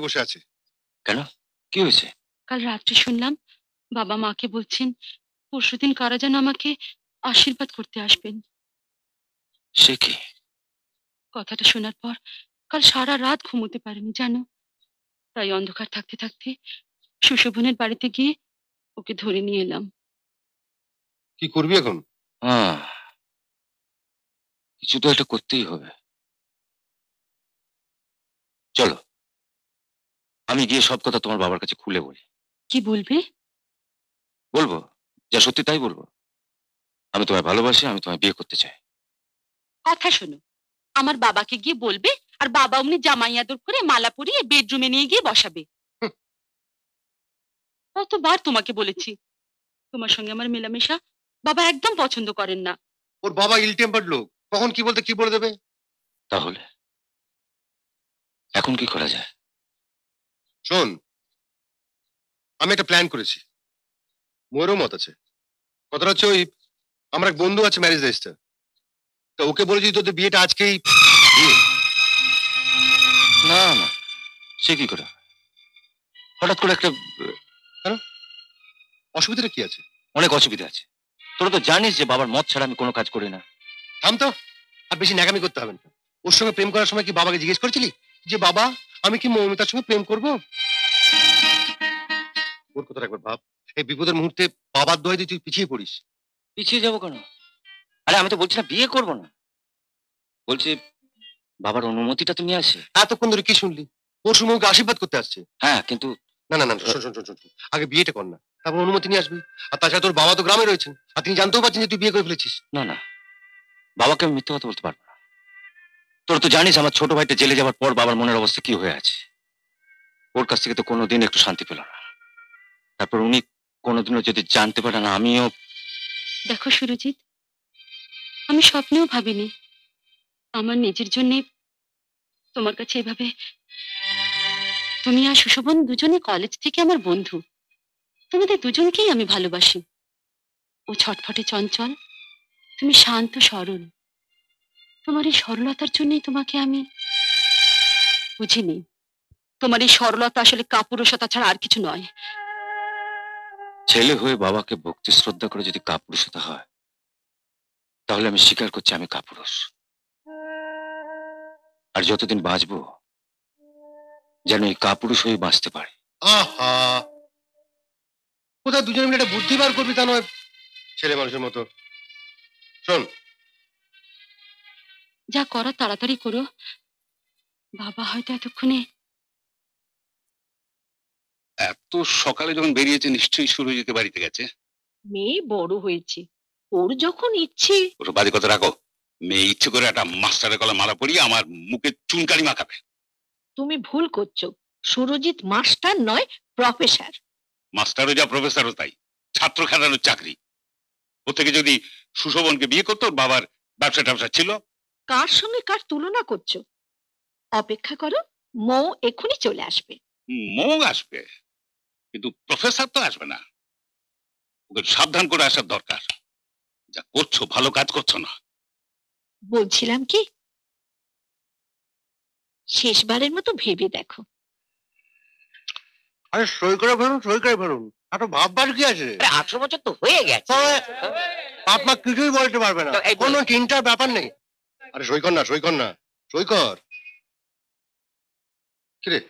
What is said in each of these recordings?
বাঁধিয়ে বসে আছে। কেন? কি হয়েছে? কাল রাত্রে শুনলাম বাবা মাকে বলছেন পরশুদিন কারা যেন আমাকে আশীর্বাদ করতে আসবেন। সে কি? কথাটা শোনার পর কাল সারা রাত ঘুমোতে পারিনি জানো? তাই অন্ধকার থাকতে থাকতে সুশোভনের বাড়িতে গিয়ে ওকে ধরে নিয়ে এলাম। কি করবি এখন? হ্যাঁ কিছু তো একটা করতেই হবে। চলো। আমি গিয়ে সব কথা তোমার বাবার কাছে খুলে বলি। কি বলবে? বলব? যা সত্যি তাই বলব। আমি তোমায় ভালোবাসি আমি তোমায় বিয়ে করতে চাই। কথা শোনো আমার বাবাকে গিয়ে বলবে আর বাবা অমনি জামাই আদর করে মালা পরিয়ে বেডরুমে নিয়ে গিয়ে বসাবে। কতবার তোমাকে বলেছি। তোমার সঙ্গে আমার মেলামেশা বাবা একদম পছন্দ করেন না। ওর বাবা ইল টেম্পার্ড লোক কখন কি বলতে কি বলে দেবে? তাহলে এখন কি করা যায়? শোন আমি একটা প্ল্যান করেছি। মোরও মত আছে। কথাটা হচ্ছে ওই আমার এক বন্ধু আছে ম্যারেজ রেজিস্টার তা ওকে বলেছি তোদের বিয়েটা আজকেই না না সে কি করে? হঠাৎ করে একটা কেন? অসুবিধাটা কি আছে? অনেক অসুবিধা আছে। তোরা তো জানিস যে বাবার মত ছাড়া আমি কোনো কাজ করি না। থাম তো আর বেশি ন্যাকামি করতে হবে না। ওর সঙ্গে প্রেম করার সময় কি বাবাকে জিজ্ঞেস করেছিলি? যে বাবা আমি কি মৌমিতার সঙ্গে প্রেম করব? ওর কথা একবার ভাব। এই বিপদের মুহূর্তে বাবার দোয়াই দিয়ে তুই পিছিয়ে পড়িস। পিছিয়ে যাব কেন? আরে আমি তো বলছি না বিয়ে করব না। বলছি বাবার অনুমতিটা তুমি আসে। এতক্ষণ ধরে কি শুনলি? ওর সময় ওকে আশীর্বাদ করতে আসছে। হ্যাঁ কিন্তু না না না শোন শোন শোন শোন শোন। আগে বিয়েটা কর না। তারপর অনুমতি নিয়ে আসবি। আর তাছাড়া তোর বাবা তো গ্রামে রয়েছেন। আর তিনি জানতেও পারছেন যে তুই বিয়ে করে ফেলেছিস। না না। বাবাকে আমি মিথ্যে কথা বলতে পারব না। তোরা তো জানিস আমার ছোট ভাইটা জেলে যাওয়ার পর বাবার মনের অবস্থা কি হয়ে আছে। ওর কাছ থেকে তো কোনোদিন একটু শান্তি পেল না। তারপর উনি কোনোদিনও যদি জানতে পারে না আমিও দেখো সুরজিৎ, আমি স্বপ্নেও ভাবিনি আমার নিজের জন্য তোমার কাছে এভাবে তুমি আর সুশোভন দুজনে কলেজ থেকে আমার বন্ধু। তোমাদের দুজনকেই আমি ভালোবাসি। ও ছটফটে চঞ্চল, তুমি শান্ত, সরল। তোমার এই সরলতার জন্যই তোমাকে আমি বুঝিনি। তোমার এই সরলতা আসলে কাপুরুষতা ছাড়া আর কিছু নয়। ছেলে হয়ে বাবাকে ভক্তি শ্রদ্ধা করে যদি কাপুরুষতা হয় তাহলে আমি স্বীকার করছি আমি কাপুরুষ। আর যতদিন বাঁচবো যেন এই কাপুরুষ হয়ে বাঁচতে পারে। আহা! কোথায় দুজনে মিলে একটা বুদ্ধি বার করবি তা নয় ছেলে মানুষের মতো। শোন যা করা তাড়াতাড়ি করো। বাবা হয়তো এতক্ষণে এত সকালে যখন বেরিয়েছে নিশ্চয়ই সুরজিতে বাড়িতে গেছে। মেয়ে বড় হয়েছে। ওর যখন ইচ্ছে ওটা বাজে কথা রাখো। মেয়ে ইচ্ছে করে একটা মাস্টারের গলা মালা পরিয়ে আমার মুখে চুনকালি মাখাবে। তুমি ভুল করছ। সুরজিৎ মাস্টার নয় প্রফেসর। মাস্টারও যা প্রফেসরও তাই। ছাত্র খেলানোর চাকরি। ও থেকে যদি সুশোভনকে বিয়ে করতো ওর বাবার ব্যবসা ট্যাবসা ছিল কার সঙ্গে কার তুলনা করছ? অপেক্ষা করো মৌ এক্ষুনি চলে আসবে। মৌ আসবে কিন্তু প্রফেসর তো আসবে না। ওকে সাবধান করে আসার দরকার। যা করছ ভালো কাজ করছ না। বলছিলাম কি? শেষবারের মতো ভেবে দেখো। আরে সই করে ফেলুন সই করে ফেলুন। এত ভাববার কি আছে? আঠারো বছর তো হয়ে গেছে। তবে বাপ মা কিছুই বলতে পারবে না। কোনো চিন্তার ব্যাপার নেই। আরে সই কর না সই কর না সই কর? কিরে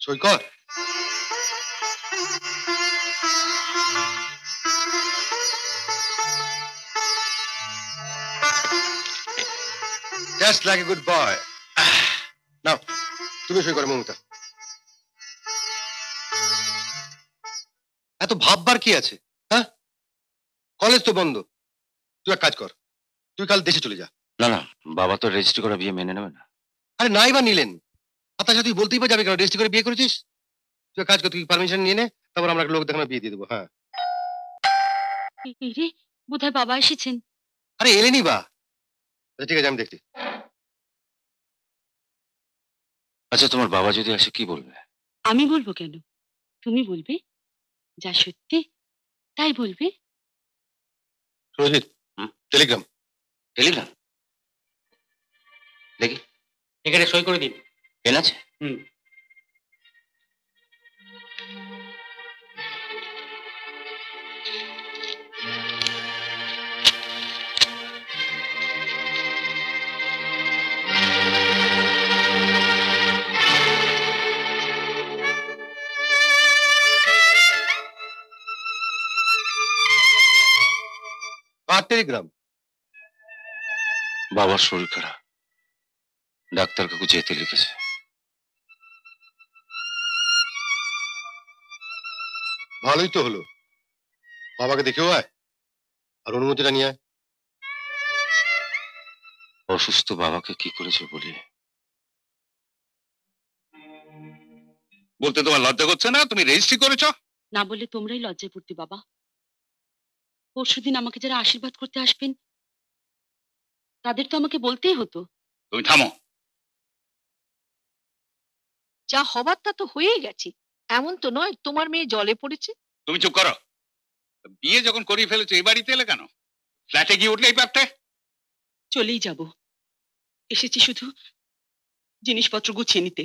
সই কর just like a good boy now তুমি সই করো মমতা। এত ভাববার কি আছে হ্যাঁ? কলেজ তো বন্ধ। তুই এক কাজ কর। তুই কাল দেশে চলে যা। না না বাবা তো রেজিস্ট্রি করা বিয়ে মেনে নেবে না। আরে নাই বা নিলেন। তাছাড়া তুই বলতেই পার যাবে কেন রেজিস্ট্রি করে বিয়ে করেছিস? তুই কাজ কর তুই পারমিশন নিয়ে নে তারপর আমরা লোক দেখানো বিয়ে দিয়ে দেবো হ্যাঁ। বোধহয় বাবা এসেছেন। আরে এলেনি বা। আচ্ছা, ঠিক আছে আমি দেখছি। আচ্ছা তোমার বাবা যদি আসে কি বলবে? আমি বলব কেন? তুমি বলবে যা সত্যি তাই বলবে। সুরজিৎ টেলিগ্রাম। টেলিগ্রাম দেখি। এখানে সই করে দিন। পেন আছে? হুম। টেলিগ্রাম বাবার শরীর খারাপ। ডাক্তার কাকু যেতে লিখেছে। ভালোই তো হলো। বাবাকে দেখেও আয়। আর অনুমতিটা নিয়ে আয়। অসুস্থ বাবাকে কি করেছে বলি? বলতে তোমার লজ্জা করছে না? তুমি রেজিস্ট্রি করেছ? না বললে তোমরাই লজ্জায় পড়তে বাবা। পরশুদিন আমাকে যারা আশীর্বাদ করতে আসবেন তাদের তো আমাকে বলতেই হতো। তুমি থামো। যা হবার তা তো হয়েই গেছে। এমন তো নয় তোমার মেয়ে জলে পড়েছে। তুমি চুপ করো। বিয়ে যখন করিয়ে ফেলেছো এই বাড়িতে এলে কেন? ফ্ল্যাটে গিয়ে উঠলে এই পারতে চলেই যাব। এসেছি শুধু জিনিসপত্র গুছিয়ে নিতে।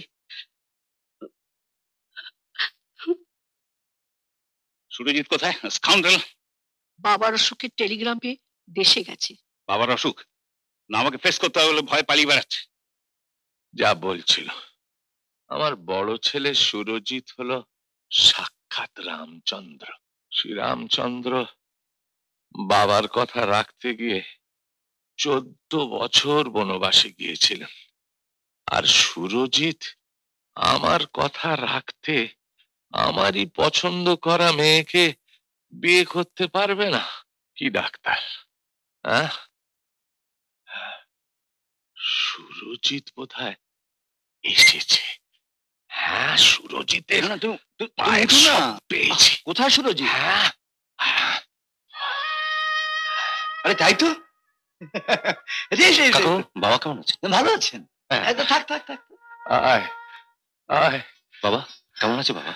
সুরজিৎ কোথায়? স্কাউন্ডাল। বাবার অসুখের টেলিগ্রাম পেয়ে দেশে গেছে। বাবার অসুখ? না, আমাকে ফেস করতে হবে বলে ভয় পালিয়ে বেড়াচ্ছে। যা বলছিল। আমার বড় ছেলে সুরজিৎ হলো সাক্ষাৎ রামচন্দ্র। শ্রীরামচন্দ্র বাবার কথা রাখতে গিয়ে চোদ্দ বছর বনবাসে গিয়েছিলেন। আর সুরজিৎ আমার কথা রাখতে, আমারই পছন্দ করা মেয়েকে বিয়ে করতে পারবে না? কি ডাক্তার হ্যাঁ? সুরজিৎ বোধহয় এসেছে। হ্যাঁ সুরজিতের পায়ের শব্দ পেয়েছি। কোথায় সুরজি হ্যাঁ হ্যাঁ। আরে তাই তো? কাকু বাবা কেমন আছে? ভালো আছেন। থাক থাক থাক। আয় আয়। বাবা কেমন আছে বাবা?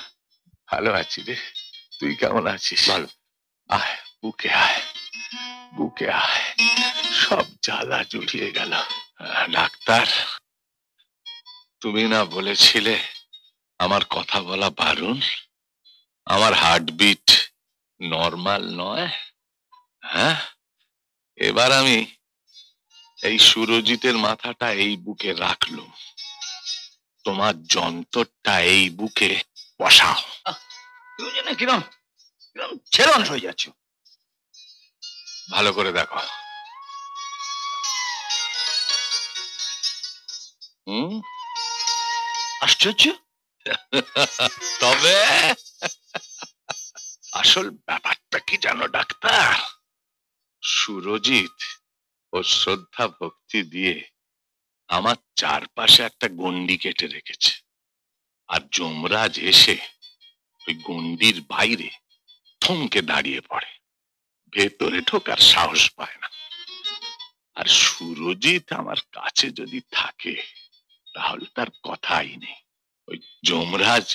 ভালো আছি রে। তুই কেমন আছিস? ভালো। আয় বুকে আয় বুকে আয়। সব জ্বালা জুড়িয়ে গেল। ডাক্তার তুমি না বলেছিলে আমার কথা বলা বারণ? আমার হার্টবিট নর্মাল নয় হ্যাঁ? এবার আমি এই সুরজিতের মাথাটা এই বুকে রাখলুম। তোমার যন্ত্রটা এই বুকে বসাও। তুমি যেন কিরম কিরম অংশ হয়ে যাচ্ছ। ভালো করে দেখো। হুম? আশ্চর্য? তবে আসল ব্যাপারটা কি জানো, ডাক্তার? সুরজিৎ ও শ্রদ্ধা ভক্তি দিয়ে আমার চারপাশে একটা গন্ডি কেটে রেখেছে। আর যমরাজ এসে ওই গন্ডির বাইরে থমকে দাঁড়িয়ে পড়ে। ভেতরে ঢোকার সাহস পায় না। আর সুরজিৎ আমার কাছে যদি থাকে তাহলে তার কথাই নেই। ওই যমরাজ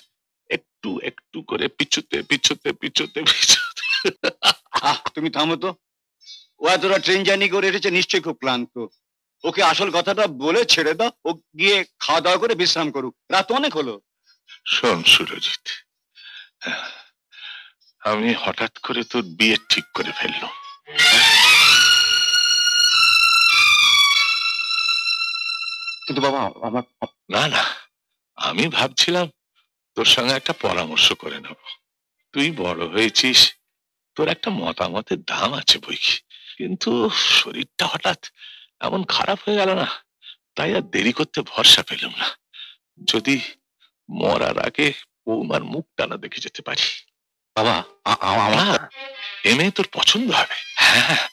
একটু একটু করে পিছুতে পিছুতে পিছুতে পিছুতে। তুমি থামো তো। ও এতটা ট্রেন জার্নি করে এসেছে নিশ্চয়ই খুব ক্লান্ত। ওকে আসল কথাটা বলে ছেড়ে দাও ও গিয়ে খাওয়া দাওয়া করে বিশ্রাম করুক। রাত অনেক হলো। শোন সুরজিৎ আমি হঠাৎ করে তোর বিয়ে ঠিক করে ফেললাম। কিন্তু বাবা আমার না না আমি ভাবছিলাম তোর সঙ্গে একটা পরামর্শ করে নেব। তুই বড় হয়েছিস তোর একটা মতামতের দাম আছে বই কি কিন্তু শরীরটা হঠাৎ এমন খারাপ হয়ে গেল না তাই আর দেরি করতে ভরসা পেলাম না। যদি মরার আগে বৌমার মুখটা না দেখে যেতে পারি। বাবা আমার না, এ তোর পছন্দ হবে। হ্যাঁ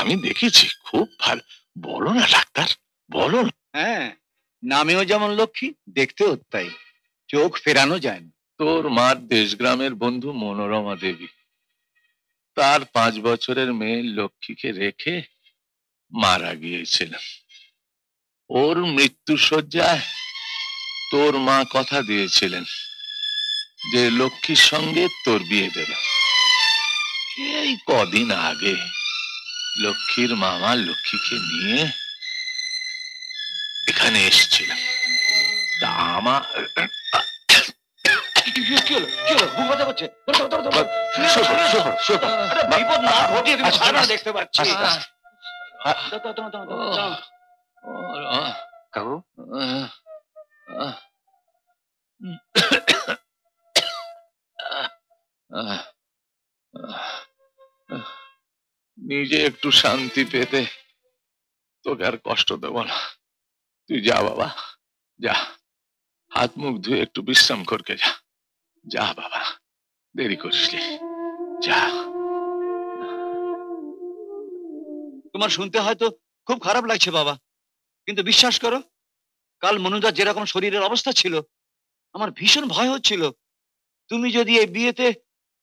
আমি দেখেছি খুব ভালো। বলো না ডাক্তার। বলো হ্যাঁ নামেও যেমন লক্ষ্মী দেখতেও তাই। চোখ ফেরানো যায় না। তোর মার দেশগ্রামের বন্ধু মনোরমা দেবী। তার পাঁচ বছরের মেয়ে লক্ষ্মীকে রেখে মারা গিয়েছিলেন। ওর মৃত্যু শয্যায় তোর মা কথা দিয়েছিলেন যে লক্ষ্মীর সঙ্গে তোর বিয়ে দেবে। এই কদিন আগে লক্ষ্মীর মামা লক্ষ্মীকে নিয়ে এখানে এসেছিলেন তা আমার আচ্ছা, আচ্ছা। আচ্ছা, আচ্ছা। কাকু নিজে একটু শান্তি পেতে তোকে আর কষ্ট দেব না তুই যা বাবা, যা। হাত মুখ ধুয়ে একটু বিশ্রাম করকে যা। যা বাবা, দেরি করিস। যা। তোমার শুনতে হয়তো খুব খারাপ লাগছে বাবা। কিন্তু বিশ্বাস করো, কাল মনুদার যেরকম শরীরের অবস্থা ছিল, আমার ভীষণ ভয় হচ্ছিল। তুমি যদি এই বিয়েতে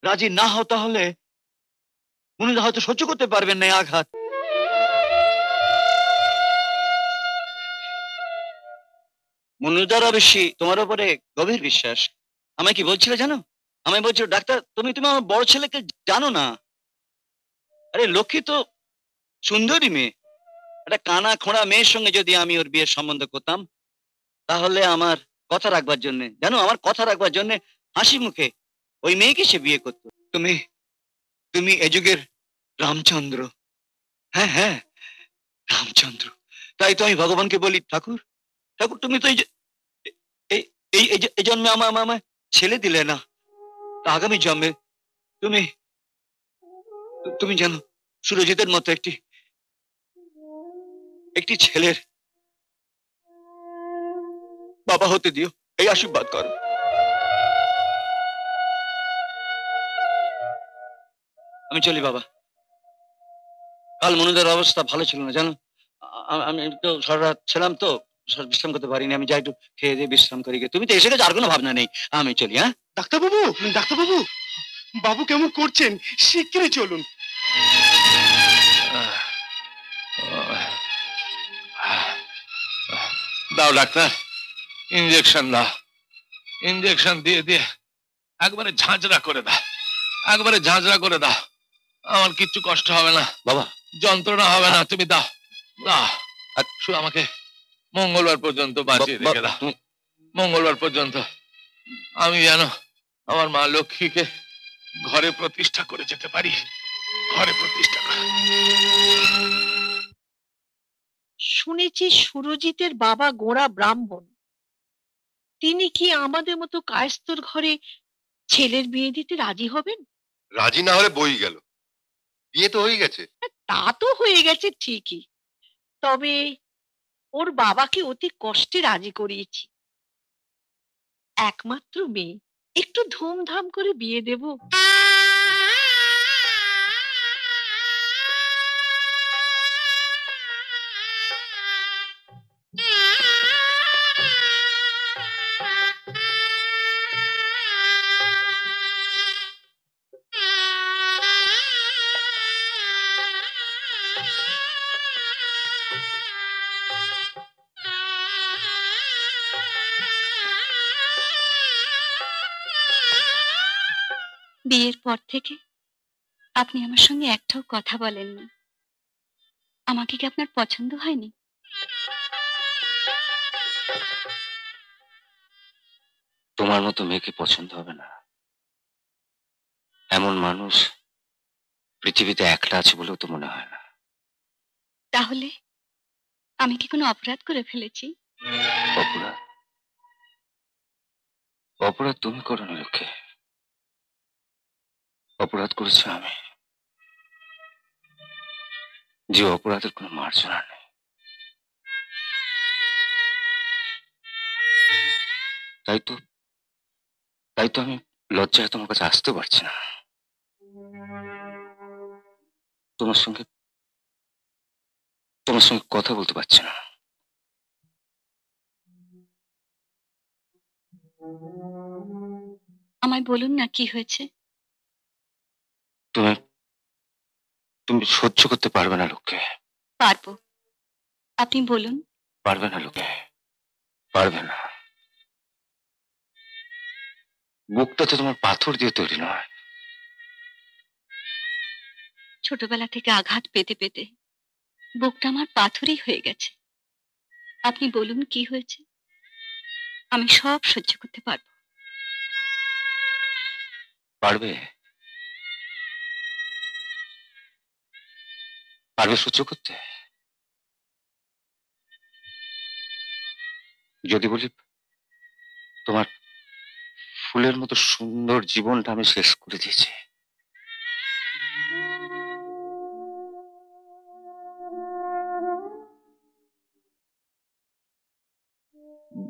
রাজি না হও তাহলে মনুদা হয়তো সহ্য করতে পারবেন না আঘাত। মনুদারও বেশি তোমার উপরে গভীর বিশ্বাস। আমায় কি বলছিল জানো? আমায় বলছিল, ডাক্তার, তুমি তুমি আমার বড় ছেলেকে জানো না? আরে, লক্ষ্মী তো সুন্দরী মেয়ে। একটা কানা খোঁড়া মেয়ের সঙ্গে যদি আমি ওর বিয়ের সম্বন্ধ করতাম, তাহলে আমার কথা রাখবার জন্য, জানো, আমার কথা রাখবার জন্য হাসি মুখে ওই মেয়েকে সে বিয়ে করতো। তুমি তুমি এ যুগের রামচন্দ্র। হ্যাঁ হ্যাঁ রামচন্দ্র। তাই তো আমি ভগবানকে বলি, ঠাকুর ঠাকুর, তুমি তো এই এই এই জন্মে আমার আমার ছেলে দিলে না। আগামী জন্মে তুমি তুমি জানো, সুরজিতের মতো একটি একটি ছেলের বাবা হতে দিও। এই আশীর্বাদ করো। আমি চলি বাবা। কাল মনুদের অবস্থা ভালো ছিল না, জানো? আমি তো সারা ছিলাম তো। বিশ্রাম করতে পারিনি আমি যাই একটু খেয়ে দিয়ে বিশ্রাম করি গে। তুমি তো এসে গেছো আর কোনো ভাবনা নেই। আমি চলি হ্যাঁ? ডাক্তারবাবু ডাক্তারবাবু বাবু কেমন করছেন? শিগগিরই চলুন। দাও ডাক্তার ইঞ্জেকশন দাও। ইঞ্জেকশন দিয়ে দিয়ে একবারে ঝাঁঝরা করে দাও। একবারে ঝাঁঝরা করে দাও। আমার কিচ্ছু কষ্ট হবে না। বাবা। যন্ত্রণা হবে না তুমি দাও। দাও। শুধু আমাকে মঙ্গলবার পর্যন্ত বাঁচিয়ে রেখে দাও। মঙ্গলবার পর্যন্ত আমি যেন আমার মা লক্ষ্মীকে ঘরে প্রতিষ্ঠা করে যেতে পারি। ঘরে প্রতিষ্ঠা করে। শুনেছি সুরজিতের বাবা গোড়া ব্রাহ্মণ। তিনি কি আমাদের মতো কায়স্তর ঘরে ছেলের বিয়ে দিতে রাজি হবেন? রাজি না হলে বই গেল। বিয়ে তো হয়ে গেছে। তা তো হয়ে গেছে ঠিকই। তবে ওর বাবাকে অতি কষ্টে রাজি করিয়েছি। একমাত্র মেয়ে। একটু ধুমধাম করে বিয়ে দেব। বিয়ের পর থেকে আপনি আমার সঙ্গে একটাও কথা বলেননি আমাকে কি আপনার পছন্দ হয়নি? তোমার মতো মেয়েকে পছন্দ হবে না। এমন মানুষ পৃথিবীতে একটা আছে বলেও তো মনে হয় না। তাহলে আমি কি কোনো অপরাধ করে ফেলেছি? অপরাধ? অপরাধ তুমি করো না লোকে অপরাধ করেছি আমি। যে অপরাধের কোনো মার্জনা নেই। তাই তো তাই তো আমি লজ্জায় তোমার কাছে আসতে পারছি না। তোমার সঙ্গে তোমার সঙ্গে কথা বলতে পারছি না। আমায় বলুন না কি হয়েছে। তুমি তুমি সহ্য করতে পারবে না লোককে। পারব। আপনি বলুন। পারবে না লোকে। পারবে না। বুকটা তো তোমার পাথর দিয়ে তৈরি নয়। ছোটবেলা থেকে আঘাত পেতে পেতে বুকটা আমার পাথরই হয়ে গেছে। আপনি বলুন কি হয়েছে? আমি সব সহ্য করতে পারব। পারবে? পারবে সহ্য করতে? যদি বলি, তোমার ফুলের মতো সুন্দর জীবনটা আমি শেষ করে দিয়েছি।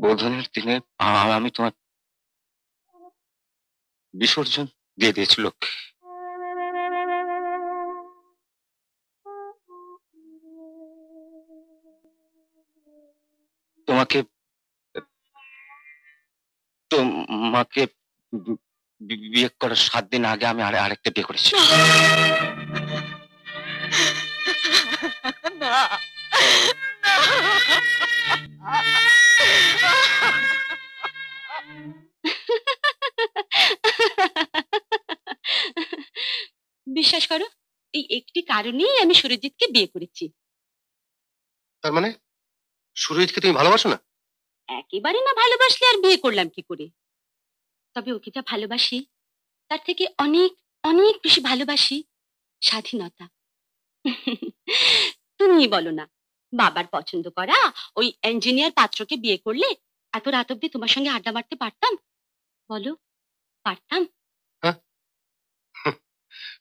বোধনের দিনে আমি তোমার বিসর্জন দিয়ে দিয়েছি, লক্ষ্মী। তোমাকে তোমাকে বি- বি- বিয়ে করার সাত দিন আগে আমি আরে আরেকটা বিয়ে করেছি। বিশ্বাস করো এই একটি কারণেই আমি সুরজিৎকে বিয়ে করেছি। তার মানে? সুরজিৎকে তুমি ভালোবাসো না? একেবারে না ভালোবাসলে আর বিয়ে করলাম কি করে? তবে ওকে যা ভালোবাসি তার থেকে অনেক অনেক বেশি ভালোবাসি স্বাধীনতা। তুমি বলো না বাবার পছন্দ করা ওই ইঞ্জিনিয়ার পাত্রকে বিয়ে করলে এত রাত অব্দি তোমার সঙ্গে আড্ডা মারতে পারতাম? বলো পারতাম?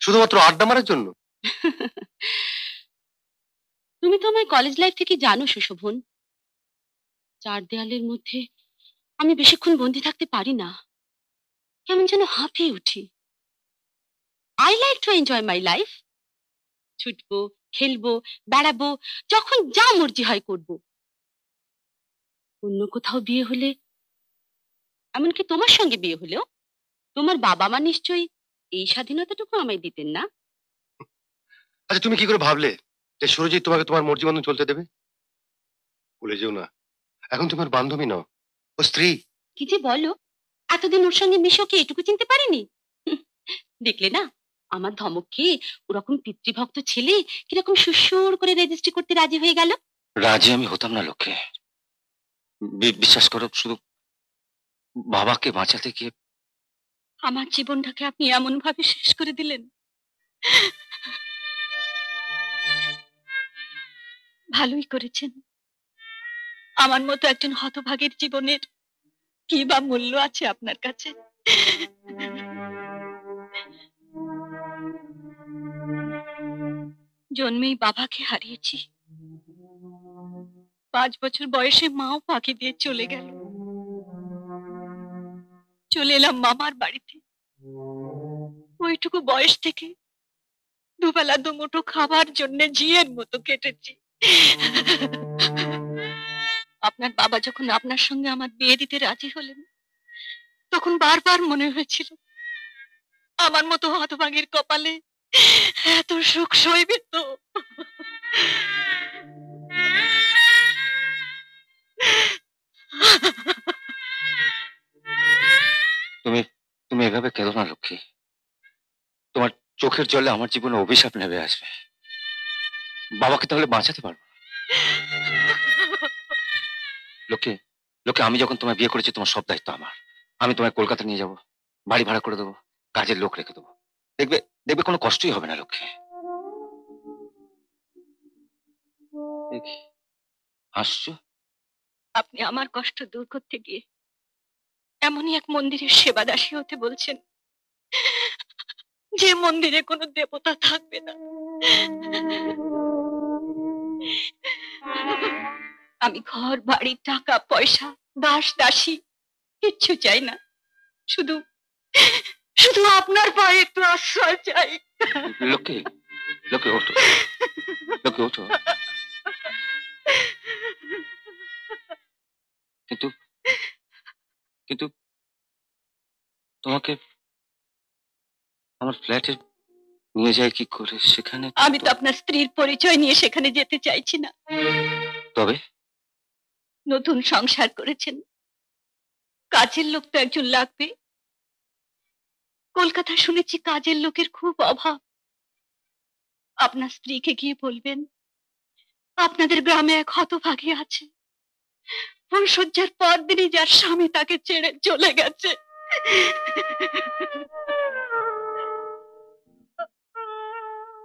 শুধুমাত্র আড্ডা মারার জন্য? তুমি তো আমার কলেজ লাইফ থেকে জানো সুশোভন। চার দেয়ালের মধ্যে আমি বেশিক্ষণ বন্দি থাকতে পারি না। কেমন যেন হাঁপিয়ে উঠি। I like to enjoy my life ছুটবো, খেলব, বেড়াবো, যখন যা মর্জি হয় করব। অন্য কোথাও বিয়ে হলে? এমনকি তোমার সঙ্গে বিয়ে হলেও? তোমার বাবা মা নিশ্চয়ই এই স্বাধীনতাটুকু আমায় দিতেন না? আচ্ছা তুমি কি করে ভাবলে যে সুরজিৎ তোমাকে তোমার মর্জি মতন চলতে দেবে? ভুলে যেও না। এখন তোমার বান্ধবী নও। ও স্ত্রী? কি যে বলো? এতদিন ওর সঙ্গে মিশে ওকে এটুকু চিনতে পারিনি? দেখলে না আমার ধমক খেয়ে ওরকম পিতৃভক্ত ছেলে কীরকম সুসুর করে রেজিস্ট্রি করতে রাজি হয়ে গেল? রাজি আমি হতাম না লোকে বিশ্বাস করো শুধু বাবাকে বাঁচাতে গিয়ে আমার জীবনটাকে আপনি এমন ভাবে শেষ করে দিলেন। ভালোই করেছেন। আমার মতো একজন হতভাগের জীবনের কি বা মূল্য আছে আপনার কাছে? জন্মেই বাবাকে হারিয়েছি। পাঁচ বছর বয়সে মাও ফাঁকি দিয়ে চলে গেল। চলে এলাম মামার বাড়িতে। ওইটুকু বয়স থেকে দুবেলা দুমুঠো খাবার জন্য জিয়ের মতো কেটেছি। আপনার বাবা যখন আপনার সঙ্গে আমার বিয়ে দিতে রাজি হলেন, তখন বারবার মনে হয়েছিল আমার মতো হতভাগীর কপালে এত সুখ সইবে তো। তুমি তুমি এভাবে কেঁদো না লক্ষ্মী? তোমার চোখের জলে আমার জীবনে অভিশাপ নেমে আসবে। বাবাকে তাহলে বাঁচাতে পারব লক্ষ্মী লক্ষ্মী আমি যখন তোমায় বিয়ে করেছি, তোমার সব দায়িত্ব আমার। আমি তোমায় কলকাতা নিয়ে যাব, বাড়ি ভাড়া করে দেবো, কাজের লোক রেখে দেবো। দেখবে দেখবে কোনো কষ্টই হবে না হাসছো? আপনি আমার কষ্ট দূর করতে গিয়ে এমনই এক মন্দিরের সেবা দাসী হতে বলছেন, যে মন্দিরে কোনো দেবতা থাকবে না। আমি ঘর বাড়ি টাকা পয়সা দাস দাসী কিচ্ছু চাই না। শুধু শুধু আপনার পায়ে একটু আশ্রয় চাই। লোকে লক্ষ্মী ওঠো। লক্ষ্মী ওঠো। কিন্তু কিন্তু তোমাকে আমার ফ্ল্যাটে নিয়ে যায় কি করে? সেখানে আমি তো আপনার স্ত্রীর পরিচয় নিয়ে সেখানে যেতে চাইছি না। তবে? নতুন সংসার করেছেন। কাজের লোক তো একজন লাগবে। কলকাতা শুনেছি কাজের লোকের খুব অভাব। আপনার স্ত্রীকে গিয়ে বলবেন, আপনাদের গ্রামে এক হতভাগী আছে। ফুলশয্যার পর দিনই যার স্বামী তাকে ছেড়ে চলে গেছে।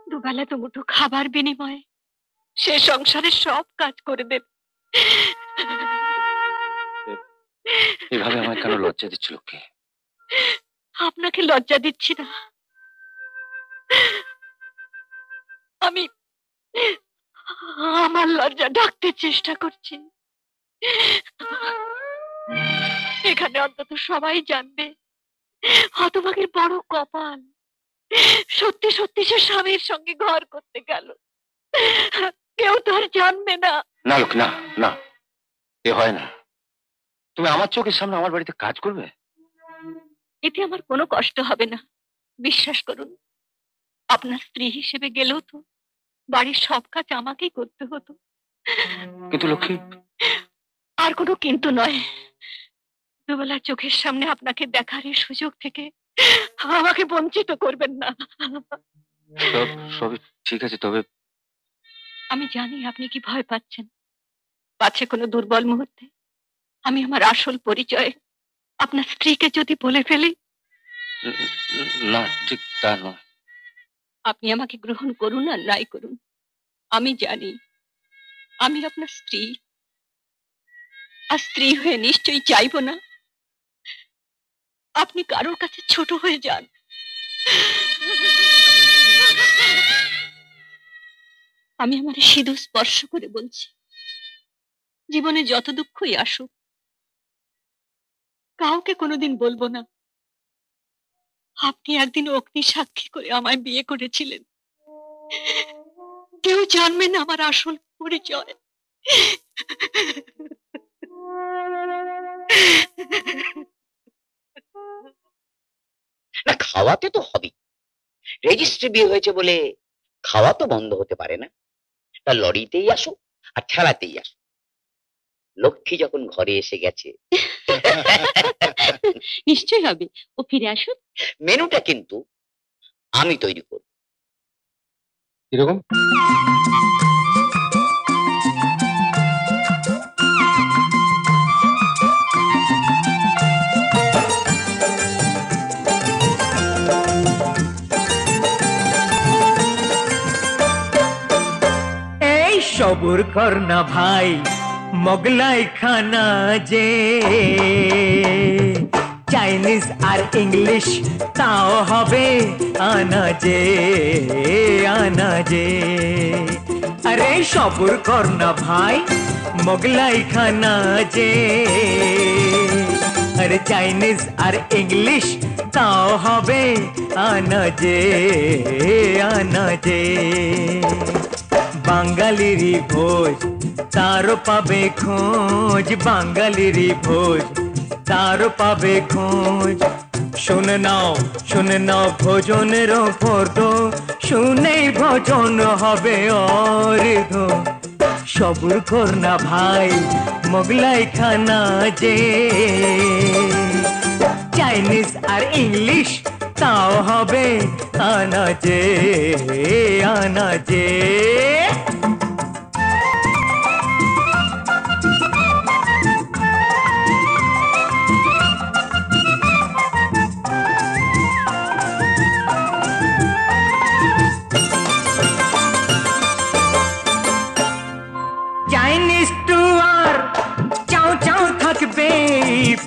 দুবেলা তো মুঠো খাবার বিনিময়ে সে সংসারে সব কাজ করে দেবে। এভাবে আমার কেন লজ্জা দিচ্ছ লক্ষ্মী আপনাকে লজ্জা দিচ্ছি না। আমি আমার লজ্জা ঢাকতে চেষ্টা করছি। এখানে অন্তত সবাই জানবে হতভাগের বড় কপাল সত্যি সত্যি সে স্বামীর সঙ্গে ঘর করতে গেল। কেউ তো আর জানবে না। না না না। এ হয় না। তুমি আমার চোখের সামনে আমার বাড়িতে কাজ করবে? এতে আমার কোনো কষ্ট হবে না। বিশ্বাস করুন আপনার স্ত্রী হিসেবে গেলেও তো বাড়ির সব কাজ আমাকেই করতে হতো। কিন্তু লক্ষ্মী আর কোনো কিন্তু নয়। দুবেলা চোখের সামনে আপনাকে দেখার এই সুযোগ থেকে আমাকে বঞ্চিত করবেন না। সব সবই ঠিক আছে তবে আমি জানি আপনি কি ভয় পাচ্ছেন। পাচ্ছে কোনো দুর্বল মুহূর্তে? আমি আমার আসল পরিচয় আপনার স্ত্রীকে যদি বলে ফেলি? না ঠিক তা নয়। আপনি আমাকে গ্রহণ করুন আর নাই করুন। আমি জানি আমি আপনার স্ত্রী। আর স্ত্রী হয়ে নিশ্চয়ই চাইব না। আপনি কারোর কাছে ছোট হয়ে যান। আমি আমার সিধু স্পর্শ করে বলছি। জীবনে যত দুঃখই আসুক, কাউকে কোনোদিন বলব না। আপনি একদিন অগ্নি সাক্ষী করে আমায় বিয়ে করেছিলেন। কেউ জানবে না আমার আসল পরিচয়। না, খাওয়াতে তো হবে রেজিস্ট্রি বিয়ে হয়েছে বলে খাওয়া তো বন্ধ হতে পারে না। তা লরিতেই আসো আর ঠেলাতেই আসো লক্ষ্মী যখন ঘরে এসে গেছে। নিশ্চয়ই হবে। ও ফিরে আসুক। মেনুটা কিন্তু আমি তৈরি করব। কীরকম? এই সবুর কর না ভাই মোগলাই খানা যে। চাইনিজ আর ইংলিশ, তাও হবে আনা যে আনা যে। আরে সবুর কর না ভাই, মোগলাই খানা যে। আরে চাইনিজ আর ইংলিশ, তাও হবে আনা যে আনা যে। বাঙালিরই ভোজ তারও পাবে খোঁজ বাঙালিরই ভোজ। তারও পাবে খোঁজ। শুনে নাও শুনে নাও ভোজনের ফর্দ শুনেই ভোজন হবে অর্ধ সবুর কর না ভাই, মোগলাই খানা যে। চাইনিজ আর ইংলিশ, তাও হবে আনা যে।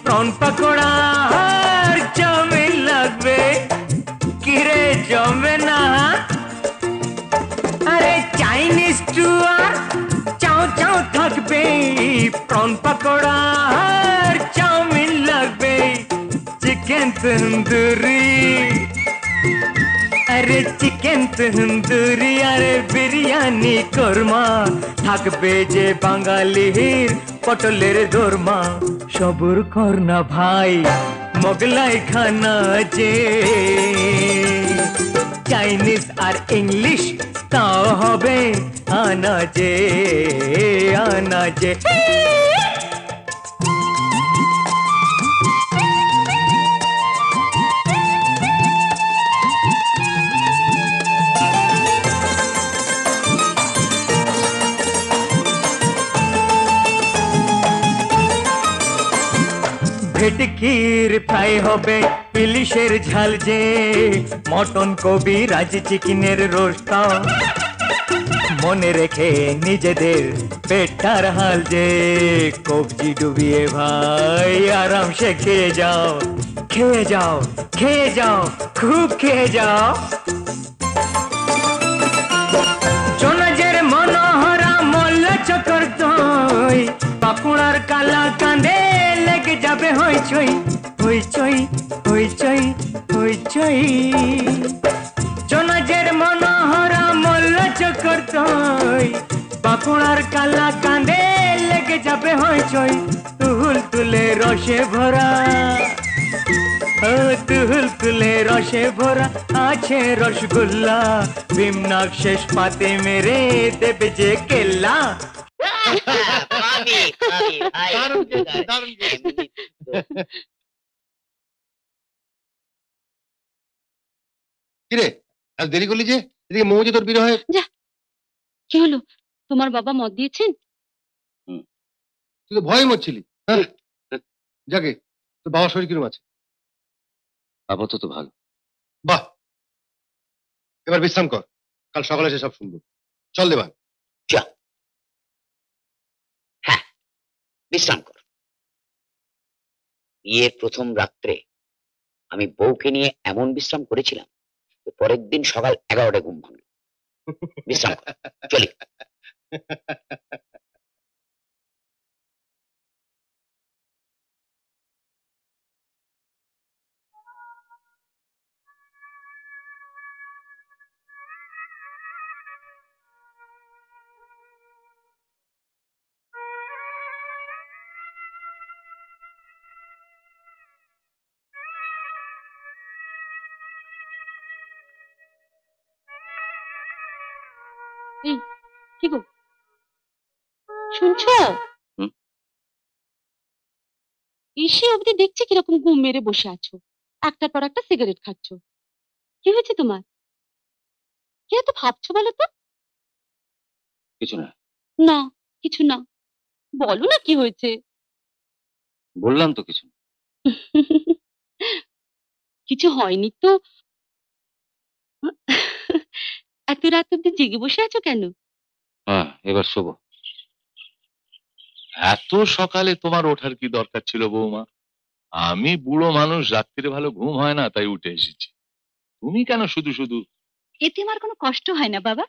প্রন পকোড়া আর চাউমিন লাগবে কিরে জমে না আরে চাইনিজ টু আর চাও চাও থাকবে প্রন পকোড়া আর চাউমিন লাগবে চিকেন তন্দুরি আরে চিকেন তন্দুরি, আরে বিরিয়ানি কোরমা। থাকবে যে বাঙালির পটলের দোরমা। সবুর কর না ভাই, মোগলাই খানা যে। চাইনিজ আর ইংলিশ তাও হবে আনা যে। ভেটকির ফ্রাই হবে ইলিশের ঝাল যে। মটন কবি চিকেনের মনে রেখে নিজেদের পেটার হাল যে। কবজি ডুবিয়ে ভাই, আরামসে খেয়ে যাও খেয়ে যাও খেয়ে যাও, খুব খেয়ে যাও। মনোহরা মল্ল চকর কালা হইচই হইচই হইচই হইচই জোনাজের মনোহরা মল্ল চকর দই বাঁকুড়ার কালা কাঁদে লেগে যাবে হইচই তুহুল তুল রসে ভরা। ও তুলতুলে রসে ভরা আছে রসগোল্লা ভীমনাক শেষ পাতে মেরে দেবে যে কেল্লা। তো। কিরে? আজ দেরি করলি যে? এদিকে মৌজি তোর বিরহ হয় কি হলো? তোমার বাবা মত দিয়েছেন? তুই তো ভয় মরছিলি হ্যাঁ? যাকে তোর বাবার শরীর কিরম আছে? আপাতত ভালো। বাহ! এবার বিশ্রাম কর কাল সকালে এসে সব শুনব। চল দেবা বিশ্রাম কর। বিয়ের প্রথম রাত্রে আমি বউকে নিয়ে এমন বিশ্রাম করেছিলাম পরের দিন সকাল এগারোটায় ঘুম ভাঙল। বিশ্রাম চলি। শুনছো। এসে অবধি দেখছি কীরকম ঘুম মেরে বসে আছো। একটার পর একটা সিগারেট খাচ্ছ। কি হয়েছে তোমার? কি এত ভাবছ বলো তো? কিছু না। না কিছু না। বলো না কি হয়েছে? বললাম তো কিছু কিছু হয়নি তো। এত রাত অব্দি জেগে বসে আছো কেন? হ্যাঁ এবার শোবো। এত সকালে তোমার ওঠার কি দরকার ছিল বৌমা? আমি বুড়ো মানুষ রাত্রিরে ভালো ঘুম হয় না তাই উঠে এসেছি। তুমি কেন শুধু শুধু? এতে আমার কোনো কষ্ট হয় না বাবা।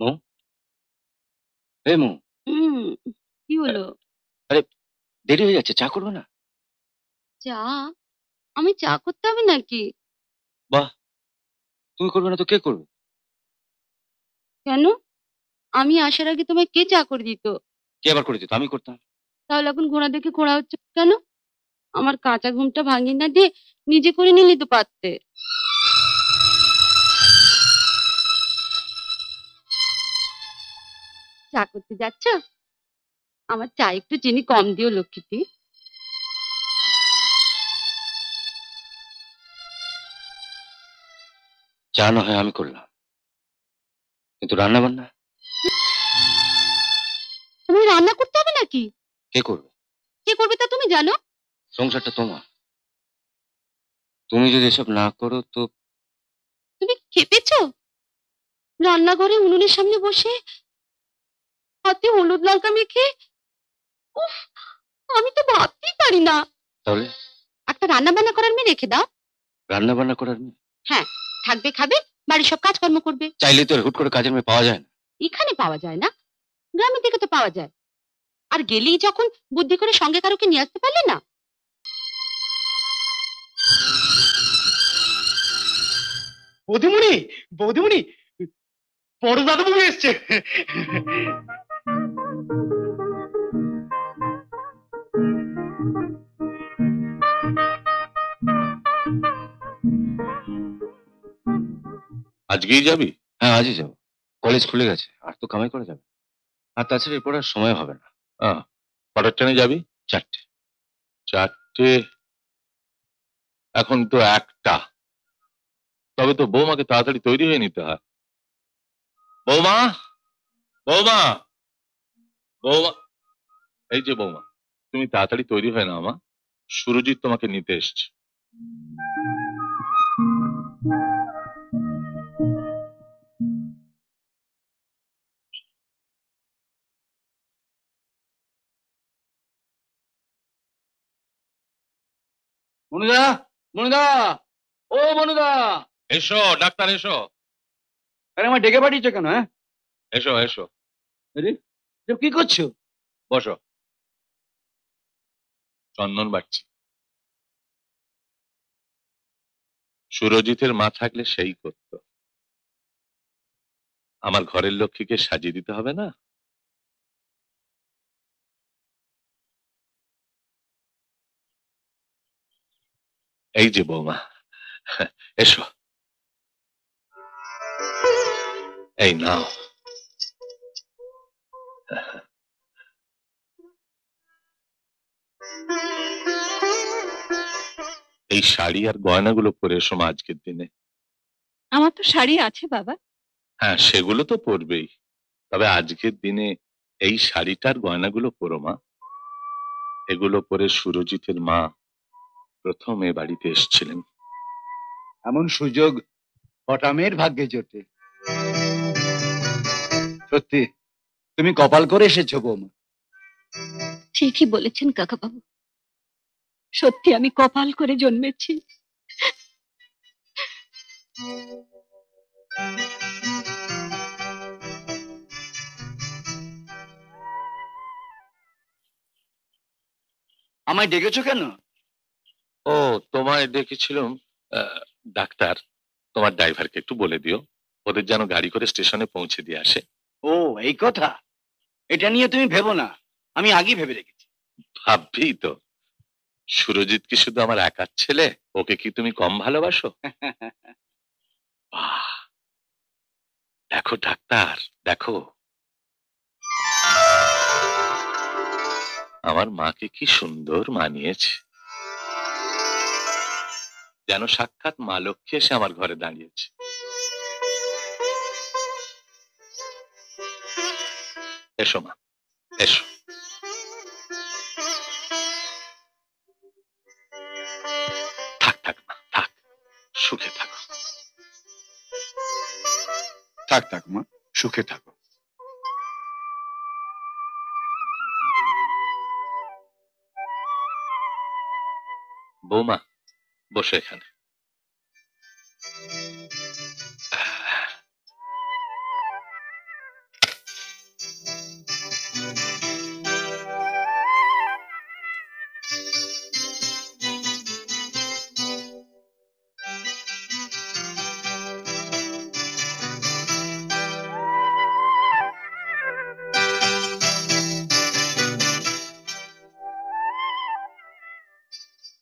মু? হুম কি হলো? দেরি হয়ে যাচ্ছে চা করবে না? চা? আমি চা করতে হবে নাকি? বাহ! তুমি করবে না তো কে করবে? কেন? আমি আসার আগে তোমায় কে চা করে দিত? কে আবার করে দিত? আমি করতাম। তাহলে এখন ঘোড়া দেখে ঘোড়া হচ্ছে কেন? আমার কাঁচা ঘুমটা ভাঙিয়ে না দিয়ে নিজে করে নিলে তো পারতে। চা করতে যাচ্ছ? আমার চা একটু চিনি কম দিও লক্ষ্মীটি। চা না হয় আমি করলাম। কিন্তু রান্না বান্না তোমায় রান্না করতে হবে নাকি? কে করবে? কে করবে তা তুমি জানো? সংসারটা তোমার। তুমি যদি এসব না করো তো তুমি খেপেছো? রান্নাঘরে উনুনের সামনে বসে হাতে হলুদ লঙ্কা মেখে উফ আমি তো ভাবতেই পারি না। তাহলে? একটা রান্না বান্না করার মেয়ে রেখে দাও। রান্না বান্না করার মেয়ে? থাকবে খাবে বাড়ির সব কাজকর্ম করবে। চাইলে তো হুট করে কাজের মেয়ে পাওয়া যায় না। এখানে পাওয়া যায় না। গ্রামের দিকে তো পাওয়া যায়। আর গেলেই যখন বুদ্ধি করে সঙ্গে কারোকে নিয়ে আসতে পারলে না? বৌদিমণি বৌদিমণি বড় দাদাবাবু এসছে। আজকেই যাবি? হ্যাঁ আজই যাব। কলেজ খুলে গেছে আর তো কামাই করা যাবে আর তাছাড়া এরপর আর সময় হবে না। কটার ট্রেনে যাবি? চারটে। চারটে? এখন তো একটা। তবে তো বৌমাকে তাড়াতাড়ি তৈরি হয়ে নিতে হয়। বৌমা? বৌমা? বৌমা? এই যে বৌমা তুমি তাড়াতাড়ি তৈরি হয়ে নাও মা। সুরজিৎ তোমাকে নিতে এসছে। মনুদা মনুদা ও মনুদা। এসো ডাক্তার এসো। আরে আমার ডেকে পাঠিয়েছো কেন হ্যাঁ? এসো এসো। আরে তুমি কি করছ? বসো। চন্দন বাড়ছি। সুরজিতের মা থাকলে সেই করত। আমার ঘরের লক্ষ্মীকে সাজিয়ে দিতে হবে না? এই যে বৌমা এসো। এই নাও। এই শাড়ি আর গয়নাগুলো পরে এসো মা আজকের দিনে। আমার তো শাড়ি আছে বাবা। হ্যাঁ সেগুলো তো পরবেই। তবে আজকের দিনে এই শাড়িটার গয়নাগুলো পরো মা। এগুলো পরে সুরজিতের মা প্রথম এ বাড়িতে এসেছিলেন। এমন সুযোগ পটামের ভাগ্যে জোটে। সত্যি তুমি কপাল করে এসেছ বৌমা। ঠিকই বলেছেন কাকাবাবু। সত্যি আমি কপাল করে জন্মেছি। আমায় ডেকেছো কেন? ও তোমায় ডেকেছিলাম আহ, ডাক্তার। তোমার ড্রাইভারকে একটু বলে দিও। ওদের যেন গাড়ি করে স্টেশনে পৌঁছে দিয়ে আসে। ও এই কথা? এটা নিয়ে তুমি ভেবো না। আমি আগেই ভেবে রেখেছি ভাববি তো। সুরজিৎ কি শুধু আমার একার ছেলে? ওকে কি তুমি কম ভালোবাসো? বাহ! দেখো ডাক্তার দেখো। আমার মাকে কি সুন্দর মানিয়েছে। যেন সাক্ষাৎ মা লক্ষ্মী এসে আমার ঘরে দাঁড়িয়েছে। এসো মা এসো। থাক থাক মা থাক সুখে থাকো। থাক থাক মা সুখে থাকো। বৌমা বসো এখানে।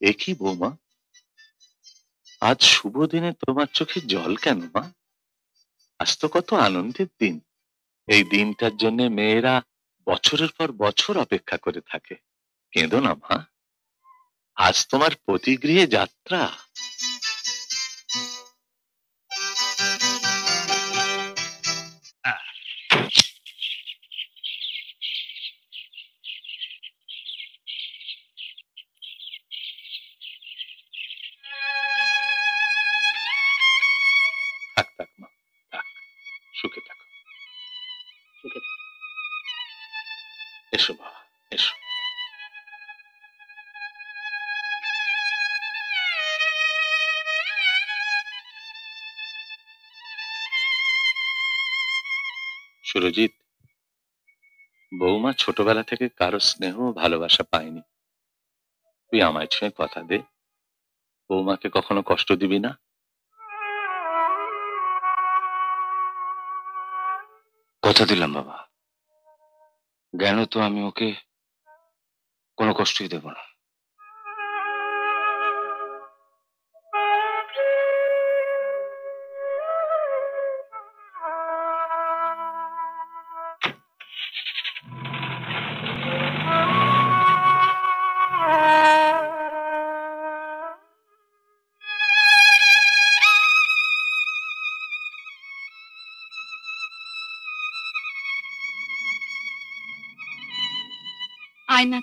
এ কি বৌমা? আজ শুভ দিনে তোমার চোখে জল কেন, মা? আজ তো কত আনন্দের দিন। এই দিনটার জন্য মেয়েরা বছরের পর বছর অপেক্ষা করে থাকে। কেঁদো না, মা। আজ তোমার পতিগৃহে যাত্রা। ছোটবেলা থেকে কারও স্নেহ ভালোবাসা পায়নি তুই আমায় ছুঁয়ে কথা দে। বৌমাকে কখনো কষ্ট দিবি না। কথা দিলাম বাবা। জ্ঞান তো আমি ওকে কোনো কষ্টই দেব না।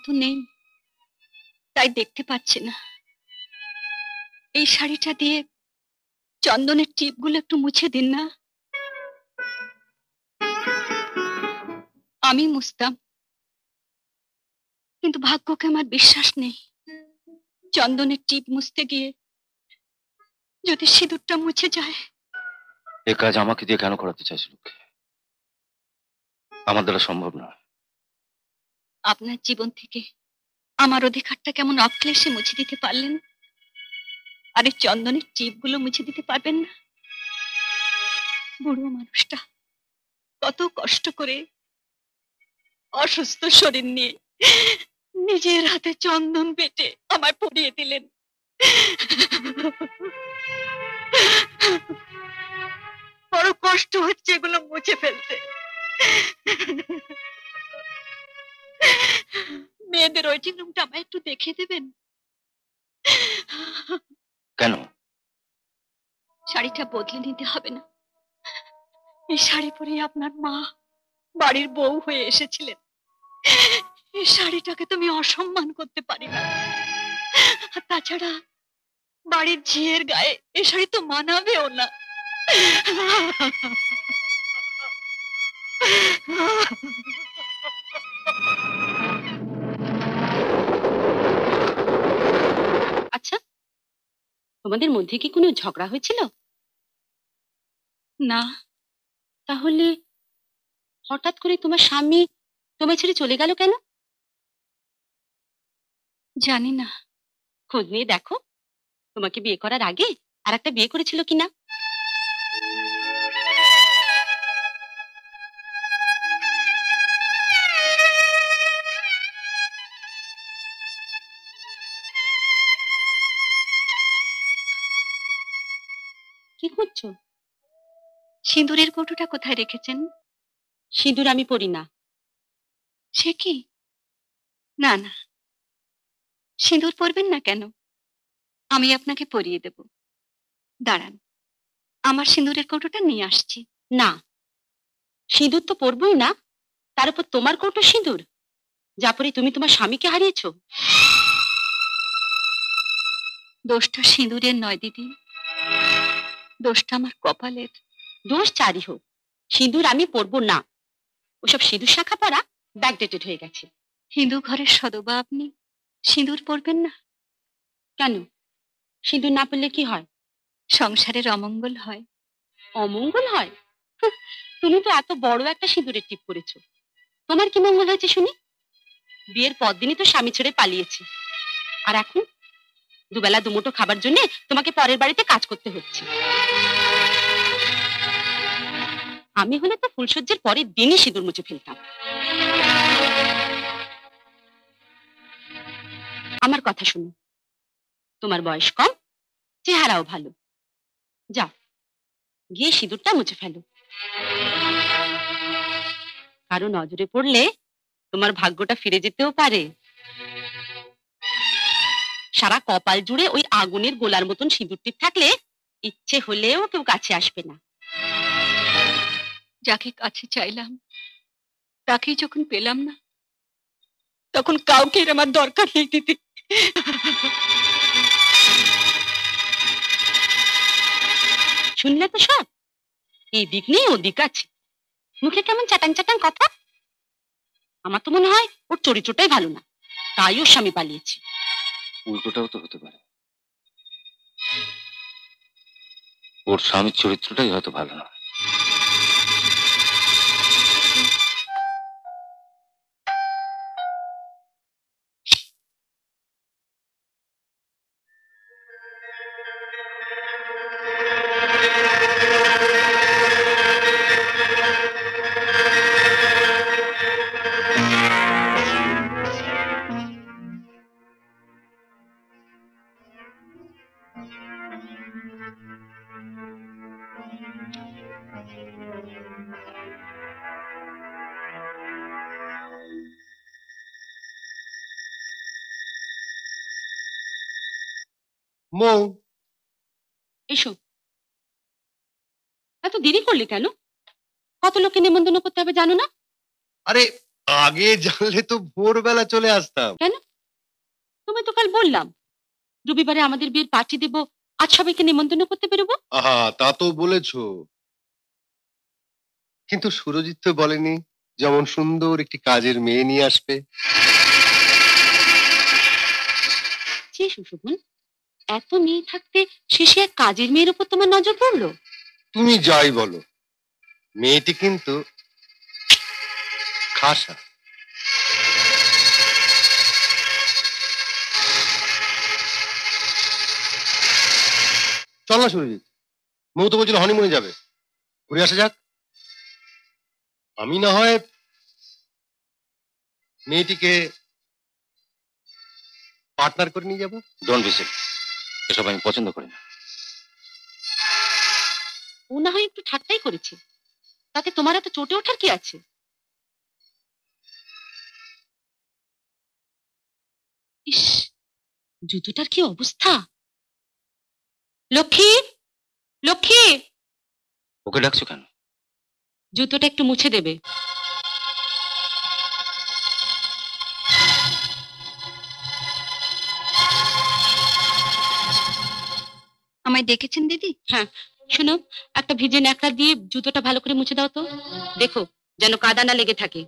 তো নেই। তাই দেখতে পাচ্ছি না। এই শাড়িটা দিয়ে চন্দনের টিপগুলো একটু মুছে দিন না। আমি মুছতাম। কিন্তু ভাগ্যকে আমার বিশ্বাস নেই। চন্দনের টিপ মুছতে গিয়ে যদি সিঁদুরটা মুছে যায়। এ কাজ আমাকে দিয়ে কেন করাতে চাইছো লোকে আমার দ্বারা সম্ভব না আপনার জীবন থেকে আমার অধিকারটা কেমন অক্লেশে মুছে দিতে পারলেন? আরে চন্দনের চিপগুলো মুছে দিতে পারবেন না? বুড়ো মানুষটা কত কষ্ট করে অসুস্থ শরীর নিয়ে নিজের হাতে চন্দন বেটে আমায় পরিয়ে দিলেন। বড় কষ্ট হচ্ছে এগুলো মুছে ফেলতে। মেয়েদের ওয়েটিং রুমটা আমায় একটু দেখিয়ে দেবেন? কেন? শাড়িটা বদলে নিতে হবে না। এই শাড়ি পরে আপনার মা বাড়ির বউ হয়ে এসেছিলেন। এই শাড়িটাকে তুমি অসম্মান করতে পারি না। আর তাছাড়া বাড়ির ঝিয়ের গায়ে এ শাড়ি তো মানাবেও না। আচ্ছা তোমাদের মধ্যে কি কোনো ঝগড়া হয়েছিল? না। তাহলে হঠাৎ করে তোমার স্বামী তোমায় ছেড়ে চলে গেল কেন? জানি না। খোঁজ নিয়ে দেখো। তোমাকে বিয়ে করার আগে আর একটা বিয়ে করেছিল কিনা? সিঁদুরের কৌটোটা কোথায় রেখেছেন? সিঁদুর আমি পরি না। সে কি? না না। সিঁদুর পরবেন না কেন? আমি আপনাকে পরিয়ে দেব। দাঁড়ান আমার সিঁদুরের কৌটোটা নিয়ে আসছি। না সিঁদুর তো পরবই না। তার উপর তোমার কৌটো সিঁদুর। যা পরে তুমি তোমার স্বামীকে হারিয়েছো। দোষটা সিঁদুরের নয় দিদি। দোষটা আমার কপালের। দোষ চারি হোক। সিঁদুর আমি পরবো না। ওসব সিঁদুর শাখা পরা ব্যাকডেটেড হয়ে গেছে। হিন্দু ঘরের সদবা আপনি? সিঁদুর পরবেন না। কেন? সিঁদুর না পরলে কি হয়? সংসারের অমঙ্গল হয়। অমঙ্গল হয়? তুমি তো এত বড় একটা সিঁদুরের টিপ করেছ তোমার কি মঙ্গল হয়েছে শুনি? বিয়ের পর দিনই তো স্বামী ছেড়ে পালিয়েছে। আর এখন? দুবেলা দুমুঠো খাবার জন্য তোমাকে পরের বাড়িতে কাজ করতে হচ্ছে। আমি হলে তো ফুলসজ্জের পরের দিনই সিঁদুর মুছে ফেলতাম। আমার কথা শুনো। তোমার বয়স কম, চেহারাও ভালো। যাও, গিয়ে সিঁদুরটা মুছে ফেলো। কারও নজরে পড়লে তোমার ভাগ্যটা ফিরে যেতেও পারে। সারা কপাল জুড়ে ওই আগুনের গোলার মতন সিঁদুর টিপ থাকলে ইচ্ছে হলেও কেউ কাছে আসবে না। যাকে কাছে চাইলাম, তাকেই যখন পেলাম না, তখন কাউকে আমার দরকার নেই দিদি। শুনলে তো সব? এই দিক নেই ও দিক আছে। মুখে কেমন চাটাং চাটাং কথা? আমার তো মনে হয় ওর চরিত্রটাই ভালো না, তাই ওর স্বামী পালিয়েছে। উল্টোটাও তো হতে পারে। ওর স্বামীর চরিত্রটাই হয়তো ভালো না। এত কেন? কত লোককে নেমন্তন্ন করতে হবে জানো না? আরে আগে জানলে তো ভোরবেলা চলে আসতাম। কেন? তোমায় তো কাল বললাম রবিবারে আমাদের বিয়ের পার্টি দেব আজ সবাইকে নেমন্তন্ন করতে বেরোবো। আহা তা তো বলেছ। কিন্তু সুরজিৎ তো বলেনি যেমন সুন্দর একটি কাজের মেয়ে নিয়ে আসবে। সুশোভন এত মেয়ে থাকতে শেষে এক কাজের মেয়ের উপর তোমার নজর পড়ল? তুমি যাই বলো। মেয়েটি কিন্তু খাসা। চল না সুরজিৎ মৌ বলছিল হনিমুনে যাবে। ঘুরে আসা যাক। আমি না হয় মেয়েটিকে পার্টনার করে নিয়ে যাব। ডোন্ট বি এসব আমি পছন্দ করি না। ও না হয় একটু ঠাট্টাই করেছে। তাতে তোমার এত চটে ওঠার কি আছে? ইস জুতোটার কি অবস্থা? লক্ষ্মী লক্ষ্মী! ওকে ডাকছো কেন? জুতোটা একটু মুছে দেবে। আমায় ডেকেছেন দিদি? হ্যাঁ শোনো, একটা ভিজে ন্যাকড়া দিয়ে জুতোটা ভালো করে মুছে দাও তো। দেখো যেন কাদা না লেগে থাকে।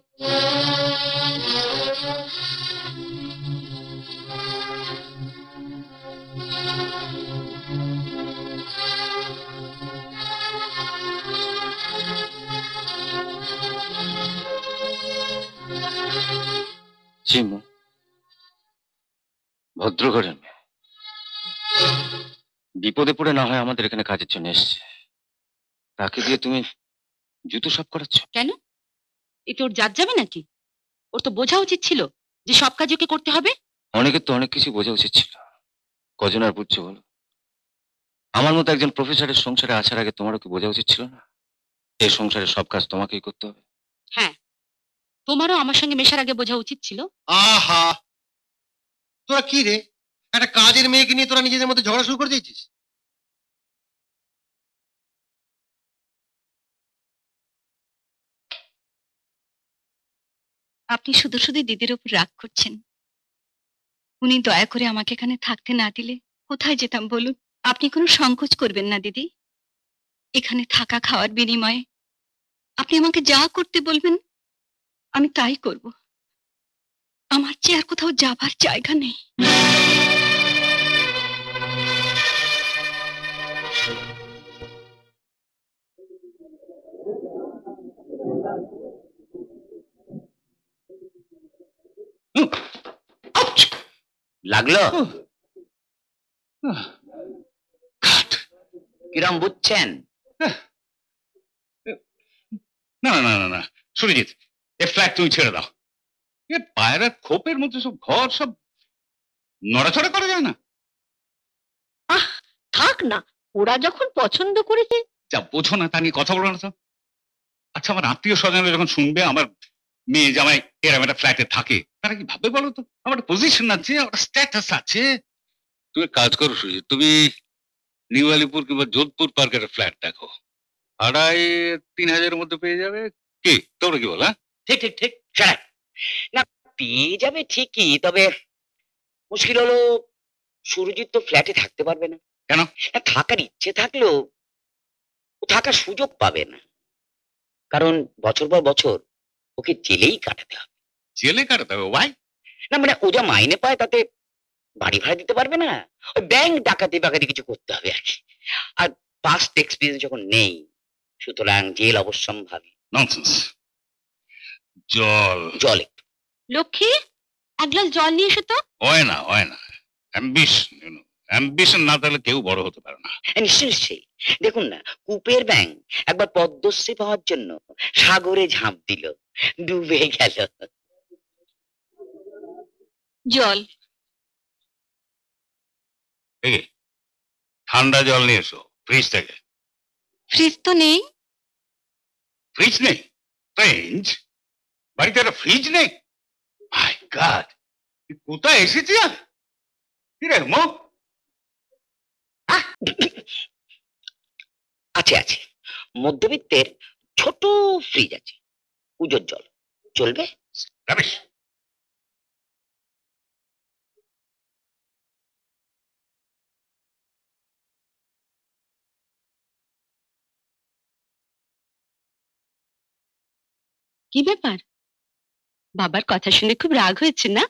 ভদ্র মেয়ে। বিপদে পড়ে না হয় আমাদের এখানে কাজের জন্য এসছে। তাকে দিয়ে তুমি জুতো সব করাচ্ছ? কেন? এতে ওর জাত যাবে নাকি? ওর তো বোঝা উচিত ছিল যে সব কাজ ওকে করতে হবে। অনেকের তো অনেক কিছু বোঝা উচিত ছিল। কজন আর বুঝছ বলো? আমার মতো একজন প্রফেসরের সংসারে আসার আগে তোমারও কি বোঝা উচিত ছিল না? এই সংসারে সব কাজ তোমাকেই করতে হবে। হ্যাঁ তোমারও আমার সঙ্গে মেশার আগে বোঝা উচিত ছিল। আহা! তোরা কি রে? একটা কাজের মেয়েকে নিয়ে তোরা নিজেদের মধ্যে ঝগড়া শুরু করে দিয়েছিস? আপনি শুধু শুধু দিদির ওপর রাগ করছেন। উনি দয়া করে আমাকে এখানে থাকতে না দিলে কোথায় যেতাম বলুন? আপনি কোনো সংকোচ করবেন না, দিদি। এখানে থাকা খাওয়ার বিনিময়ে আপনি আমাকে যা করতে বলবেন, আমি তাই করব। আমার চেয়ে আর কোথাও যাবার জায়গা নেই। লাগল? কিরম বুঝছেন? না না না না না সুরজিৎ এ ফ্ল্যাট তুমি ছেড়ে দাও। এ পায়রা খোপের মধ্যে সব ঘর সব নড়াচড়া করা যায় না। আহ থাক না ওরা যখন পছন্দ করেছে। যা বোঝো না তা নিয়ে কথা বলো না তো। আচ্ছা আমার আত্মীয় স্বজনরা যখন শুনবে আমার মেয়ে জামাই এরম একটা ফ্ল্যাটে থাকে। তারা কি ভাববে বলো তো? আমার পজিশন আছে আমার স্ট্যাটাস আছে। তুমি এক কাজ করো সুজিত তুমি নিউ আলিপুর কিংবা যোধপুর পার্কের ফ্ল্যাট দেখো। ভাড়ায় তিন হাজারের মধ্যে পেয়ে যাবে। কি? তোমরা কি বল হ্যাঁ? ঠিক ঠিক ঠিক। shut না পেয়ে যাবে ঠিকই তবে মুশকিল হলো সুরজিৎ তো ফ্ল্যাটে থাকতে পারবে না। কেন? না থাকার ইচ্ছে থাকলেও ও থাকার সুযোগ পাবে না। কারণ বছর পর বছর ওকে জেলেই কাটাতে হবে। জেলে কাটাতে হবে? ওয়াই না মানে ও যা মাইনে পায় তাতে বাড়ি ভাড়া দিতে পারবে না। ওই ব্যাংক ডাকাতি বাকাতি কিছু করতে হবে আর কি। আর পাস্ট এক্সপিরিয়েন্স যখন নেই সুতরাং জেল অবশ্যম্ভাবী। ননসেন্স জল। জল লক্ষ্মী এক গ্লাস জল নিয়ে এসো তো। হয় না হয় না অ্যাম্বিশন অ্যাম্বিশন না থাকলে কেউ বড় হতে পারে না। নিশ্চয়ই নিশ্চয়ই। দেখুন না কূপের ব্যাং একবার পদ্মশ্রী পাওয়ার জন্য সাগরে ঝাঁপ দিল ডুবে গেল। জল। ঠান্ডা জল নিয়ে এসো ফ্রিজ থেকে। ফ্রিজ তো নেই। ফ্রিজ নেই? ফ্রিজ বাড়িতে একটা ফ্রিজ নেই? মাই গড কোথায় এসেছি আমি কি রে মো? আছে আছে। মধ্যবিত্তের ছোট ফ্রিজ আছে। পুজোর জল। চলবে? কি ব্যাপার? বাবার কথা শুনে খুব রাগ হয়েছে না?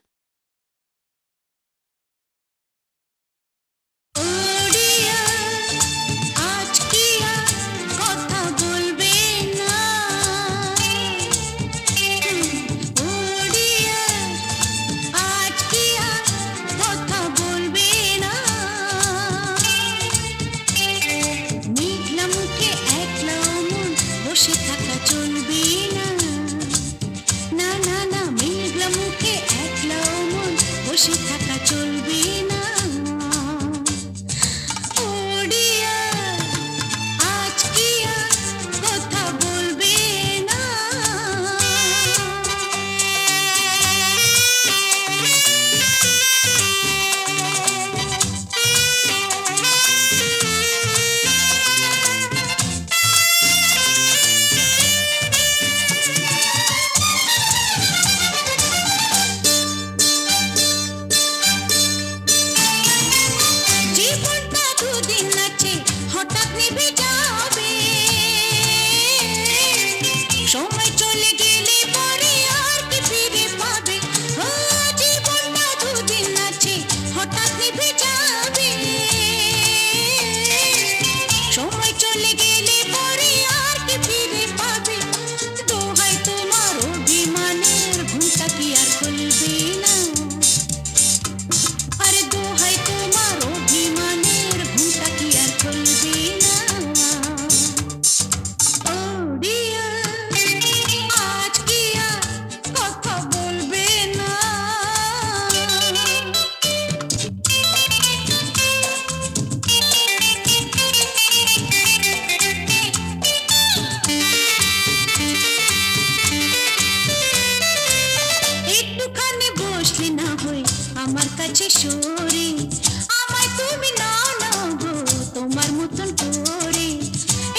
মতন করে।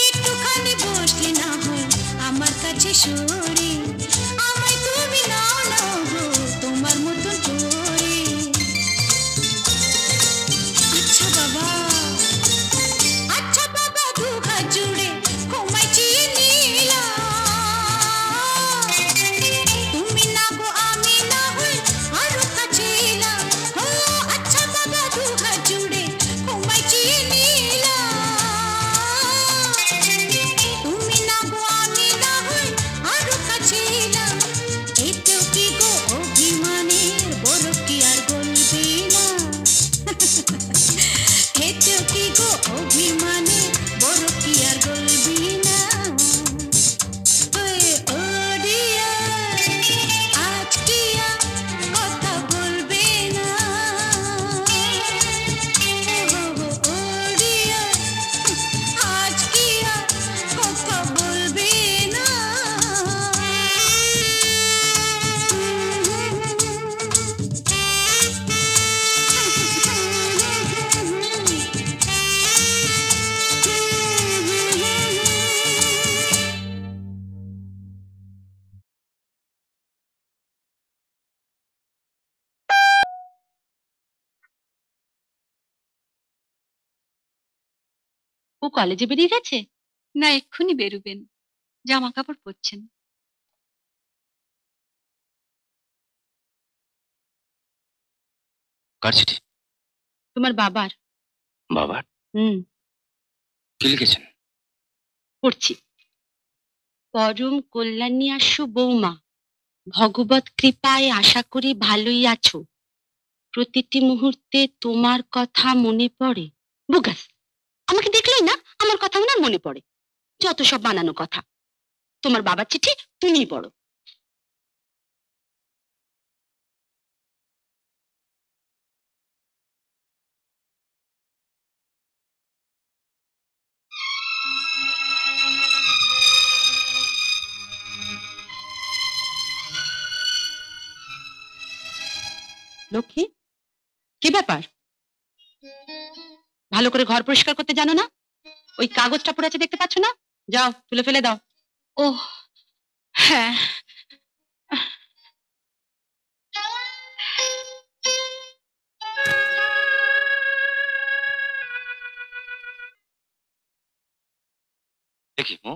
একটুখানি বসলে না হয় আমার কাছে শোন কলেজে বেরিয়ে গেছে? না এক্ষুনি বেরুবেন। জামা কাপড় পরছেন। কার চিঠি? তোমার বাবার। বাবার? হুম। কি লিখেছেন? পড়ছি। পরম কল্যাণী আসু বৌমা ভগবত কৃপায় আশা করি ভালোই আছো। প্রতিটি মুহূর্তে তোমার কথা মনে পড়ে। বুগাস। আমাকে দেখলেই না আমার কথা মনে মনে পড়ে। যত সব বানানো কথা। তোমার বাবার চিঠি তুমিই পড়ো। লক্ষ্মী, কি ব্যাপার? ভালো করে ঘর পরিষ্কার করতে জানো না? ওই কাগজটা পড়ে আছে দেখতে পাচ্ছ না? যাও তুলে ফেলে দাও। ও হ্যাঁ। দেখি মো।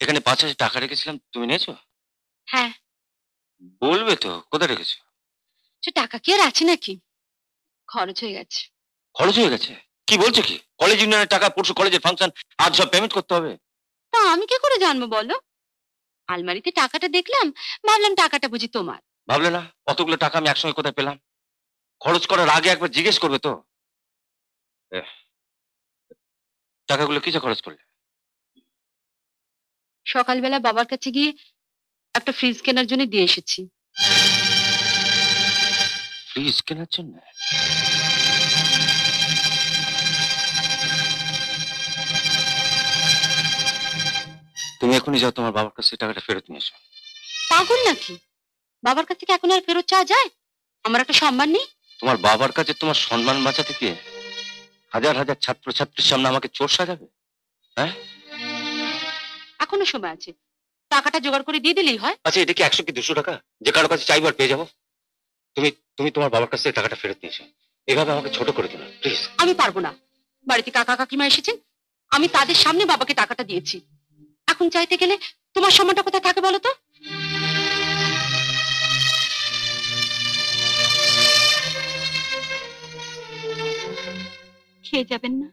এখানে পাঁচ হাজার টাকা রেখেছিলাম তুমি নিয়েছো? হ্যাঁ। বলবে তো কোথায় রেখেছো? সে টাকা কি আর আছে নাকি? খরচ হয়ে গেছে। খরচ হয়ে গেছে। কি বলছো কি? কলেজ ইউনিয়নের টাকা পরশু কলেজের ফাংশন আজ সব পেমেন্ট করতে হবে? তা আমি কি করে জানব বলো? আলমারিতে টাকাটা দেখলাম ভাবলাম টাকাটা বুঝি তোমার। ভাবলে না অতগুলো টাকা আমি একসঙ্গে কোথায় পেলাম? খরচ করার আগে একবার জিজ্ঞেস করবে তো। টাকাগুলো কিসে খরচ করলে? সকালবেলা বাবার কাছে গিয়ে একটা ফ্রিজ কেনার জন্য দিয়ে এসেছি। ফ্রিজ কেনার জন্য? তুমি এখনই যাও তোমার বাবার কাছে টাকাটা ফেরত নিয়ে এসো। পাগল নাকি? বাবার কাছ থেকে এখন আর ফেরত চাওয়া যায়? আমার একটা সম্মান নেই? তোমার বাবার কাছে তোমার সম্মান বাঁচাতে গিয়ে হাজার হাজার ছাত্র ছাত্রীর সামনে আমাকে চোর সাজাবে? হ্যাঁ? এখনও সময় আছে। টাকাটা জোগাড় করে দিয়ে দিলেই হয়। আচ্ছা এটা কি একশো কি দুশো টাকা? যে কারও কাছে চাইবার পেয়ে যাব। তুমি তুমি তোমার বাবার কাছ থেকে টাকাটা ফেরত নিয়ে এসো। এভাবে আমাকে ছোট করে দিও প্লিজ আমি পারব না। বাড়িতে কাকা কাকিমা এসেছেন। আমি তাদের সামনে বাবাকে টাকাটা দিয়েছি। এখন চাইতে গেলে তোমার সম্মানটা কোথায় থাকে বলো তো? খেয়ে যাবেন না।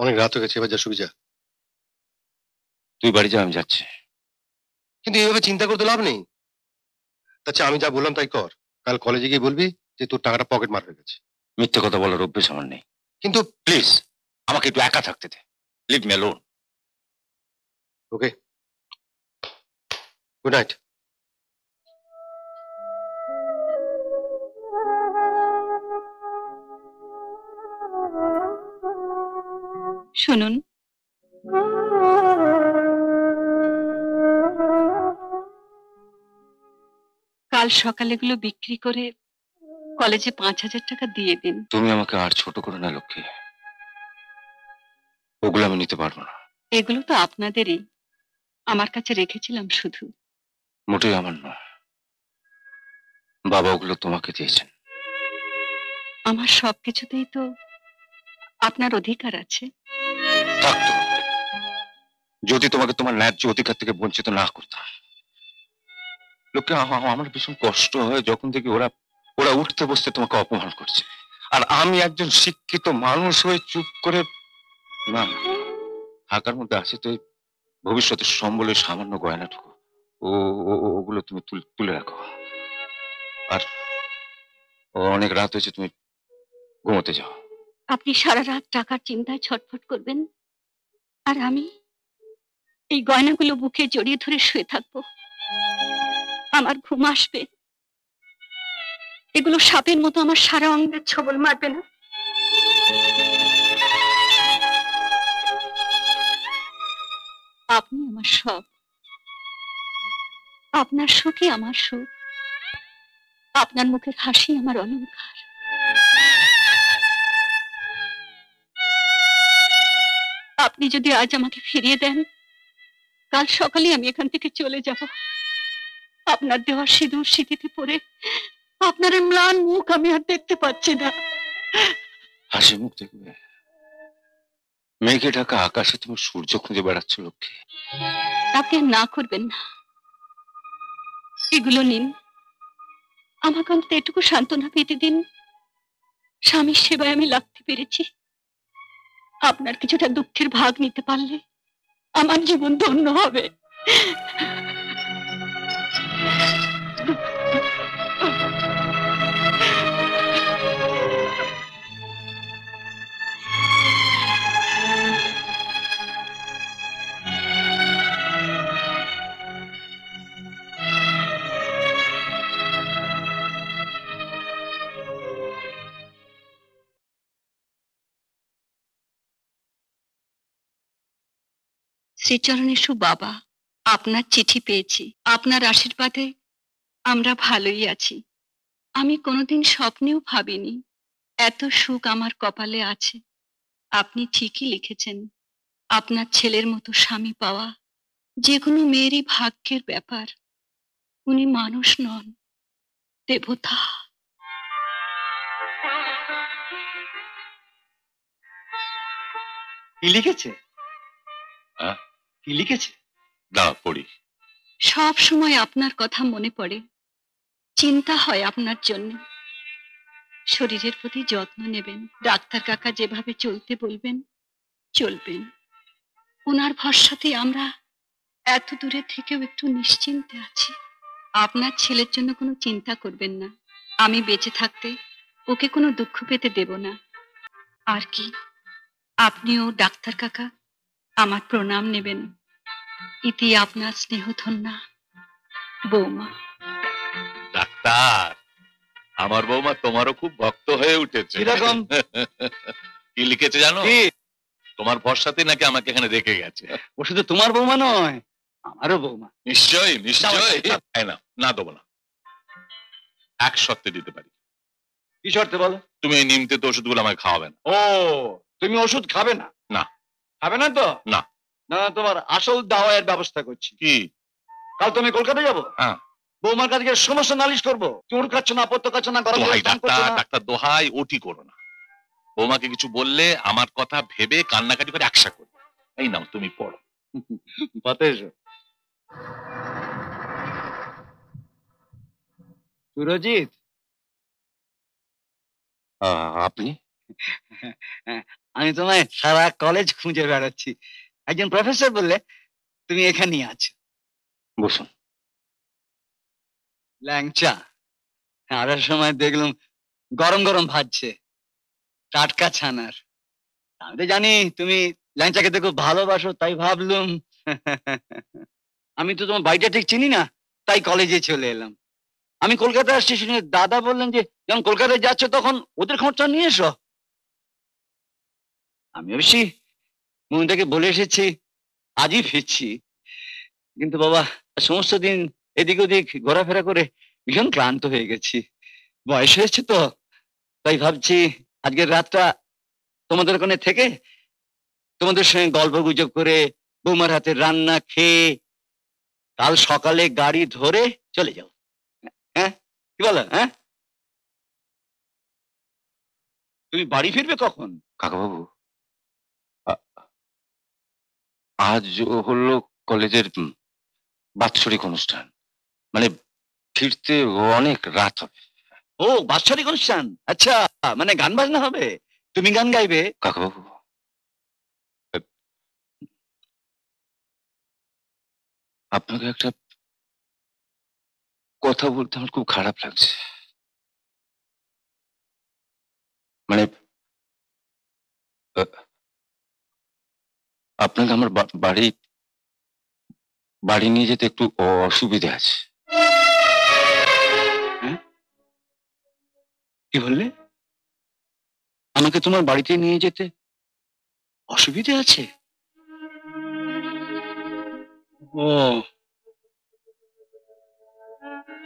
অনেক রাত হয়ে গেছে এবার যা সুবিধা। তুই বাড়ি যা আমি যাচ্ছি। কিন্তু এইভাবে চিন্তা করতে লাভ নেই। আচ্ছা আমি যা বললাম তাই কর। কাল কলেজে গিয়ে বলবি যে তোর টাকাটা পকেট মার হয়ে গেছে। মিথ্যে কথা বলার অভ্যেস আমার নেই। কিন্তু প্লিজ আমাকে একটু একা থাকতে দে। Leave me alone okay good night শুনুন। কাল সকালে এগুলো বিক্রি করে কলেজে পাঁচ হাজার টাকা দিয়ে দিন। তুমি আমাকে আর ছোট করো না লক্ষ্মী। ওগুলো আমি নিতে পারব না। এগুলো তো আপনাদেরই। আমার কাছে রেখেছিলাম শুধু। মোটেই আমার নয়। বাবা ওগুলো তোমাকে দিয়েছেন। আমার সবকিছুতেই তো আপনার অধিকার আছে। থাকতো যদি তোমাকে তোমার ন্যায্য অধিকার থেকে বঞ্চিত না করতাম। লোকে আমার ভীষণ কষ্ট হয় যখন থেকে ওরা ওরা উঠতে বসতে তোমাকে অপমান করছে। আর আমি একজন শিক্ষিত মানুষ হয়ে চুপ করে না, থাকার মধ্যে আছে তো ভবিষ্যতের সম্বলের সামান্য গয়নাটুকু। ও- ওগুলো তুমি তুলে রাখো। আর অনেক রাত হয়েছে তুমি ঘুমোতে যাও। আপনি সারা রাত টাকার চিন্তায় ছটফট করবেন? আর আমি এই গয়নাগুলো বুকে জড়িয়ে ধরে শুয়ে থাকব। আমার ঘুম আসবে। এগুলো সাপের মতো আমার সারা অঙ্গের ছবল মারবে না। আপনি আমার সব। আপনার সুখই আমার সুখ। আপনার মুখের হাসি আমার অলংকার আপনি যদি আজ আমাকে ফিরিয়ে দেন কাল সকালে আমি এখান থেকে চলে যাব। আপনার দেওয়া সিঁদুর স্মৃতিতে পড়ে আপনার ম্লান মুখ আমি আর দেখতে পাচ্ছি না। হাসি মুখ দেখবে। মেঘে ঢাকা আকাশে তুমি সূর্য খুঁজে বেড়াচ্ছ লক্ষ্মী। তাকে না করবেন না। এগুলো নিন। আমাকে অন্তত এটুকু সান্ত্বনা পেতে দিন। স্বামীর সেবায় আমি লাগতে পেরেছি। আপনার কিছুটা দুঃখের ভাগ নিতে পারলে আমার জীবন ধন্য হবে। শ্রীচরণেশু বাবা আপনার চিঠি পেয়েছি। আপনার আশীর্বাদে আমরা ভালোই আছি। আমি কোনোদিন স্বপ্নেও ভাবিনি এত সুখ আমার কপালে আছে। আপনি ঠিকই লিখেছেন আপনার ছেলের মতো স্বামী পাওয়া যে কোনো মেয়েরই ভাগ্যের ব্যাপার। উনি মানুষ নন দেবতা। লিখেছে? হ্যাঁ? কি লিখেছে? দাঁড়া পড়ি। সব সময় আপনার কথা মনে পড়ে। চিন্তা হয় আপনার জন্য। শরীরের প্রতি যত্ন নেবেন। ডাক্তার কাকা যেভাবে চলতে বলবেন চলবেন। ওনার ভরসাতে আমরা এত দূরে থেকেও একটু নিশ্চিন্তে আছি। আপনার ছেলের জন্য কোনো চিন্তা করবেন না। আমি বেঁচে থাকতে ওকে কোনো দুঃখ পেতে দেব না। আর কি? আপনিও ডাক্তার কাকা আমার প্রণাম নেবেন। ইতি আপনার স্নেহধন্যা। বৌমা। ডাক্তার আমার বৌমা তোমারও খুব ভক্ত হয়ে উঠেছে। কীরকম? কি লিখেছে জানো? তোমার ভরসাতে নাকি আমাকে এখানে রেখে গেছে। ও শুধু তোমার বৌমা নয় আমারও বৌমা। নিশ্চয়ই নিশ্চয়ই। না না দেবো না। এক শর্তে দিতে পারি। কি শর্তে বলো? তুমি এই নিমতে তো ওষুধগুলো আমাকে খাওয়াবে না। ও তুমি ওষুধ খাবে না? না। খাবে না তো? না। না তোমার আসল দাওয়ায়ের ব্যবস্থা করছি। কি? কাল তুমি কলকাতা যাব। হ্যাঁ। বৌমার কাছে গিয়ে সমস্যা নালিশ করব। চুর খাচ্ছ না পত্র খাচ্ছ না গরম ডাক্তার ডাক্তার দোহাই ওটি করো না। বৌমাকে কিছু বললে আমার কথা ভেবে কান্নাকাটি করে একসা করবে। এই নাও তুমি পড়ো। এসো। সুরজিৎ? আপনি? আমি তোমায় সারা কলেজ খুঁজে বেড়াচ্ছি। একজন প্রফেসর বললে, তুমি এখানেই আছো। বসুন। ল্যাংচা, আসার সময় দেখলাম গরম গরম ভাজছে, টাটকা ছানার। আমি তো জানি তুমি ল্যাংচা খেতে খুব ভালোবাসো, তাই ভাবলুম, আমি তো তোমার বাড়িটা ঠিক চিনি না, তাই কলেজে চলে এলাম। আমি কলকাতা আসছি শুনে দাদা বললেন যে, যখন কলকাতায় যাচ্ছ তখন ওদের খরচা নিয়ে এসো। আমি অবশ্যই মনটাকে বলে এসেছি, আজই ফিরছি। কিন্তু বাবা, সমস্ত দিন এদিক ওদিক ঘোরাফেরা করে ভীষণ ক্লান্ত হয়ে গেছি। বয়স হয়েছে তো, তাই ভাবছি আজকের রাতটা তোমাদের ওখানে থেকে তোমাদের সঙ্গে গল্প গুজব করে বৌমার হাতে রান্না খেয়ে কাল সকালে গাড়ি ধরে চলে যাও হ্যাঁ? কি বলো হ্যাঁ? তুমি বাড়ি ফিরবে কখন? কাকাবাবু আজ হলো কলেজের বাৎসরিক অনুষ্ঠান। মানে ফিরতে অনেক রাত হবে। ও বাৎসরিক অনুষ্ঠান? আচ্ছা মানে গান বাজনা হবে? তুমি গান গাইবে? কাকাবাবু। আপনাকে একটা কথা বলতে আমার খুব খারাপ লাগছে। মানে আপনাকে আমার বাড়ি বাড়ি নিয়ে যেতে একটু অসুবিধা আছে। কি বললে? আমাকে তোমার বাড়িতে নিয়ে যেতে অসুবিধে আছে? ও।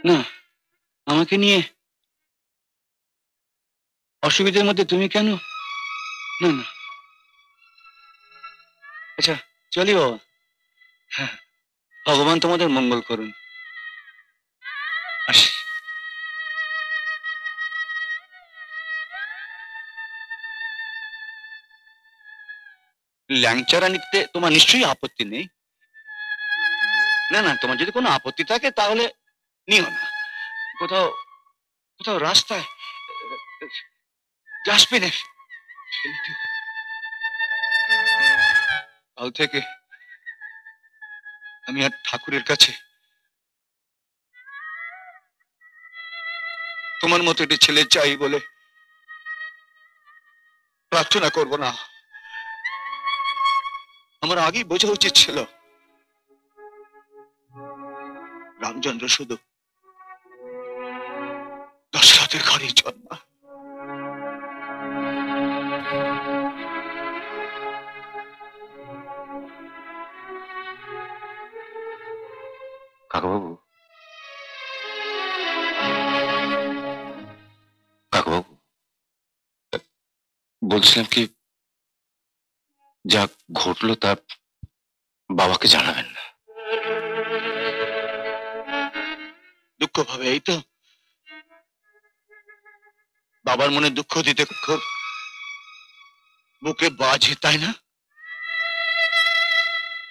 না, আমাকে নিয়ে অসুবিধার মধ্যে তুমি কেন? না না। আচ্ছা চলি বাবা হ্যাঁ ভগবান তোমাদের মঙ্গল করুন। আসি। তোমার নিশ্চয়ই আপত্তি নেই? না না, তোমার যদি কোনো আপত্তি থাকে তাহলে নিও না। কোথাও কোথাও রাস্তায় ডাস্টবিনে ফেলে দিও। কাল থেকে আমি আর ঠাকুরের কাছে তোমার মতো একটি ছেলে চাই বলে প্রার্থনা করব না। আমার আগেই বোঝা উচিত ছিল। রামচন্দ্র শুধু দশরথের ঘরেই জন্মা বলছিলাম কি, যা ঘটলো তা বাবাকে জানাবেন না। দুঃখ ভাবে এই তো। বাবার মনে দুঃখ দিতে খুব বুকে বাজে, তাই না?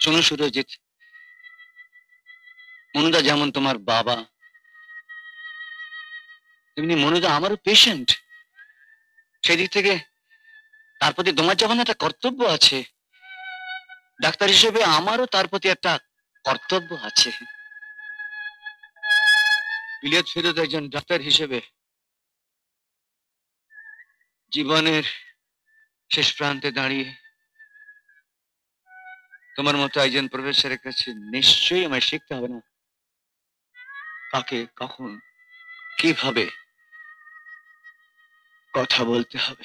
শোনো সুরজিৎ, মনুদা যেমন তোমার বাবা, তেমনি মনুদা আমারও পেশেন্ট সেদিক থেকে তার প্রতি তোমার যেমন একটা কর্তব্য আছে, ডাক্তার হিসেবে আমারও তার প্রতি একটা কর্তব্য আছে। বিলিয়ত ফেরত একজন ডাক্তার হিসেবে জীবনের শেষ প্রান্তে দাঁড়িয়ে তোমার মতো একজন প্রফেসরের কাছে নিশ্চয়ই আমায় শিখতে হবে না। কাকে, কখন, কীভাবে কথা বলতে হবে?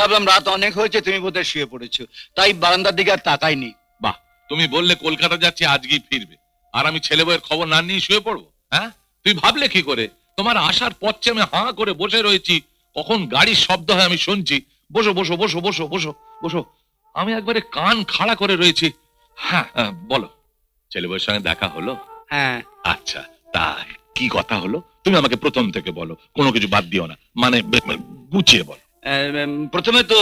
ভাবলাম রাত অনেক হয়েছে তুমি বোধহয় শুয়ে পড়েছো। তাই বারান্দার দিকে আর তাকাইনি। বাহ তুমি বললে কলকাতা যাচ্ছি আজকেই ফিরবে। আর আমি ছেলে বউয়ের খবর না নিয়ে শুয়ে পড়ব? হ্যাঁ? তুমি ভাবলে কি করে? তোমার আসার পথে আমি হাঁ করে বসে রয়েছি। কখন গাড়ির শব্দ হয় আমি শুনছি। বসো বসো বসো বসো বসো বসো। আমি একবারে কান খাড়া করে রয়েছি। হ্যাঁ হ্যাঁ, বলো। ছেলে বউয়ের সঙ্গে দেখা হলো? হ্যাঁ। আচ্ছা তা কি কথা হলো? তুমি আমাকে প্রথম থেকে বলো কোনো কিছু বাদ দিও না। মানে গুছিয়ে বলো। প্রথমে তো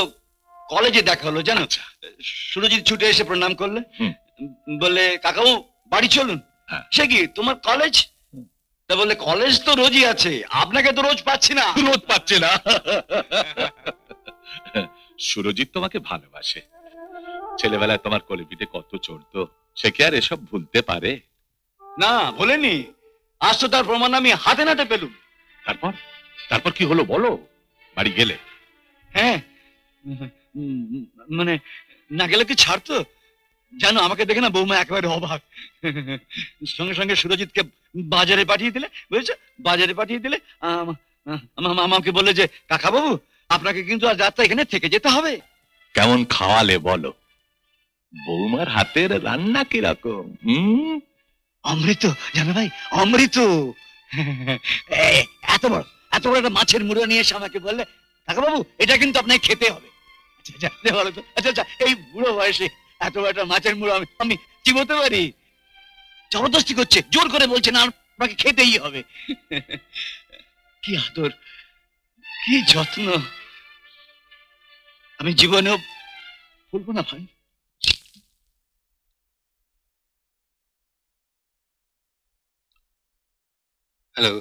কলেজে দেখা হলো জানো? সুরজিৎ ছুটে এসে প্রণাম করলে। বলে কাকাবু বাড়ি চলুন। হ্যাঁ। সে কি তোমার কলেজ? তা বলে কলেজ তো রোজই আছে আপনাকে তো রোজ পাচ্ছি না। রোদ পাচ্ছে না। সুরজিৎ তোমাকে ভালোবাসে। ছেলেবেলায় তোমার কোলে পিঠে কত চড়তো সে কি আর এসব ভুলতে পারে? না ভোলেনি। আজ তো তার প্রমাণ আমি হাতে নাতে পেলুম। তারপর? তারপর কি হলো বলো? বাড়ি গেলে? হ্যাঁ? মানে না গেলে কি ছাড়তো জানো আমাকে দেখে না বৌমা একেবারে অবাক। সঙ্গে সঙ্গে সুরজিৎকে বাজারে পাঠিয়ে দিলে বুঝেছ? বাজারে পাঠিয়ে দিলে আম- আম- আমাকে বললে যে কাকা বাবু আপনাকে কিন্তু আজ রাতটা এখানে থেকে যেতে হবে। কেমন খাওয়ালে বলো। বৌমার হাতের রান্না কীরকম অমৃত জানো ভাই অমৃত। এত বড় এত বড় একটা মাছের মুড়ো নিয়ে এসে আমাকে বললে বাবু এটা কিন্তু আপনাকে খেতে হবে। আচ্ছা আচ্ছা তো। আচ্ছা আচ্ছা এই বুড়ো বয়সে এত মাছের মুড়ো আমি আমি পারি? জবরদস্তি করছে, জোর করে বলছে না, আপনাকে খেতেই হবে। কি আদর, কি যত্ন। আমি জীবনেও না ভাই। হ্যালো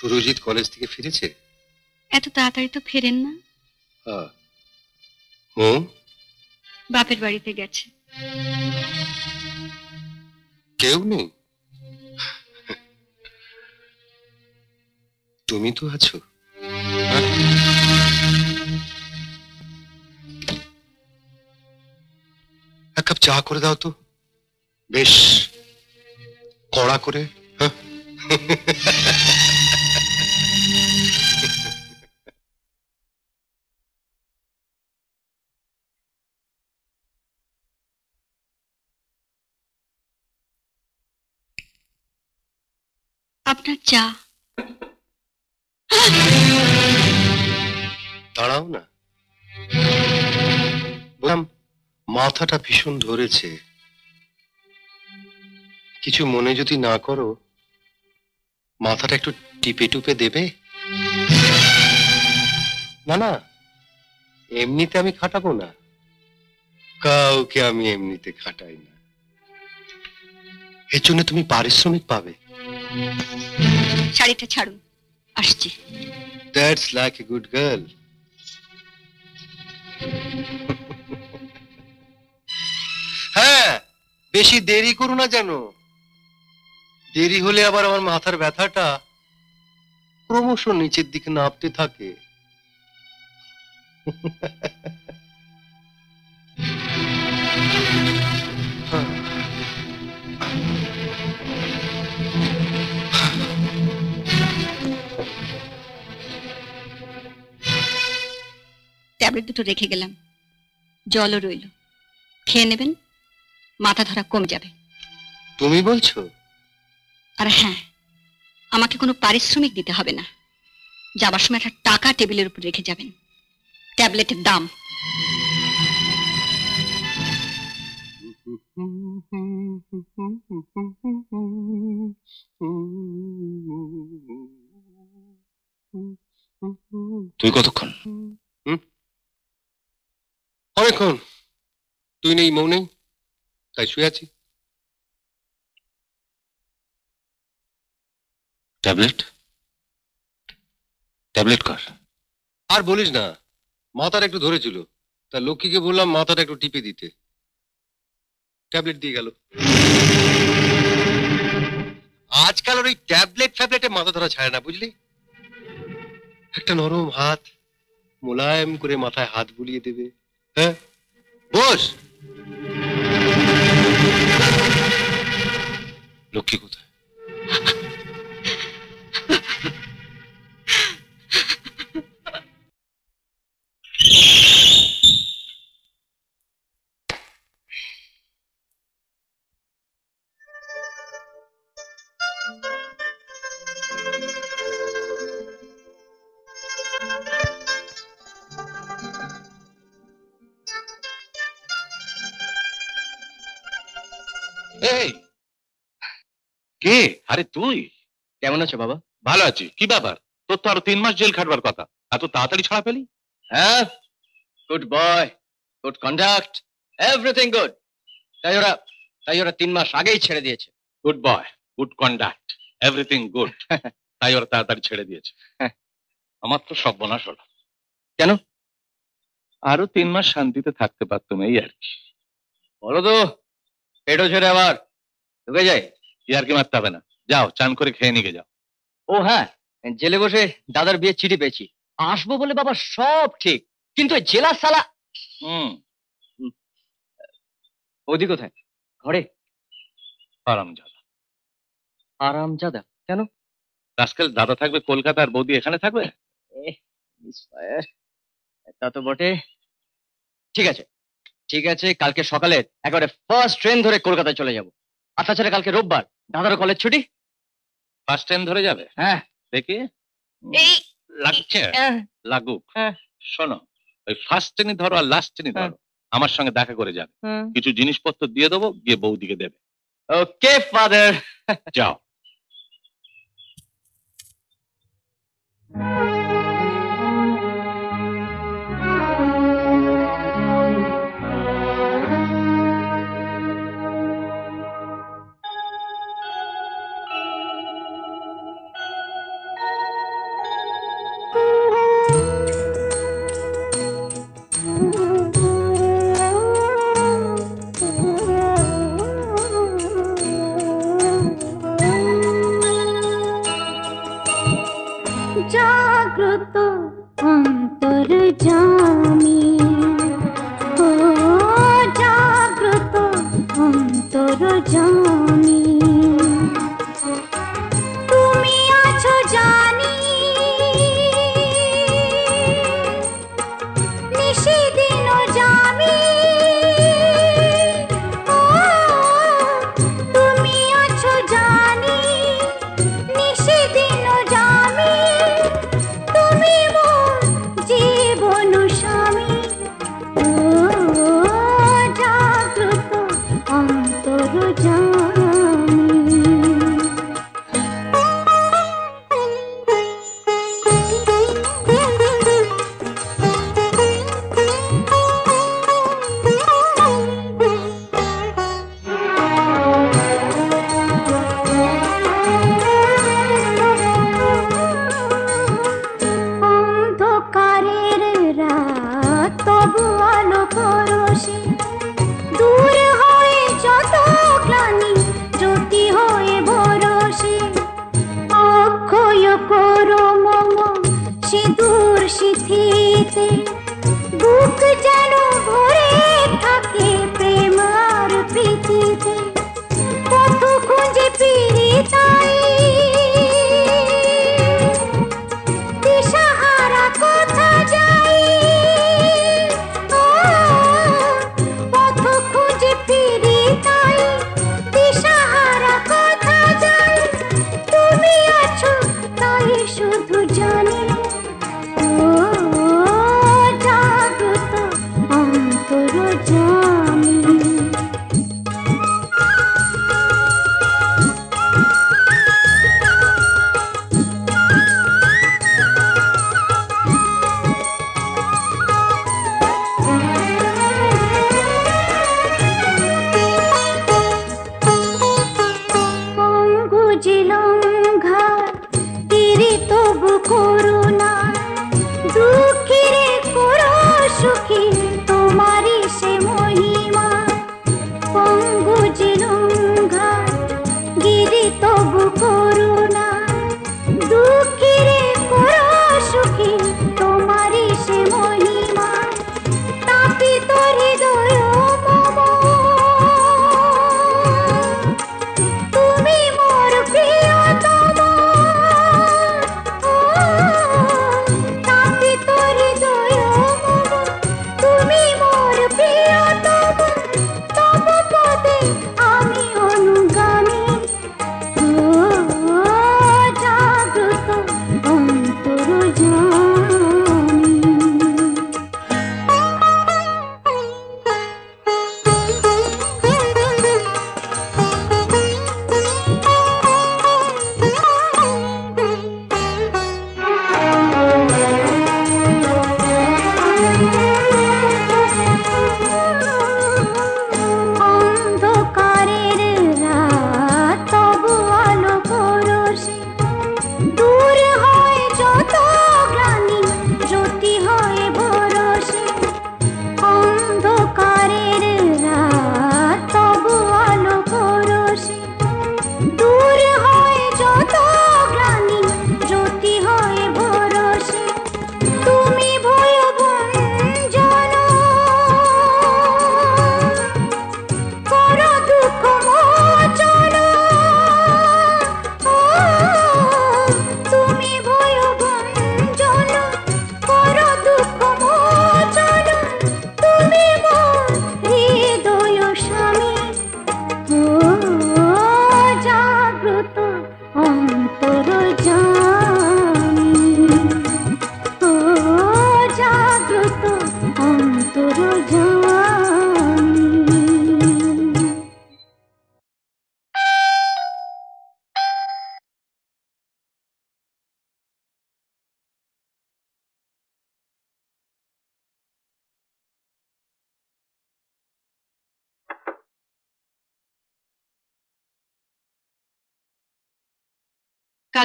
সুরজিৎ কলেজ থেকে ফিরেছে? এত তাড়াতাড়ি তো ফেরেন না। হ্যাঁ। মৌ বাপের বাড়িতে গেছে। কেউ নেই? তুমি তো আছো। হ্যাঁ? এক কাপ চা করে দাও তো। বেশ। কড়া করে। হ্যাঁ। আপনার চা। দাঁড়াও না। বললাম, মাথাটা ভীষণ ধরেছে। কিছু মনে যদি না করো, মাথাটা একটু টিপে টুপে দেবে? না না, এমনিতে আমি খাটাবো না। কাউকে আমি এমনিতে খাটাই না। এর জন্য তুমি পারিশ্রমিক পাবে। শাড়িটা ছাড়ুন আসছি। That's like a good girl হ্যাঁ বেশি দেরি করো না যেন। দেরি হলে আবার আমার মাথার ব্যথাটা ক্রমশ নিচের দিকে নামতে থাকে। ট্যাবলেট দুটো রেখে গেলাম। জলও রইল। খেয়ে নেবেন মাথা ধরা কমে যাবে। তুমি বলছো? আর হ্যাঁ আমাকে কোনো পারিশ্রমিক দিতে হবে না। যাবার সময় একটা টাকা টেবিলের উপর রেখে যাবেন। ট্যাবলেটের দাম। তুই কতক্ষণ? অনেকক্ষণ। তুই নেই মৌ নেই তাই শুয়ে আছি। ট্যাবলেট? ট্যাবলেট কর। আর বলিস না মাথার একটু ধরেছিল। তা লক্ষ্মীকে বললাম মাথাটা একটু টিপে দিতে। ট্যাবলেট দিয়ে গেল। আজকাল ওই ট্যাবলেট ফ্যাবলেটে মাথা ধরা ছাড়ে না বুঝলি? একটা নরম হাত মোলায়েম করে মাথায় হাত বুলিয়ে দেবে। হ্যাঁ বস লক্ষ্মী কে আরে তুই? কেমন আছো বাবা? ভালো আছি। কি ব্যাপার? তোর তো আরও তিন মাস জেল খাটবার কথা। এত তাড়াতাড়ি ছাড়া পেলি? হ্যাঁ good boy good conduct everything good তাই ওরা তাই ওরা তিন মাস আগেই ছেড়ে দিয়েছে। Good boy good conduct everything good তাই ওরা তাড়াতাড়ি ছেড়ে দিয়েছে। আমার তো সব সর্বনাশ হলো। কেন? আরও তিন মাস শান্তিতে থাকতে পারতাম এই আর কি। বলো তো পেটও ছেড়ে আবার ঢুকে যায় ইয়ার কি মারতে হবে না। যাও চান করে খেয়ে নিয়ে যাও। ও হ্যাঁ জেলে বসে দাদার বিয়ের চিঠি পেয়েছি। আসব বলে বাবা সব ঠিক কিন্তু জেলা সালা হুম ওদি কোথায়? ঘরে? আরাম যাও আরাম জাদা কেন? আজকাল দাদা থাকবে কলকাতা আর বৌদি এখানে থাকবে। তা তো বটে। ঠিক আছে ঠিক আছে কালকে সকালে একেবারে ফার্স্ট ট্রেন ধরে কলকাতায় চলে যাব। আর তাছাড়া কালকে রোববার। দাদার কলেজ ছুটি? ফার্স্ট টাইম ধরে যাবে? হ্যাঁ। দেখি। এই লাগছে? আহ, লাগুক। হ্যাঁ। শোনো ওই ফার্স্ট ট্রেনই ধরো আর লাস্ট ট্রেনই ধরো। আমার সঙ্গে দেখা করে যাবে। কিছু জিনিসপত্র দিয়ে দেবো গিয়ে বৌদিকে দেবে। ওকে ফাদার যাও। জাগ্রত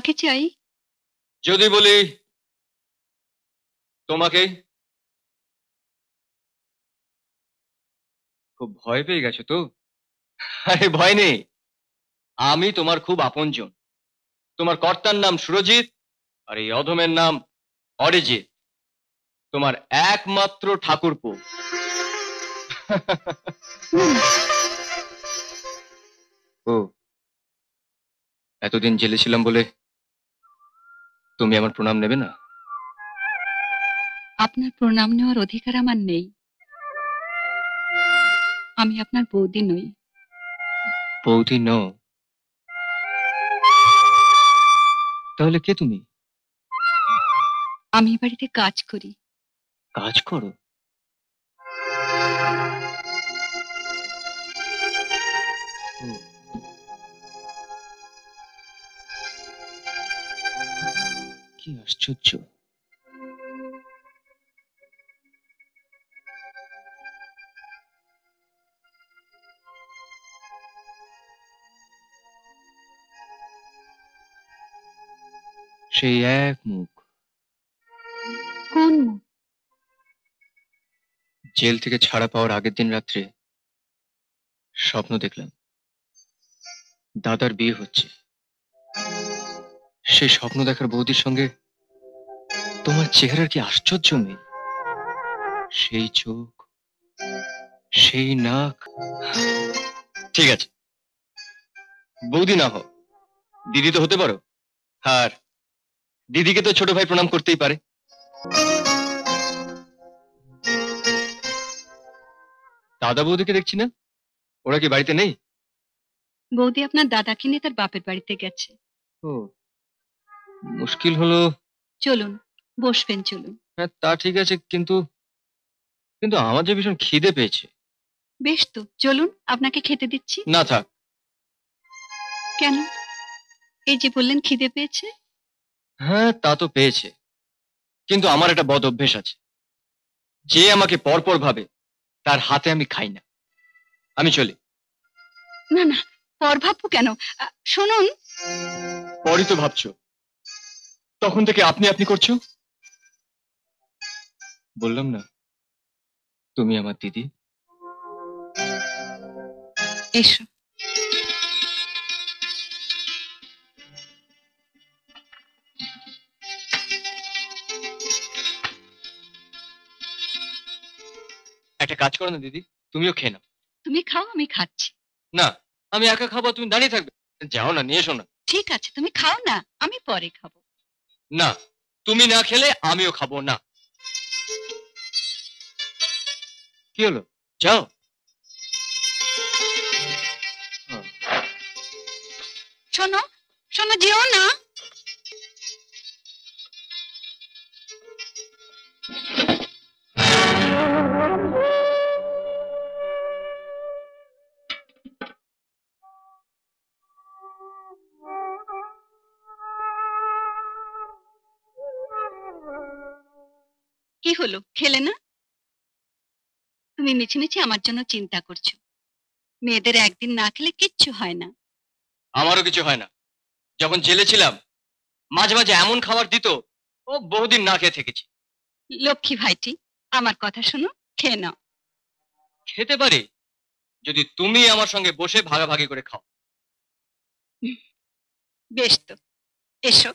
কাকে চাই। যদি বলি তোমাকে খুব ভয় পেয়ে গেছো তো? আরে ভয় নেই। আমি তোমার খুব আপনজন। তোমার কর্তার নাম সুরজিৎ আর এই অধমের নাম অরিজিৎ। তোমার একমাত্র ঠাকুরপো। ও এতদিন জেলে ছিলাম বলে তুমি আমার প্রণাম নেবে না? আপনার প্রণাম নেওয়ার অধিকার আমার নেই। আমি আপনার বৌদি নই। বৌদি ন তাহলে কে তুমি? আমি এ বাড়িতে কাজ করি। কাজ করো? কি আশ্চর্য। সেই এক মুখ। কোন মুখ? জেল থেকে ছাড়া পাওয়ার আগের দিন রাত্রে স্বপ্ন দেখলাম। দাদার বিয়ে হচ্ছে। সেই স্বপ্ন দেখার বৌদির সঙ্গে তোমার চেহারার কি আশ্চর্য মেয়ে সেই চোখ সেই নাক। ঠিক আছে। বৌদি না হও দিদি তো হতে পারো। আর দিদিকে তো ছোট ভাই প্রণাম করতেই পারে। দাদা বৌদিকে দেখছি না? ওরা কি বাড়িতে নেই? বৌদি আপনার দাদাকে নিয়ে তার বাপের বাড়িতে গেছে। ও মুশকিল হলো। চলুন বসবেন চলুন। হ্যাঁ তা ঠিক আছে কিন্তু কিন্তু আমার যে ভীষণ খিদে পেয়েছে। বেশ তো চলুন আপনাকে খেতে দিচ্ছি। না থাক। কেন? এই যে বললেন খিদে পেয়েছে? হ্যাঁ তা তো পেয়েছে। কিন্তু আমার একটা বদ অভ্যেস আছে। যে আমাকে পরপর ভাবে তার হাতে আমি খাই না। আমি চলি। না না পর ভাববো কেন শুনুন। পরই তো ভাবছ। তখন থেকে আপনি আপনি করছ? বললাম না। তুমি আমার দিদি। এসো। একটা কাজ করো না দিদি। তুমিও খেয়ে নাও। তুমি খাও আমি খাচ্ছি। না আমি একা খাব তুমি দাঁড়িয়ে থাকবে। যাও না নিয়ে এসো না। ঠিক আছে তুমি খাও না আমি পরে খাব। না তুমি না খেলে আমিও খাব না। কি হলো? যাও। শোনো শোনো যেও না। কি হলো? খেলে না? তুমি মিছে মিছে আমার জন্য চিন্তা করছ। মেয়েদের একদিন না খেলে কিচ্ছু হয় না। আমারও কিছু হয় না। যখন জেলে ছিলাম মাঝে মাঝে এমন খাবার দিত ও বহুদিন না খেয়ে থেকেছি। লক্ষ্মী ভাইটি আমার কথা শোনো খেয়ে নাও। খেতে পারি? যদি তুমি আমার সঙ্গে বসে ভাগাভাগি করে খাও। বেশ তো এসো।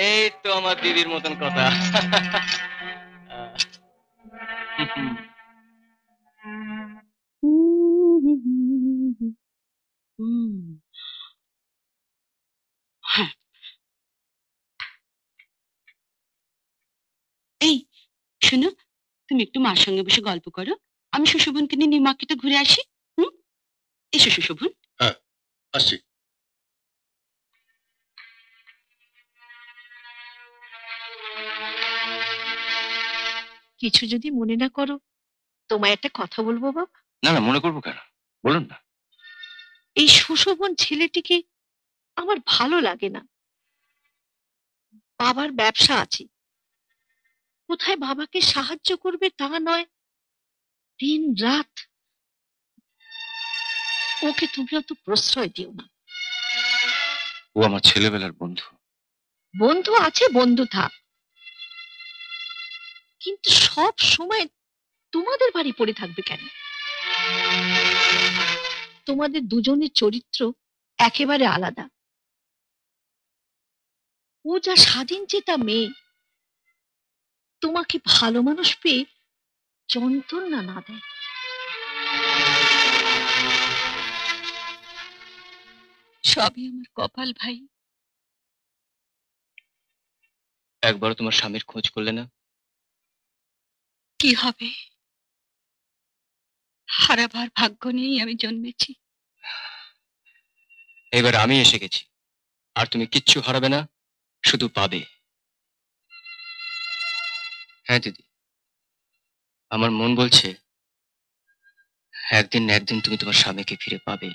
এই তো আমার দিদির মতন কথা। এই, শোনো, তুমি একটু মার সঙ্গে বসে গল্প করো। আমি সুশোভনকে নিয়ে নিমাকে ঘুরে আসি, হুম? এসো সুশোভন। হ্যাঁ আসছি। কিছু যদি মনে না করো। তোমায় একটা কথা বলব বাবা না না মনে করব কেন? বলুন না। এই সুশোভন ছেলেটিকে আমার ভালো লাগে না। বাবার ব্যবসা আছে। কোথায় বাবাকে সাহায্য করবে তা নয়। দিন রাত ওকে তুমি অত প্রশ্রয় দিও না। ও আমার ছেলেবেলার বন্ধু। বন্ধু আছে বন্ধু থাক। কিন্তু সব সময় তোমাদের বাড়ি পড়ে থাকবে কেন? তোমাদের দুজনের চরিত্র একেবারে আলাদা। ও যা স্বাধীন চেতা মেয়ে, তোমাকে ভালো মানুষ পেয়ে যন্ত্রণা না দেয়। সবই আমার কপাল, ভাই। একবারও তোমার স্বামীর খোঁজ করলে না? কি হবে? হারাবার ভাগ্য নিয়েই আমি জন্মেছি। এবার আমি এসে গেছি। আর তুমি কিচ্ছু হারাবে না, শুধু পাবে। হ্যাঁ দিদি। আমার মন বলছে, একদিন না একদিন তুমি তোমার স্বামীকে ফিরে পাবে।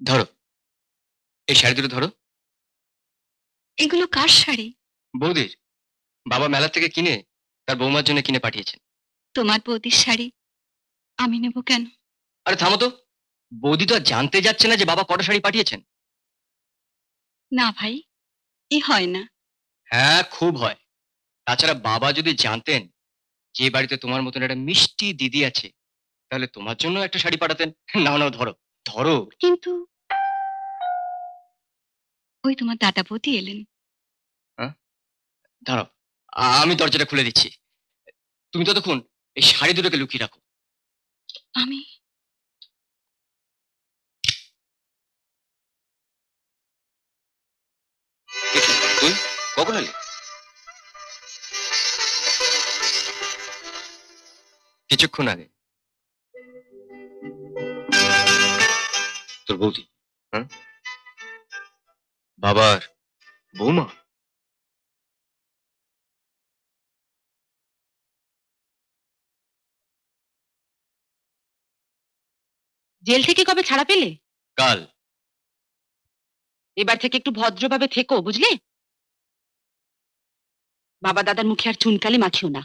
ধরো। এই শাড়ি দুটো ধরো। এগুলো কার শাড়ি? বৌদির। বাবা মেলা থেকে কিনে তার বৌমার জন্য কিনে পাঠিয়েছেন। তোমার বৌদির শাড়ি? আমি নেব কেন? আরে থামো তো। বৌদি তো আর জানতে যাচ্ছে না যে বাবা কটা শাড়ি পাঠিয়েছেন। না ভাই এ হয় না। হ্যাঁ খুব হয়। তাছাড়া বাবা যদি জানতেন যে বাড়িতে তোমার মতন একটা মিষ্টি দিদি আছে তাহলে তোমার জন্য একটা শাড়ি পাঠাতেন। নাও নাও ধরো। ধরো। কিন্তু ওই তোমার দাদা বৌদি এলেন ধরো আমি দরজাটা খুলে দিচ্ছি। তুমি ততক্ষণ এই শাড়ি দুটোকে লুকিয়ে রাখো। আমি তুই কখন এলি? কিছুক্ষণ আগে। তোর বৌদি হ্যাঁ? বাবার বৌমা। জেল থেকে কবে ছাড়া পেলে? কাল। এবার থেকে একটু ভদ্রভাবে থেকো বুঝলে? বাবা দাদার মুখে আর চুনকালি মাখিও না।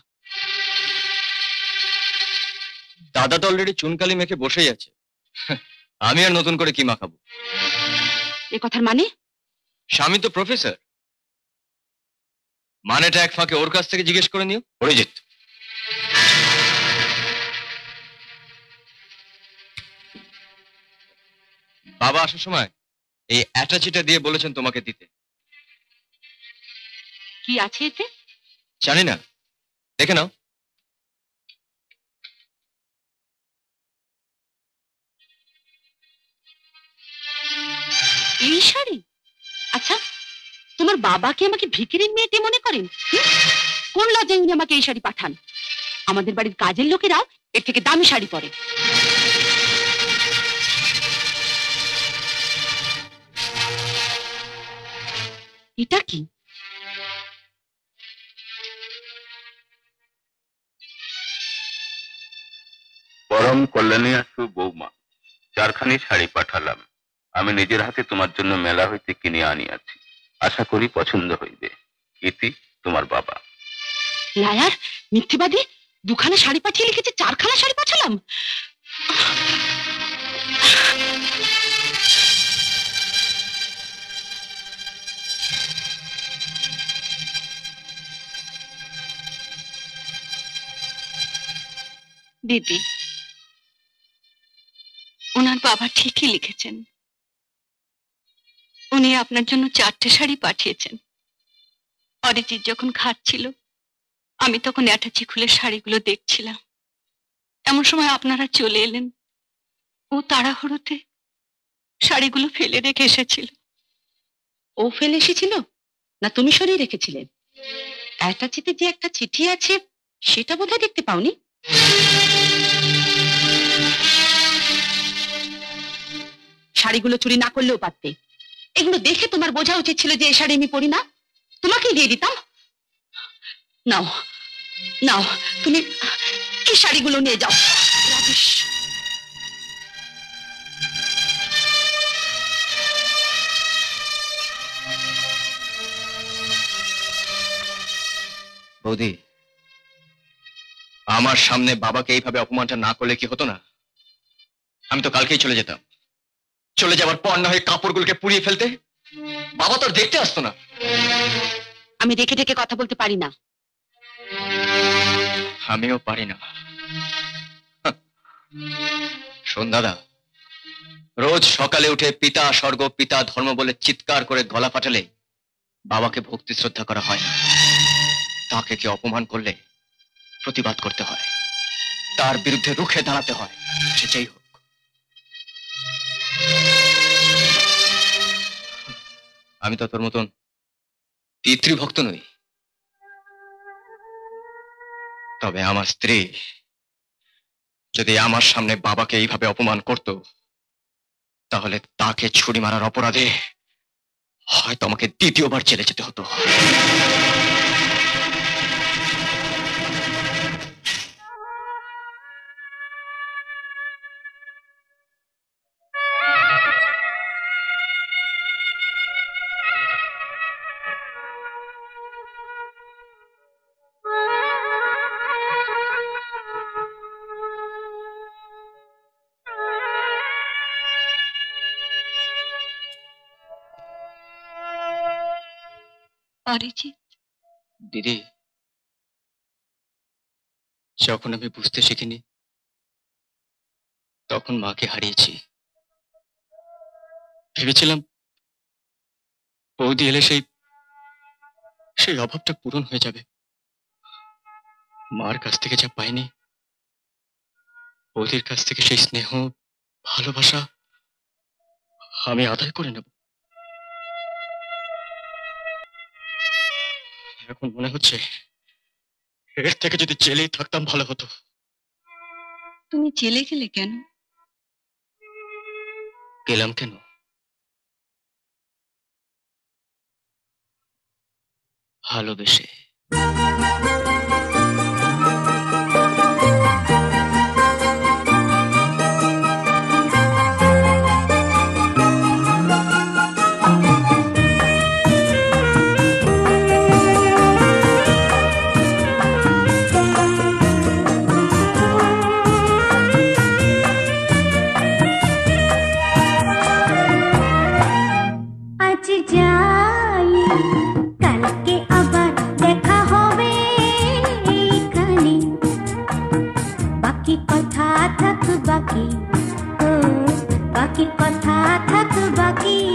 দাদা তো অলরেডি চুনকালি মেখে বসেই আছে। আমি আর নতুন করে কি মাখাবো? এ কথার মানে? স্বামী তো প্রফেসর। মানেটা এক ফাঁকে ওর কাছ থেকে জিজ্ঞেস করে নিও। অরিজিৎ। বাবা আসার সময় এই অ্যাটাচিটা দিয়ে বলেছেন তোমাকে দিতে। কি আছে এতে? জানি না। দেখে নাও। এই শাড়ি? আচ্ছা তোমার বাবা কি আমাকে ভিকিরির মেয়েটি মনে করেন? কোন লজ্জায় উনি আমাকে এই শাড়ি পাঠান? আমাদের বাড়ির কাজের লোকেরাও এর থেকে দামি শাড়ি পরে। এটা কি? পরম কল্যাণী আসু বৌমা চারখানি শাড়ি পাঠালাম। আমি নিজের হাতে তোমার জন্য মেলা হইতে কিনে আনিয়াছি। আশা করি পছন্দ হইবে। ইতি তোমার বাবা। লায়ার, মিথ্যেবাদী, দুখানা শাড়ি পাঠিয়ে লিখেছে, চারখানা শাড়ি পাঠালাম। দিদি, ওনার বাবা ঠিকই লিখেছেন। উনি আপনার জন্য চারটে শাড়ি পাঠিয়েছেন। অরিজিৎ যখন খাচ্ছিল, আমি তখন অ্যাটাচি খুলে শাড়িগুলো দেখছিলাম। এমন সময় আপনারা চলে এলেন। ও তাড়াহুড়োতে শাড়িগুলো ফেলে রেখে এসেছিল। ও ফেলে এসেছিল? না তুমি সরিয়ে রেখেছিলেন অ্যাটাচিতে যে একটা চিঠি আছে, সেটা বোধহয় দেখতে পাওনি? শাড়িগুলো চুরি না করলেও পারতে। এগুলো দেখে তোমার বোঝা উচিত ছিল যে শাড়ি আমি পরি না। তোমাকেই দিয়ে দিতাম। নাও নাও, তুমি এই শাড়িগুলো নিয়ে যাও। রাজেশ। বৌদি, আমার সামনে বাবাকে এইভাবে অপমানটা না করলে কি হতো না? আমি তো কালকেই চলে যেতাম। চলে যাওয়ার পর না হয়ে কাপড়গুলোকে পুড়িয়ে ফেলতে? বাবা তো আর দেখতে আসতো না। আমি রেখে রেখে কথা বলতে পারি না। আমিও পারি না। শোন দাদা রোজ সকালে উঠে পিতা স্বর্গ পিতা ধর্ম বলে চিৎকার করে গলা ফাটালে বাবাকে ভক্তি শ্রদ্ধা করা হয়। না তাকে কে অপমান করলে প্রতিবাদ করতে হয়? তার বিরুদ্ধে রুখে দাঁড়াতে হয়। সে যেই হোক। আমি তো তোর মতন পিতৃভক্ত নই। তবে আমার স্ত্রী যদি আমার সামনে বাবাকে এইভাবে অপমান করত, তাহলে তাকে ছুরি মারার অপরাধে হয়তো আমাকে দ্বিতীয়বার জেলে যেতে হতো। অরিজিৎ দিদি, যখন আমি বুঝতে শিখিনি, তখন মাকে হারিয়েছি। ভেবেছিলাম, বৌদি এলে সেই সেই অভাবটা পূরণ হয়ে যাবে। মার কাছ থেকে যা পাইনি, বৌদির কাছ থেকে সেই স্নেহ, ভালোবাসা আমি আদায় করে নেব। এখন মনে হচ্ছে? এর থেকে যদি জেলেই থাকতাম ভালো হতো। তুমি জেলে গেলে কেন? গেলাম কেন? ভালোবেসে। বাকি কথা থাক বাকি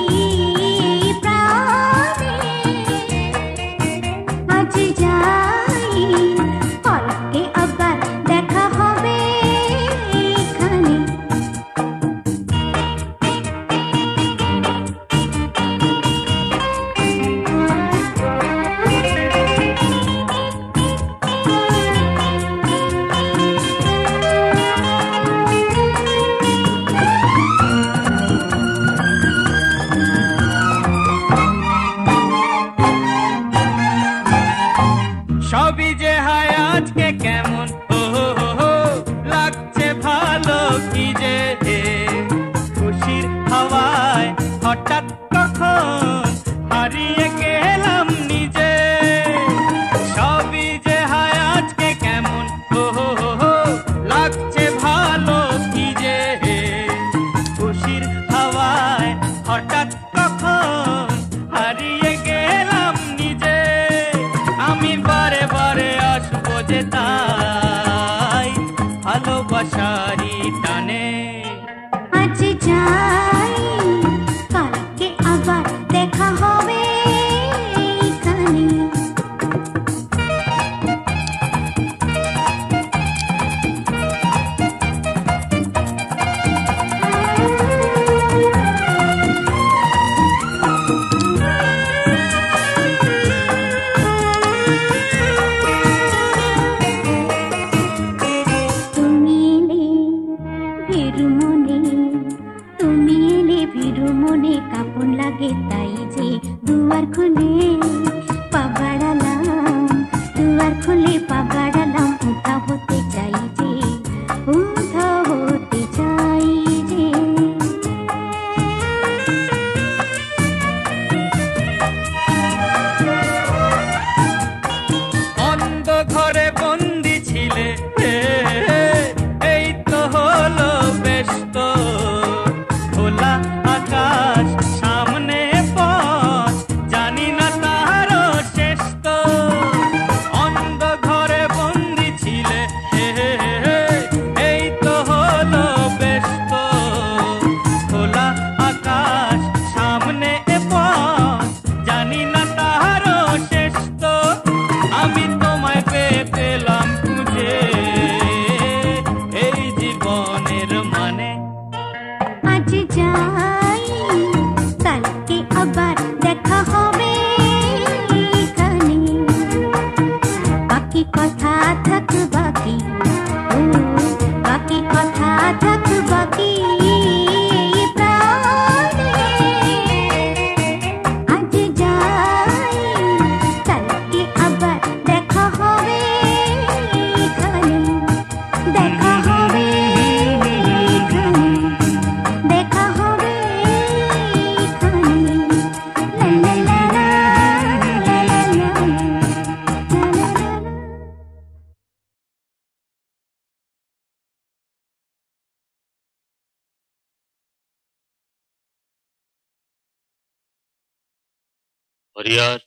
হরিহর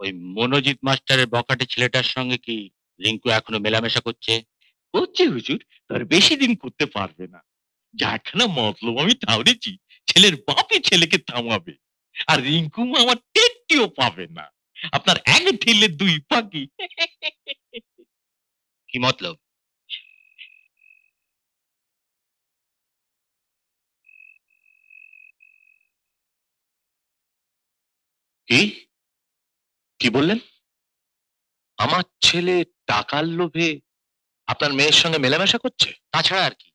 ওই মনোজিৎ মাস্টারের বকাটে ছেলেটার সঙ্গে কি রিঙ্কু এখনও মেলামেশা করছে? করছে হুজুর তার বেশি দিন করতে পারবে না। যাখানা মতলব আমি ঠাউরেছি ছেলের বাপই ছেলেকে থামাবে। আর রিঙ্কু আমার টেটটিও পাবে না। আপনার এক ঠেলে দুই পাখি কি মতলব? কি কি বললেন? আমার ছেলে টাকার লোভে আপনার মেয়ের সঙ্গে মেলামেশা করছে? তাছাড়া আর কি?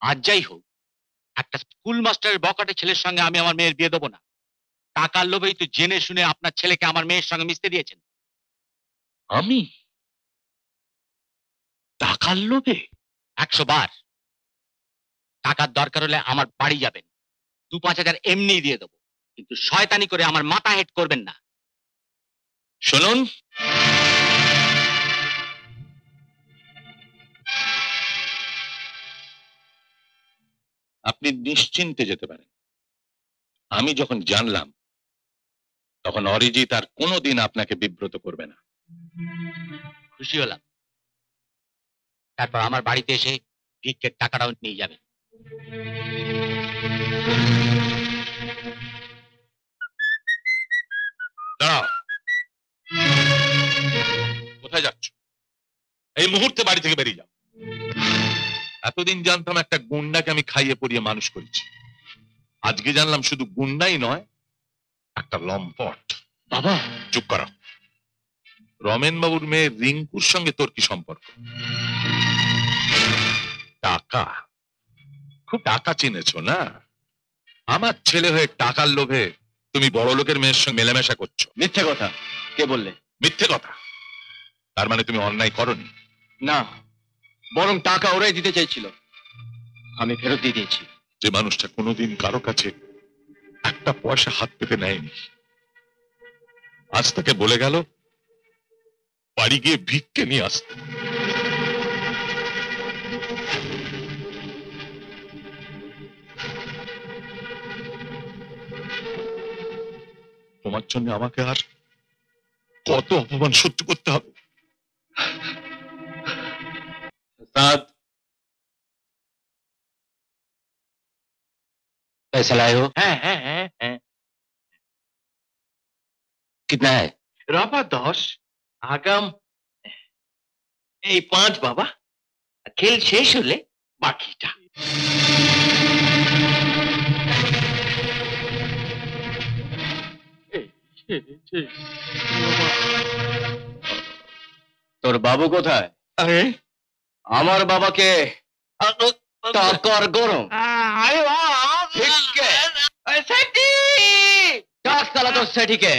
আজ যাই হোক, একটা স্কুল মাস্টারের বকাটে ছেলের সঙ্গে আমি আমার মেয়ের বিয়ে দেবো না। টাকার লোভেই তো জেনে শুনে আপনার ছেলেকে আমার মেয়ের সঙ্গে মিশতে দিয়েছেন। আমি? টাকার লোভে? একশো বার। টাকার দরকার হলে আমার বাড়ি যাবেন। দু পাঁচ হাজার এমনি দিয়ে দেবো। কিন্তু শয়তানি করে আমার মাথা হেড করবেন না। শুনুন। আপনি নিশ্চিন্তে যেতে পারেন। আমি যখন জানলাম, তখন অরিজিৎ আর কোনোদিন আপনাকে বিব্রত করবে না। খুশি হলাম। তারপর আমার বাড়িতে এসে ভিক্ষের টাকাটাও নিয়ে যাবেন এই মুহূর্তে বাড়ি থেকে বেরিয়ে যাও। এতদিন জানতাম একটা গুন্ডাকে আমি খাইয়ে পরিয়ে মানুষ করেছি। আজকে জানলাম শুধু গুন্ডাই নয় একটা লম্পট। বাবা! চুপ করো। রমেন বাবুর মেয়ে রিঙ্কুর সঙ্গে তোর কি সম্পর্ক? টাকা? খুব টাকা চিনেছো না? আমার ছেলে হয়ে টাকার লোভে তুমি বড় লোকের মেয়ের সঙ্গে মেলামেশা করছ। মিথ্যে কথা। কে বললে? মিথ্যে কথা। তার মানে তুমি অন্যায় করনি। না, বরং টাকা ওরাই দিতে চাইছিল। আমি ফেরত দিয়ে দিয়েছি। যে মানুষটা কোনোদিন কারও কাছে একটা পয়সা হাত পেতে নেয়নি। আজ তাকে বলে গেল, বাড়ি গিয়ে ভিক্ষে নিয়ে আসতে। তোমার জন্য আমাকে আর কত অপমান সহ্য করতে হবে? उस्ताद पैसा लाए हो হ্যাঁ হ্যাঁ হ্যাঁ হ্যাঁ कितना है রবা দশ আগাম এই পাঁচ বাবা খেল শেষ হলে বাকিটা তোর বাবু কোথায় আরে আমার বাবাকে টাকার গরম ভিক্ষে ডাক তালা তোর সেটিকে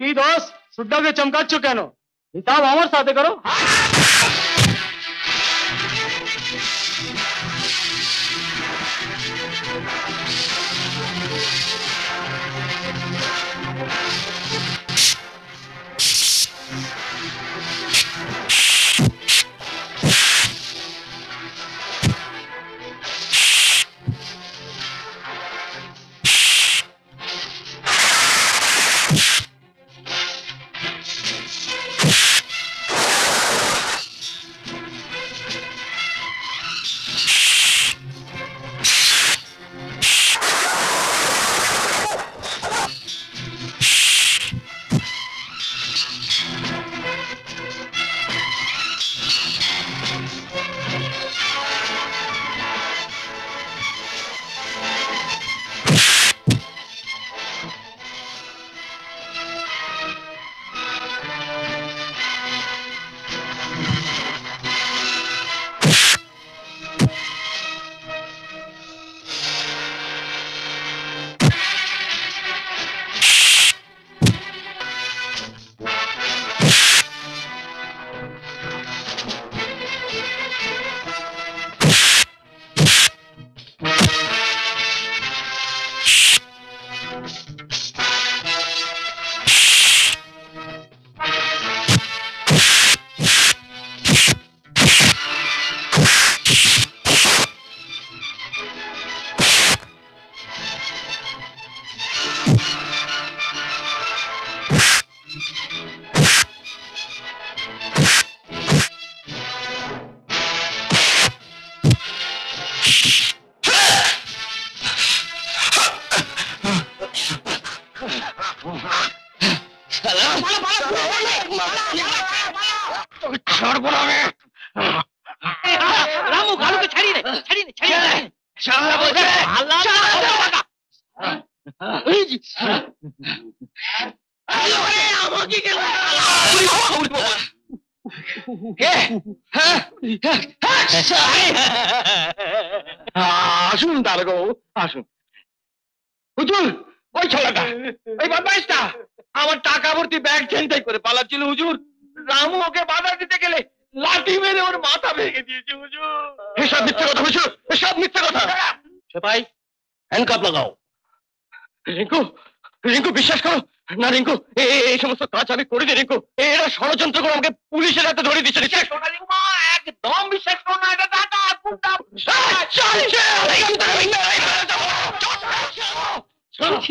কি দোষ সুড্ডাকে চমকাচ্ছ কেন হিসাব আমার সাথে করো টাকা ব্যাগ ছিনতাই করে পালাচ্ছিল হুজুর রামু ওকে বাধা দিতে গেলে লাঠি মেরে ওর মাথা ভেঙে দিয়েছে হুজুর এসব মিথ্যে কথা হুজুর এসব মিথ্যে কথা সেপাই হ্যান্ডকাপ লাগাও রিঙ্কু রিঙ্কু বিশ্বাস করো না রিঙ্কু এই সমস্ত কাজ আমি করিনি রিঙ্কু এরা ষড়যন্ত্র করে আমাকে পুলিশের হাতে ধরে দিচ্ছে বিশ্বাস করো রিঙ্কু, একদম বিশ্বাস করো না এটা দাদা গুন্ডা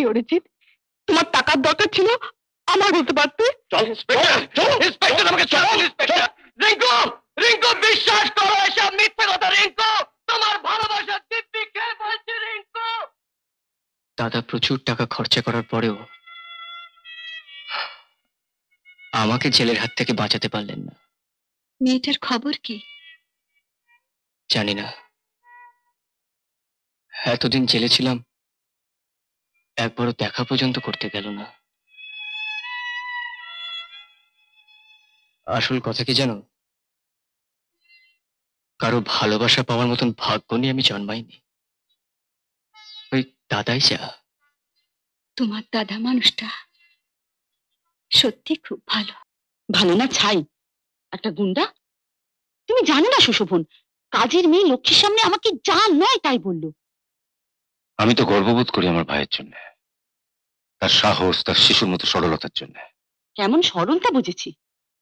অরিজিৎ তোমার টাকার দরকার ছিল আমার বলতে পারতে? চল ইন্সপেক্টর চল ইন্সপেক্টর আমাকে চল ইন্সপেক্টর। রিঙ্কু রিঙ্কু বিশ্বাস করো এসব মিথ্যে কথা রিঙ্কু। তোমার ভালোবাসা দিব্যি খেয়ে বলছে রিঙ্কু? দাদা প্রচুর টাকা খরচা করার পরেও আমাকে জেলের হাত থেকে বাঁচাতে পারলেন না। মেয়েটার খবর কি? জানি না। এতদিন জেলে ছিলাম একবারও দেখা পর্যন্ত করতে গেল না। আসল কথা কি জানো? কারও ভালোবাসা পাওয়ার মতন ভাগ্য নিয়ে আমি জন্মাইনি। ওই দাদাই যা। তোমার দাদা মানুষটা সত্যি খুব ভালো। ভালো না ছাই একটা গুন্ডা? তুমি জানো না সুশোভন কাজের মেয়ে লক্ষ্মীর সামনে আমাকে যা নয় তাই বলল। আমি তো গর্ববোধ করি আমার ভাইয়ের জন্য তার সাহস তার শিশুর মতো সরলতার জন্য। কেমন সরলতা বুঝেছি।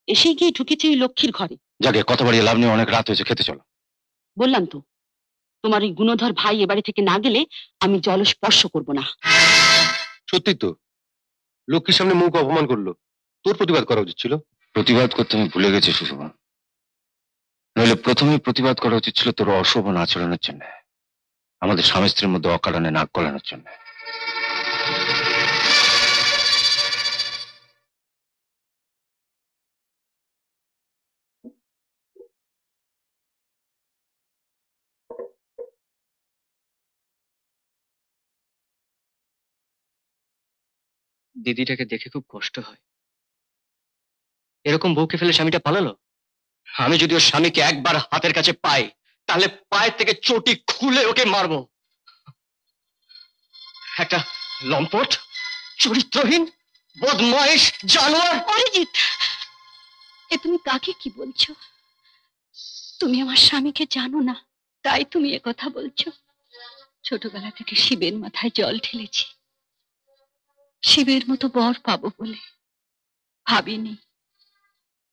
এসে গিয়ে ঢুকেছে ওই লক্ষ্মীর ঘরে। যাকে কত বাড়িয়ে লাভ নেই অনেক রাত হয়েছে খেতে চলো। বললাম তো তোমার ওই গুণধর ভাই এ বাড়ি থেকে না গেলে আমি জল স্পর্শ করব না। সত্যি তো লক্ষ্মীর সামনে মুখ অপমান করল। তোর প্রতিবাদ করা উচিত ছিল? প্রতিবাদ করতে আমি ভুলে গেছি সুষমা নইলে প্রথমে প্রতিবাদ করা উচিত ছিল তোর অশোভন আচরণের জন্য আমাদের স্বামী স্ত্রীর মধ্যে অকারণে নাক গলানোর জন্য। দিদিটাকে দেখে খুব কষ্ট হয়। এরকম বউকে ফেলে স্বামীটা পালালো? আমি যদি ওর স্বামীকে একবার হাতের কাছে পাই, তাহলে পায়ের থেকে চটি খুলে ওকে মারবো। একটা লম্পট, চরিত্রহীন বদমাইশ জানোয়ার। অরিজিৎ, এ তুমি কাকে কি বলছো? তুমি আমার স্বামীকে জানো না, তাই তুমি এ কথা বলছো। ছোটবেলা থেকে শিবের মাথায় জল ঢেলেছি। শিবের মতো বর পাবো বলে ভাবিনি।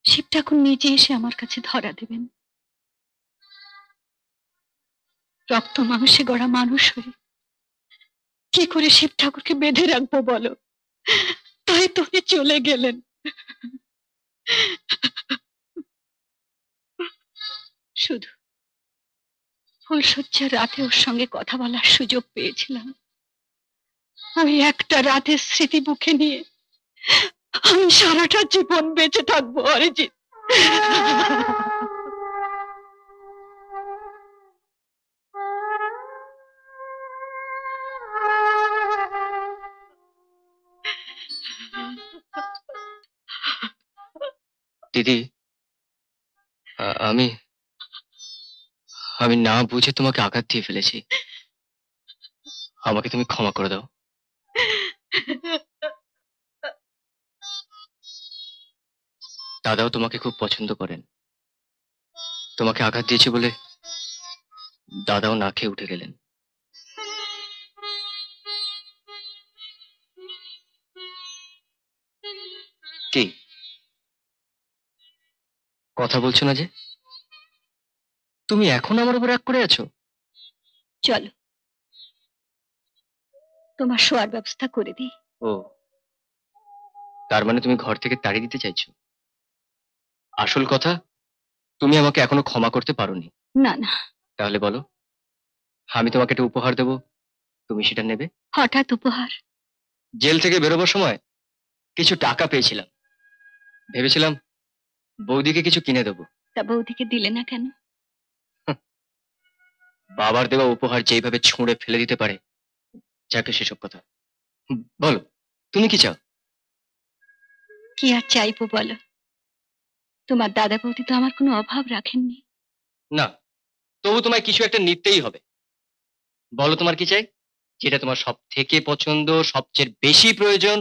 শিব ঠাকুর নিজে এসে আমার কাছে ধরা দেবেন। রক্ত মাংসে গড়া মানুষ হয়ে কি করে শিব ঠাকুরকে বেঁধে রাখব বলো? তাই তুমি চলে গেলেন। শুধু ফুলশয্যার রাতে ওর সঙ্গে কথা বলার সুযোগ পেয়েছিলাম। ওই একটা রাতের স্মৃতি মুখে নিয়ে আমি সারাটা জীবন বেঁচে থাকব, অরিজিৎ। দিদি আমি আমি না বুঝে তোমাকে আঘাত দিয়ে ফেলেছি। আমাকে তুমি ক্ষমা করে দাও। দাদাও তোমাকে খুব পছন্দ করেন। তোমাকে আঘাত দিয়েছে বলে দাদাও না খেয়ে উঠে গেলেন। কি? কথা বলছো না যে? তুমি এখন আমার উপর রাগ করে আছো? চলো। তোমার শোয়ার ব্যবস্থা করে দিই। ও তার মানে তুমি ঘর থেকে তাড়িয়ে দিতে চাইছো? আসল কথা তুমি আমাকে এখনও ক্ষমা করতে পারোনি। না না। তাহলে বলো আমি তোমাকে একটা উপহার দেব তুমি সেটা নেবে? হঠাৎ উপহার? জেল থেকে বেরোবার সময় কিছু টাকা পেয়েছিলাম। ভেবেছিলাম বৌদিকে কিছু কিনে দেবো। তা বৌদিকে দিলে না কেন? বাবার দেওয়া উপহার যেইভাবে ছুঁড়ে ফেলে দিতে পারে যাকে সেসব কথা। বলো তুমি কি চাও? কি আর চাইব বলো? তোমার দাদা বৌদি তো আমার কোনো অভাব রাখেননি। না তবু তোমায় কিছু একটা নিতেই হবে। বলো তোমার কি চাই? যেটা তোমার সব থেকে পছন্দ সবচেয়ে বেশি প্রয়োজন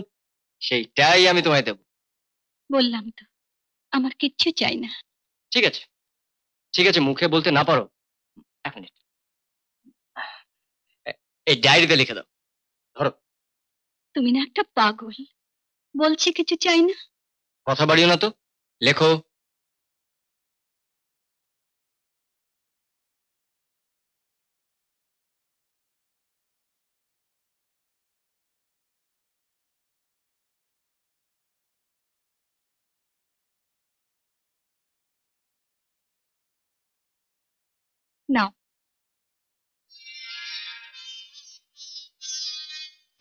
সেইটাই আমি তোমায় দেবো। বললাম তো আমার কিচ্ছু চাই না। ঠিক আছে। ঠিক আছে মুখে বলতে না পারো। এক মিনিট। এই ডায়েরিতে লিখে দাও। ধরো। তুমি না একটা পাগল। বলছি কিছু চাই না? কথা বাড়িও না তো লেখো। নাও।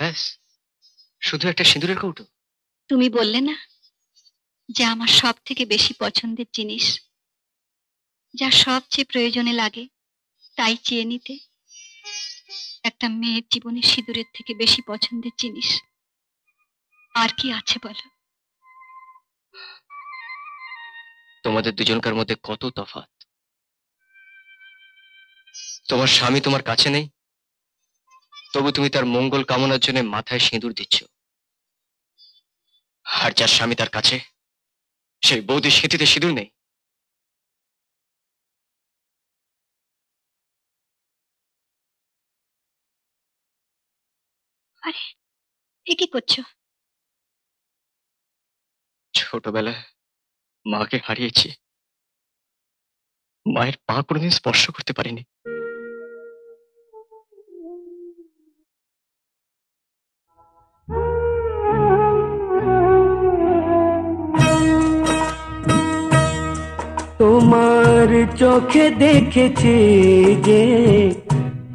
ব্যাস। শুধু একটা সিঁদুরের কৌটো। তুমি বললে না যে আমার সব থেকে বেশি পছন্দের জিনিস। যা সবচেয়ে প্রয়োজনে লাগে তাই চেয়ে নিতে। একটা মেয়ের জীবনে সিঁদুরের থেকে বেশি পছন্দের জিনিস আর কি আছে বলো? তোমাদের দুজনকার মধ্যে কত তফাৎ? তোমার স্বামী তোমার কাছে নেই? তবু তুমি তার মঙ্গল কামনার জন্য মাথায় সিঁদুর দিচ্ছ। আর যার স্বামী তার কাছে সেই বৌদি স্মৃতিতে সিঁদুর নেই। আরে এ কি করছ? ছোটবেলায় মাকে হারিয়েছি। মায়ের পা কোনোদিন স্পর্শ করতে পারিনি। চোখে দেখেছি যে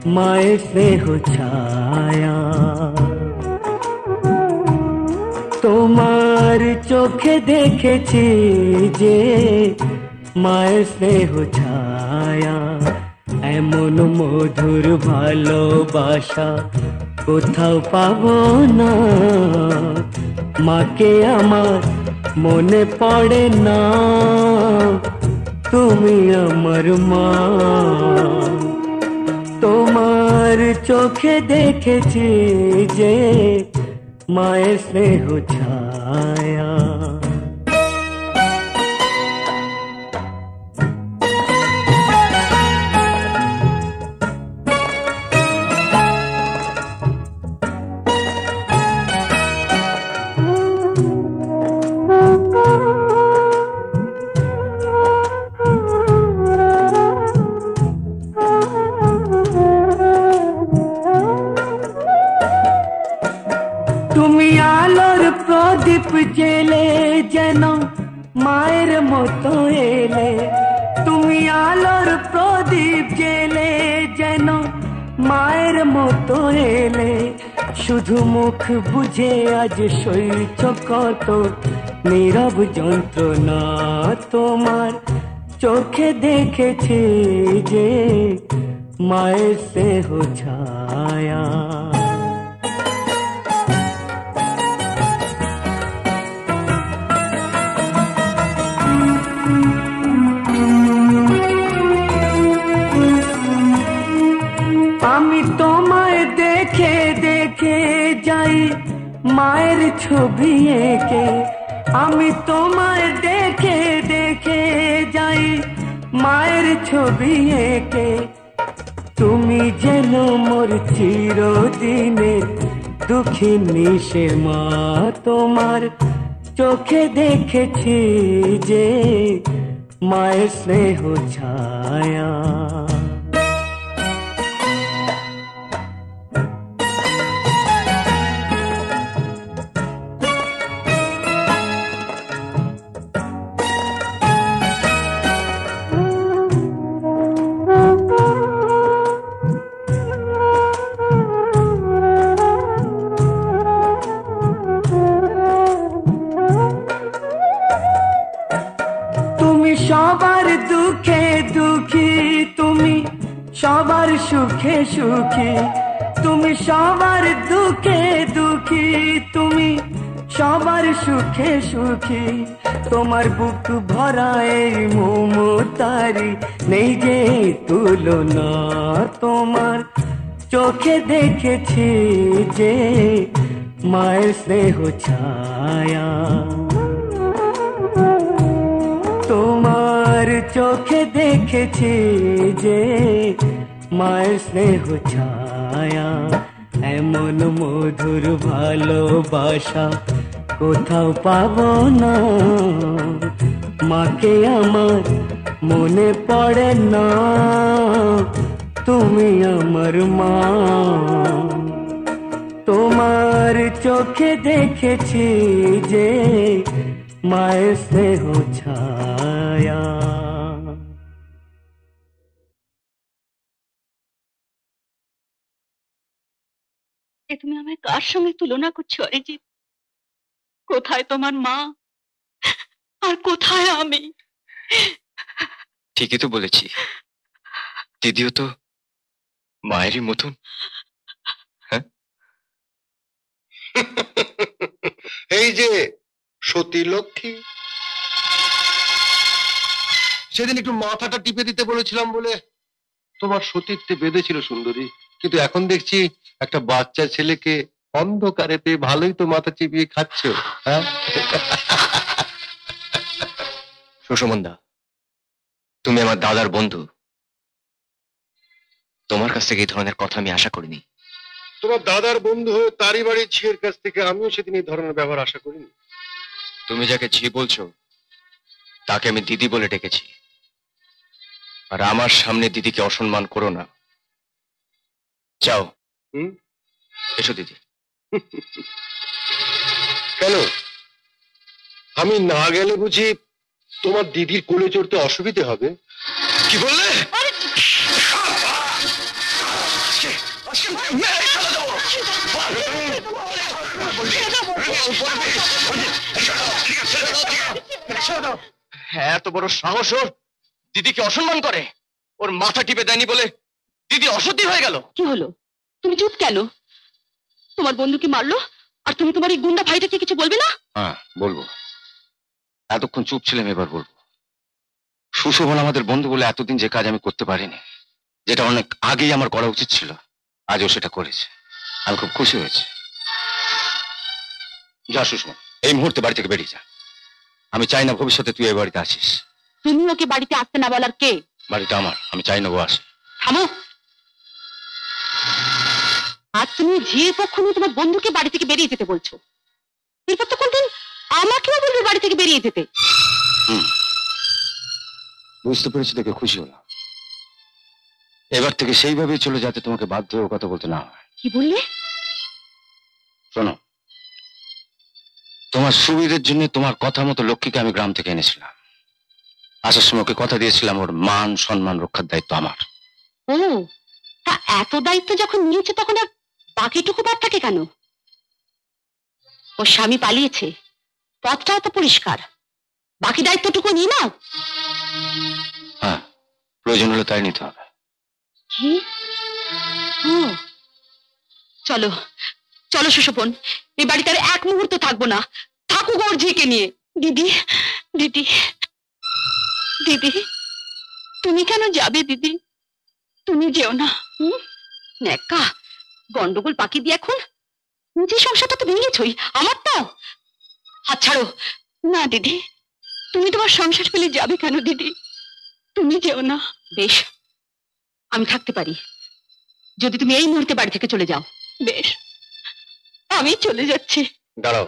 মায়ের স্নেহ ছায়া। তোমার চোখে দেখেছি যে মায়ের স্নেহ ছায়া। এমন মধুর ভালোবাসা কোথাও পাবো না। মাকে আমার মনে পড়ে না। তুমি আমার মা। তোমার চোখে দেখেছি যে মায়ের স্নেহ ছায়া। বুঝে আজ সইছ কত। নীরব যন্ত্রণা তোমার। চোখে দেখেছে যে মায়ের সে ছায়া আমি তোমায় দেখে দেখে যাই মায়ের ছবি এঁকে তুমি যেন মোর চিরদিনের দুঃখিনী সে মা, তোমার চোখে দেখেছি যে মায়ের স্নেহ ছায়া। তোমার বুক ভরায় মমতারি। নেই যে তুলনা তোমার। চোখে দেখেছি যে মায়ের স্নেহ ছায়া। তোমার চোখে দেখেছি যে মায়ের স্নেহ ছায়া। এমন মধুর ভালোবাসা কোথাও পাবো না। মাকে আমার মনে পড়ে না। তুমি আমার মা। তোমার চোখে দেখেছি যে মায়ের স্নেহ ছায়া। তুমি আমায় কার সঙ্গে তুলনা করছ, অরিজিৎ? কোথায় তোমার মা? আর কোথায় আমি? ঠিকই তো বলেছি। দিদিও তো মায়েরই মতন। এই যে সতী লক্ষ্মী। সেদিন একটু মাথাটা টিপে দিতে বলেছিলাম বলে তোমার সতীত্বে বেঁধেছিল সুন্দরী। কিন্তু এখন দেখছি একটা বাচ্চা ছেলেকে অন্ধকারে পেয়ে ভালোই তো মাথা চিপিয়ে খাচ্ছ হ্যাঁ? সুষমন্দা তুমি আমার দাদার বন্ধু। তোমার কাছ থেকে এই ধরনের কথা আমি আশা করিনি। তোমার দাদার বন্ধু হয়ে তারই বাড়ির ঝিয়ের কাছ থেকে আমিও সেদিন এই ধরনের ব্যবহার আশা করিনি। তুমি যাকে ঝি বলছো তাকে আমি দিদি বলে ডেকেছি। আর আমার সামনে দিদিকে অসম্মান করো না। যাও। হুম? এসো দিদি। কেন? আমি না গেলে বুঝি তোমার দিদির কোলে চড়তে অসুবিধে হবে। কি বললে? হ্যাঁ এত বড় সাহস ওর। দিদিকে অসম্মান করে। ওর মাথা টিপে দেয়নি বলে দিদি অসতী হয়ে গেল। কি হলো? তুমি চুপ কেন? তোমার বন্ধুকে মারলো? আর তুমি তোমার এই গুন্ডা ভাইটাকে কিছু বলবে না? হ্যাঁ বলব। এতক্ষণ চুপ ছিলাম এবার বলব। সুশোভন আমাদের বন্ধু বলে এতদিন যে কাজ আমি করতে পারিনি যেটা অনেক আগেই আমার করা উচিত ছিল আজও সেটা করেছে। আমি খুব খুশি হয়েছে। যা সুষমা এই মুহূর্তে বাড়ি থেকে বেরিয়ে যা। আমি চাই না ভবিষ্যতে তুই এই বাড়িতে আসিস। তুমি ওকে বাড়িতে আসতে না বলার কে? বাড়িটা আমার আমি চাই না ও আসে থামো! আজ তুমি ঝিয়ের পক্ষ নিয়ে তোমার বন্ধুকে বাড়ি থেকে বেরিয়ে যেতে বলছো? এরপর তো কোনদিন আমাকেও বলবে বাড়ি থেকে বেরিয়ে যেতে। বুঝতে পেরেছি দেখে খুশি হলাম। এবার থেকে সেইভাবেই চলে যাতে তোমাকে বাধ্য হয়ে কথা বলতে না হয়। কি বললে? শোনো তোমার সুবিধের জন্য তোমার কথা মতো লক্ষ্মীকে আমি গ্রাম থেকে এনেছিলাম। আসার সময় ওকে কথা দিয়েছিলাম ওর মান সম্মান রক্ষার দায়িত্ব আমার। ও তা এত দায়িত্ব যখন নিয়েছে তখন আর বাকিটুকু বাদ থাকে কেন? ওর স্বামী পালিয়েছে। পথটাও তো পরিষ্কার। বাকি দায়িত্বটুকু নিয়ে নাও। হ্যাঁ প্রয়োজন হলে তাই নিতে হবে। কি? চলো চলো সুশোভন এই বাড়িতে আর এক মুহূর্ত থাকব না। থাকুক ওর ঝিকে নিয়ে। দিদি দিদি দিদি তুমি কেন যাবে দিদি? তুমি যেও না হুম? নেকা। গন্ডগোল পাকি দিয়ে এখন? নিজের সংসারটা তো ভেঙেছই আমার তো? হাত ছাড়ো। না দিদি। তুমি তোমার সংসার ফেলে যাবে কেন দিদি? তুমি যেও না। বেশ আমি থাকতে পারি। যদি তুমি এই মুহূর্তে বাড়ি থেকে চলে যাও। বেশ আমি চলে যাচ্ছি। দাঁড়াও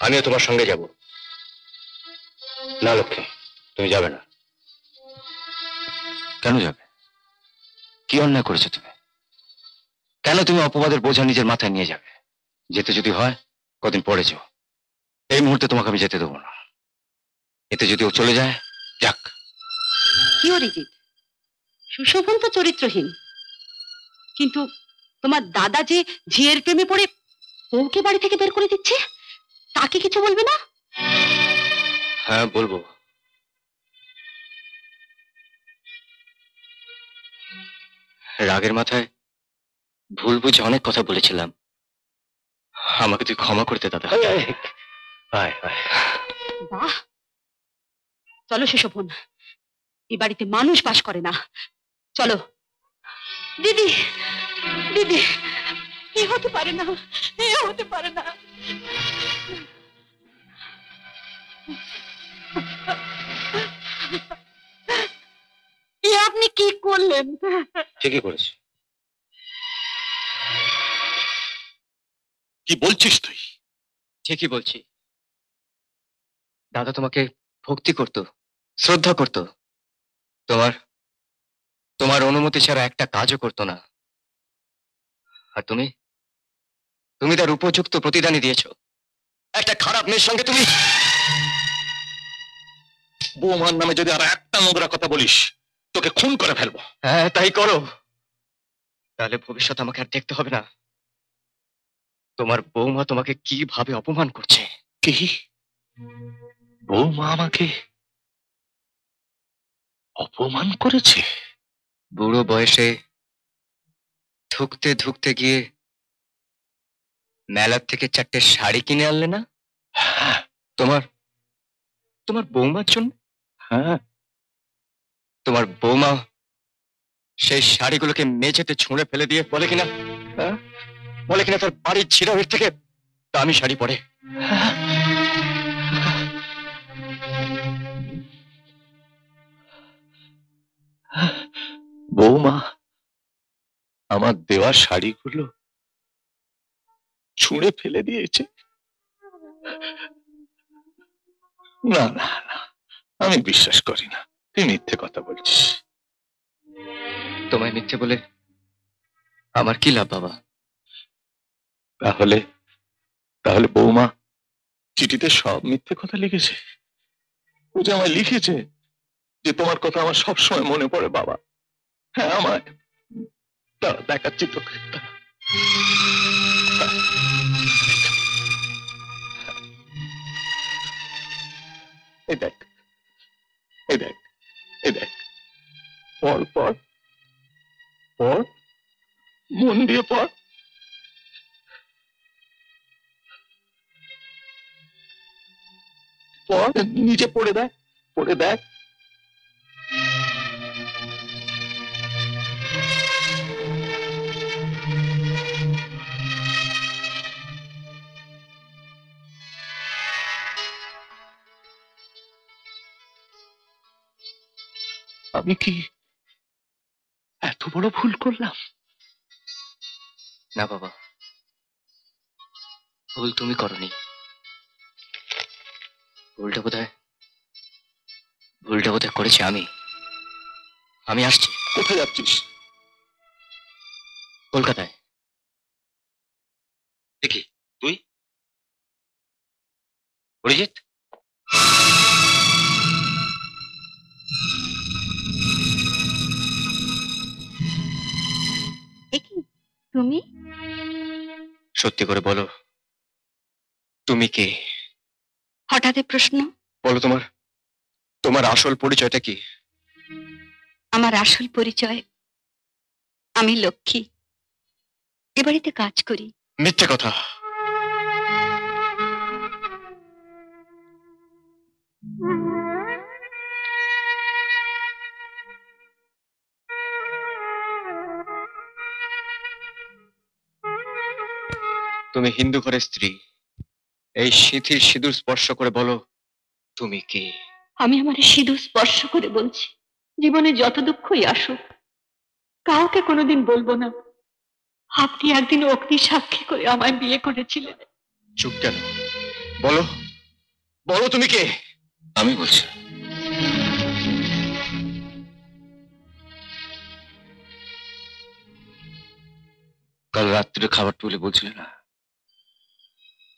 আমিও তোমার সঙ্গে যাব। না লক্ষ্মী তুমি যাবে না। কেন যাবে? কি অন্যায় করেছ তুমি? কেন তুমি অপবাদের বোঝা নিজের মাথায় নিয়ে যাবে? যেতে যদি হয় কদিন পরে যেও। এই মুহূর্তে তোমাকে আমি যেতে দেবো না। এতে যদি ও চলে যায় যাক। কি অরিজিৎ সুশোভন তো চরিত্রহীন। কিন্তু তোমার দাদা যে ঝিয়ের প্রেমে পড়ে বউকে বাড়ি থেকে বের করে দিচ্ছে তাকে কিছু বলবে না? হ্যাঁ বলব। রাগের মাথায় ভুল বুঝে অনেক কথা বলেছিলাম। আমাকে তুই ক্ষমা করতে দাদা। বাহ! চলো শোভন এই বাড়িতে মানুষ বাস করে না। চলো। দিদি দিদি এ হতে পারে না এ হতে পারে না। এ আপনি কি করলেন? ঠিকই করেছি। কি বলছিস তুই? ঠিকই বলছি। দাদা তোমাকে ভক্তি করত শ্রদ্ধা করত। তোমার তোমার অনুমতি ছাড়া একটা কাজও করতো না। আর তুমি তুমি তার উপযুক্ত প্রতিদানই দিয়েছ। একটা খারাপ মেয়ের সঙ্গে তুমি বৌমার নামে যদি আর একটা নোংরা কথা বলিস তোকে খুন করে ফেলব। হ্যাঁ তাই করো। তাহলে ভবিষ্যৎ আমাকে আর দেখতে হবে না। তোমার বৌমা তোমাকে কীভাবে অপমান করছে? কি? বৌমা আমাকে অপমান করেছে? বুড়ো বয়সে ধুকতে ধুকতে গিয়ে মেলার থেকে চারটে শাড়ি কিনে আনলে না? তোমার তোমার বৌমার জন্য? হ্যাঁ। তোমার বৌমা সেই শাড়িগুলোকে মেঝেতে ছুঁড়ে ফেলে দিয়ে বলে কিনা? হ্যাঁ? বলে কিনা তার বাড়ির ছিড়াভির থেকে দামি শাড়ি পরে। বৌমা আমার দেওয়া শাড়িগুলো ছুঁড়ে ফেলে দিয়েছে। না না না আমি বিশ্বাস করি না। তুই মিথ্যে কথা বলছিস। তোমায় মিথ্যে বলে আমার কি লাভ বাবা? তাহলে তাহলে বৌমা চিঠিতে সব মিথ্যে কথা লিখেছে। ও যে আমায় লিখেছে যে তোমার কথা আমার সবসময় মনে পড়ে বাবা। হ্যাঁ দাঁড়া, দেখাচ্ছি তোকে। এই দেখ এই দেখ এই দেখ। পর পর পর মন দিয়ে পড় পড় নিচে পড়ে দেখ পড়ে দেখ আমি কি এত বড় ভুল করলাম? না বাবা, ভুল তুমি করনি। ভুলটা বোধহয় ভুলটা বোধহয় করেছি আমি। আমি আসছি। কোথায় যাচ্ছিস? কলকাতায়। দেখি তুই? অরিজিৎ? তুমি? সত্যি করে বলো তুমি কে? হঠাৎ প্রশ্ন? বলো তোমার তোমার আসল পরিচয়টা কি? আমার আসল পরিচয় আমি লক্ষ্মী। এ বাড়িতে কাজ করি। মিথ্যে কথা। তুমি হিন্দু ঘরের স্ত্রী। এই সিঁথির সিঁদুর স্পর্শ করে বলো তুমি কে? আমি আমার সিঁদুর স্পর্শ করে বলছি জীবনে যত দুঃখই আসুক কাউকে কোনোদিন বলব না। আপনি একদিন অগ্নি সাক্ষী করে আমায় বিয়ে করেছিলেন। চুপ কেন? বলো বলো তুমি কে? আমি বলছি। কাল রাত্রে খাবার তুলে বলছিলে না?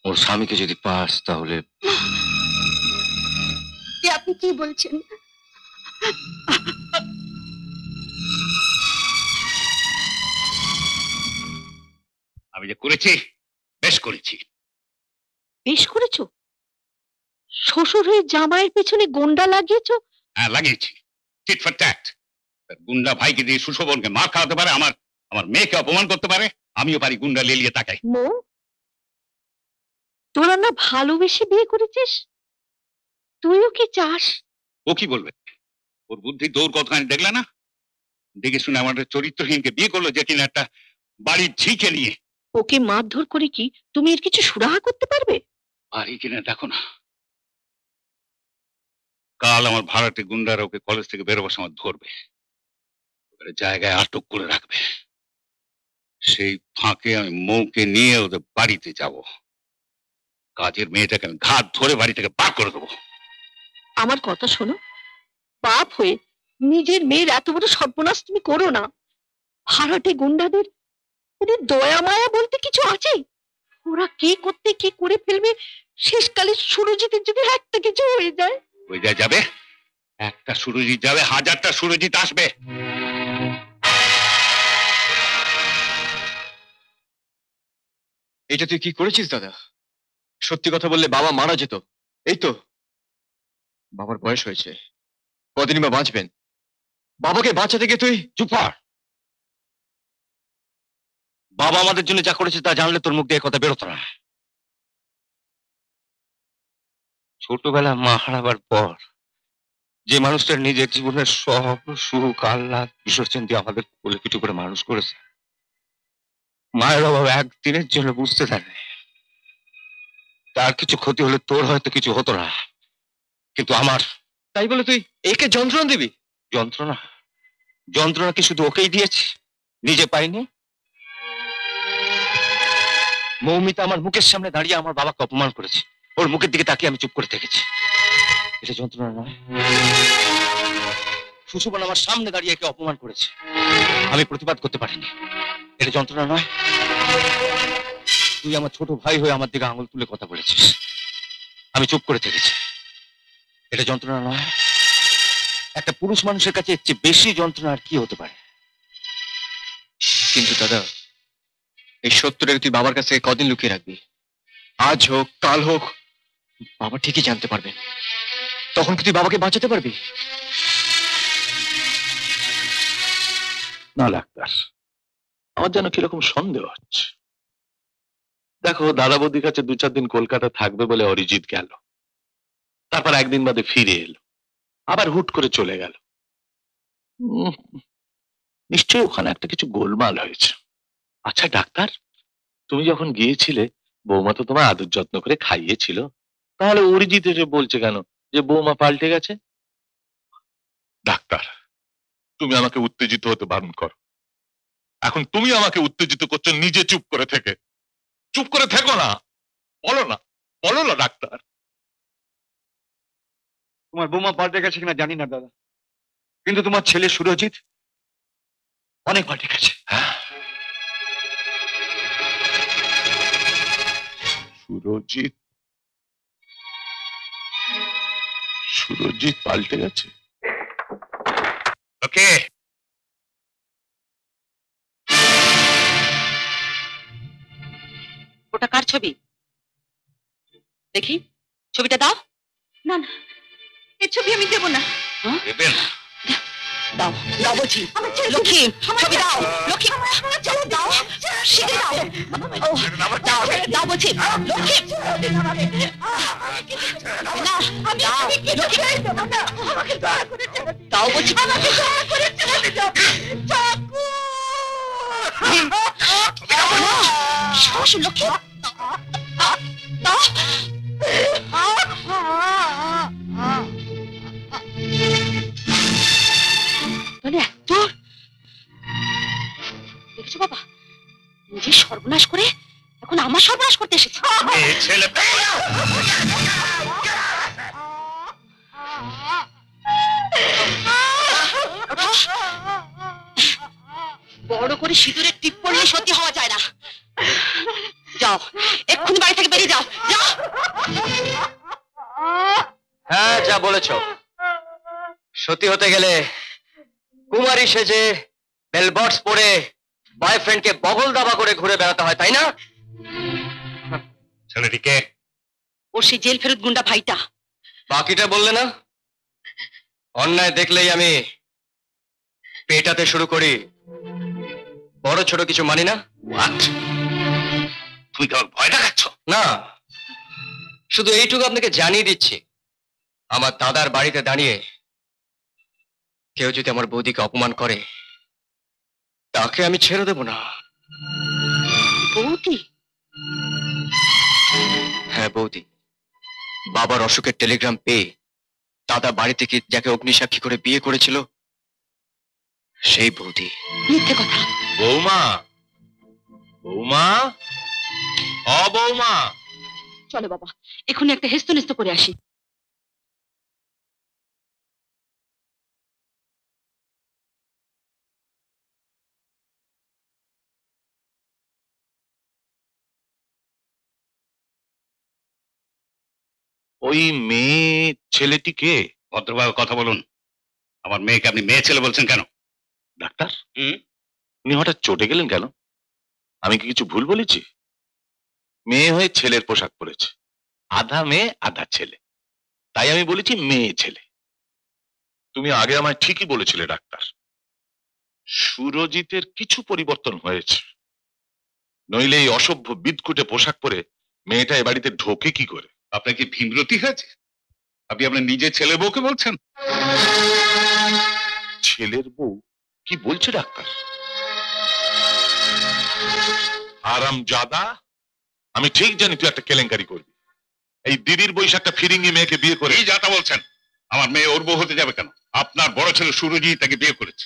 ওর স্বামীকে যদি পাস তাহলে আপনি কি বলছেন? আমি যে করেছি বেশ করেছি। বেশ করেছ? শ্বশুর হয়ে জামাইয়ের পেছনে গোন্ডা লাগিয়েছো? হ্যাঁ লাগিয়েছি। টিট ফর ট্যাট গুন্ডা ভাইকে দিয়ে সুশোভনকে মার খাওয়াতে পারে আমার আমার মেয়েকে অপমান করতে পারে আমিও পারি গুন্ডা লেলিয়ে তাকাই মো তোরা না ভালোবেসে বিয়ে করেছিস? তুইও কি চাস? ও কি বলবে? ওর বুদ্ধি দৌড় কতখানি দেখলে না? দেখে শুনে আমাদের চরিত্রহীনকে বিয়ে করল যে কিনা একটা বাড়ির ঝিকে নিয়ে। ওকে মারধর করে কি তুমি এর কিছু সুরাহা করতে পারবে? পারি কিনা দেখো না। কাল আমার ভাড়াটে গুন্ডারা ওকে কলেজ থেকে বেরোবার সময় ধরবে। জায়গায় আটক করে রাখবে। সেই ফাঁকে আমি মৌকে নিয়ে ওদের বাড়িতে যাব। কাজের মেয়েটাকে আমি ঘাট ধরে বাড়ি থেকে বার করে দেবো। আমার কথা শোনো। বাপ হয়ে নিজের মেয়ের এত বড় সর্বনাশ তুমি করো না। ভাড়াটে গুন্ডাদের ওদের দয়া মায়া বলতে কিছু আছে? ওরা কে করতে কি করে ফেলবে শেষকালে সুরজিতের যদি একটা কিছু হয়ে যায়। হয়ে যায় যাবে? একটা সুরজিৎ যাবে হাজারটা সুরজিৎ আসবে। এটা তুই কি করেছিস দাদা? সত্যি কথা বললে বাবা মারা যেত। এই তো। বাবার বয়স হয়েছে। কদিনই বা বাঁচবেন। বাবাকে বাঁচাতে গিয়ে তুই চুপ কর। বাবা আমাদের জন্য যা করেছে তা জানলে তোর মুখ দিয়ে কথা বেরোতো না। ছোটবেলা মা হারাবার পর যে মানুষটা নিজের জীবনের সব সুখ, আহ্লাদ, বিসর্জন দিয়ে আমাদের কোলে পিঠু করে মানুষ করেছে, মায়ের অভাব একদিনের জন্য বুঝতে পারে তার কিছু ক্ষতি হলে তোর হয়তো কিছু হতো না। কিন্তু আমার। তাই বলে তুই একে যন্ত্রণা দিবি? যন্ত্রণা? যন্ত্রণা কি শুধু ওকেই দিয়েছি? নিজে পাইনি? মৌমিতা আমার মুখের সামনে দাঁড়িয়ে আমার বাবাকে অপমান করেছে। ওর মুখের দিকে তাকিয়ে আমি চুপ করে থেকেছি। এটা যন্ত্রণা নয়। সুশোভন আমার সামনে দাঁড়িয়ে একে অপমান করেছে। আমি প্রতিবাদ করতে পারিনি। এটা যন্ত্রণা নয়। তুই আমার ছোট ভাই হয়ে আমার দিকে আঙুল তুলে কথা বলেছিস। আমি চুপ করে থেকেছি। এটা যন্ত্রণা নয়। একটা পুরুষ মানুষের কাছে এর চেয়ে বেশি যন্ত্রণা আর কি হতে পারে? কিন্তু দাদা, এই সত্যটাকে তুই বাবার কাছ কদিন লুকিয়ে রাখবি? আজ হোক, কাল হোক, বাবা ঠিকই জানতে পারবেন তখন কি তুই বাবাকে বাঁচাতে পারবি? না, ডাক্তার। আমার যেন কীরকম সন্দেহ হচ্ছে। দেখো দাদা বৌদির কাছে দু চার দিন কলকাতা থাকবে বলে অরিজিৎ গেল। তারপর একদিন বাদে ফিরে এলো। আবার হুট করে চলে গেল। উম, নিশ্চয়ই ওখানে একটা কিছু গোলমাল হয়েছে। আচ্ছা ডাক্তার তুমি যখন গিয়েছিলে বৌমা তো তোমার আদর যত্ন করে খাইয়েছিল। তাহলে অরিজিৎ এসে বলছে কেন যে বৌমা পাল্টে গেছে? ডাক্তার তুমি আমাকে উত্তেজিত হতে বারণ করো। এখন তুমি আমাকে উত্তেজিত করছ নিজে চুপ করে থেকে। চুপ করে থেকো না। বলো না। বলো না ডাক্তার। তোমার বৌমা পাল্টে গেছে কিনা জানি না দাদা। কিন্তু তোমার ছেলে সুরজিৎ অনেক পাল্টে গেছে। সুরজিৎ? সুরজিৎ পাল্টে গেছে? ওকে। ওটা কার ছবি দেখি ছবিটা দাও না না এই ছবি আমি দেবো না দেবে না দাও দাও বলছি লক্ষ্মী ছবি দাও লক্ষ্মী দাও শিখে দাও ও, দাও দাও বলছি লক্ষ্মী না দাও লক্ষ্মী দাও বলছি সাহস লক্ষ্মী দাও তাহলে এত দেখেছ বাবা? নিজের সর্বনাশ করে এখন আমার সর্বনাশ করতে এসেছে। ছেলে বড় করে সিঁদুরের টিপ পড়লে সত্যি হওয়া যায় না। যাও এক্ষুনি বাড়ি থেকে বেরিয়ে যাও। যাও। হ্যাঁ যা বলেছ। সত্যি হতে গেলে কুমারী সেজে বেলবটস পরে বয়ফ্রেন্ডকে বগল দাবা করে ঘুরে বেড়াতে হয় তাই না? ছেলেটিকে? ও সেই জেল ফেরত গুন্ডা ভাইটা। বাকিটা বললে না? অন্যায় দেখলেই আমি পেটাতে শুরু করি। বড় ছোট কিছু মানি না? তুমি কেমন ভয় দেখাচ্ছ? না। শুধু এইটুকু আপনাকে জানিয়ে দিচ্ছি। আমার দাদার বাড়িতে দাঁড়িয়ে কেউ যদি আমার বৌদিকে অপমান করে তাকে আমি ছেড়ে দেব না। বৌদি? হ্যাঁ বৌদি। বাবার অসুখের টেলিগ্রাম পেয়ে দাদা বাড়ি থেকে যাকে অগ্নিসাক্ষী করে বিয়ে করেছিল সেই বৌদি। মিথ্যে কথা। বৌমা? বৌমা? অ বৌমা। চলো বাবা এখনই একটা হেস্ত নেস্ত করে আসি। ওই মেয়ে ছেলেটি কে ভদ্রভাবে কথা বলুন। আমার মেয়েকে আপনি মেয়ে ছেলে বলছেন কেন? ডাক্তার? উনি হঠাৎ চটে গেলেন কেন? আমি কি কিছু ভুল বলেছি? মেয়ে হয়ে ছেলের পোশাক পরেছে। আধা মেয়ে আধা ছেলে। তাই আমি বলেছি মেয়ে ছেলে। তুমি আগে আমায় ঠিকই বলেছিলে ডাক্তার। সুরজিতের কিছু পরিবর্তন হয়েছে। নইলে এই অসভ্য বিদকুটে পোশাক পরে মেয়েটা এ বাড়িতে ঢোকে কি করে? আপনার কি ভীমরতি হয়েছে? আপনি আপনার নিজের ছেলে বউকে বলছেন? ছেলের বউ? কি বলছে ডাক্তার? আরাম জাদা আমি ঠিক জানি তুই একটা কেলেঙ্কারি করবি। এই দিদির বৈশাখটা ফিরিঙ্গি মেয়েকে বিয়ে করে এই যাতা বলছেন আমার মেয়ে ওর বউ হতে যাবে কেন? আপনার বড় ছেলে সুরজি তাকে বিয়ে করেছে।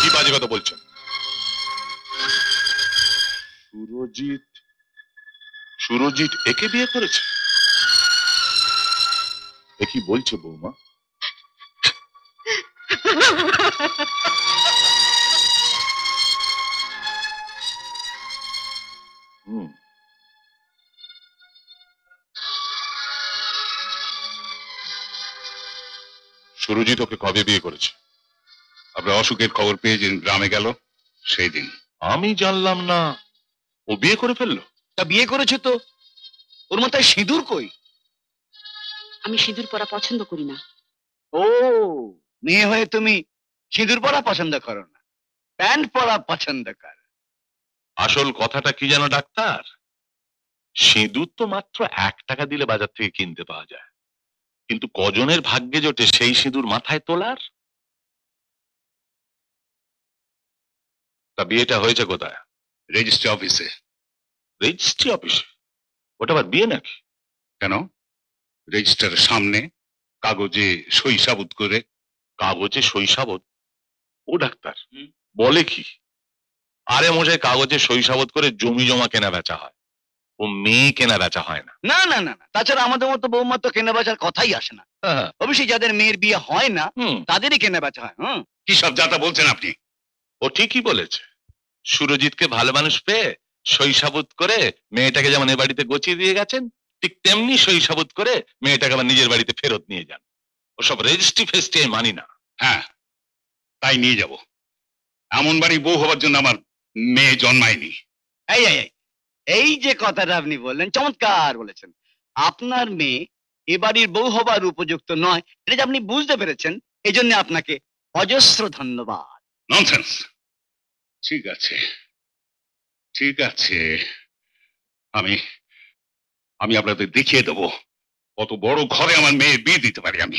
কি বাজে কথা বলছেন? সুরজিৎ সুরজিৎ একে বিয়ে করেছে? এ কি বলছে বৌমা? হুম সুরজিৎ ওকে কবে বিয়ে করেছে? আপনার অসুখের খবর পেয়ে যেদিন গ্রামে গেল সেই দিন। আমি জানলাম না। ও বিয়ে করে ফেলল? তা বিয়ে করেছে তো? ওর মাথায় সিঁদুর কই? আমি সিঁদুর পরা পছন্দ করি না। ও মেয়ে হয়ে তুমি সিঁদুর পরা পছন্দ করো না। প্যান্ট পরা পছন্দ কর। আসল কথাটা কি জানো ডাক্তার? সিঁদুর তো মাত্র এক টাকা দিলে বাজার থেকে কিনতে পাওয়া যায়। কিন্তু কজনের ভাগ্যে জোটে সেই সিঁদুর মাথায় তোলার? তা বিয়েটা হয়েছে কোথায়? রেজিস্ট্রি অফিসে। রেজিস্ট্রি অফিসে? ওটা আবার বিয়ে নাকি? কেন? রেজিস্টারের সামনে কাগজে সই সাবুত করে। কাগজে শৈশাবত ও ডাক্তার বলে কি? আরে মশাই কাগজে শৈশাবত করে জমি জমা কেনা বেচা হয়। ও মেয়ে কেনা বেচা হয় না। না না না না। তাছাড়া আমাদের মতো বৌমা তো কেনা বেচার কথাই আসে না। অবশ্যই যাদের মেয়ের বিয়ে হয় না তাদেরই কেনা বেচা হয় হুম। কি সব যাতা বলছেন আপনি? ও ঠিকই বলেছে। সুরজিৎকে ভালো মানুষ পেয়ে শৈশাবুত করে মেয়েটাকে যেমন এ বাড়িতে গচিয়ে দিয়ে গেছেন ঠিক তেমনি শৈশাবুত করে মেয়েটাকে আবার নিজের বাড়িতে ফেরত নিয়ে যান। ওসব রেজিস্ট্রি ফেস্ট্রি আমি মানি না। হ্যাঁ তাই নিয়ে যাব। এমন বাড়ি বউ হবার জন্য আমার মেয়ে জন্মায়নি। এই এই যে কথাটা আপনি বললেন চমৎকার বলেছেন। আপনার মেয়ে এ বাড়ির বউ হবার উপযুক্ত নয় এটা যে আপনি বুঝতে পেরেছেন এই জন্য আপনাকে অজস্র ধন্যবাদ। ননসেন্স ঠিক আছে। ঠিক আছে। আমি আমি আপনাদের দেখিয়ে দেব কত বড় ঘরে আমার মেয়ে বিয়ে দিতে পারি আমি।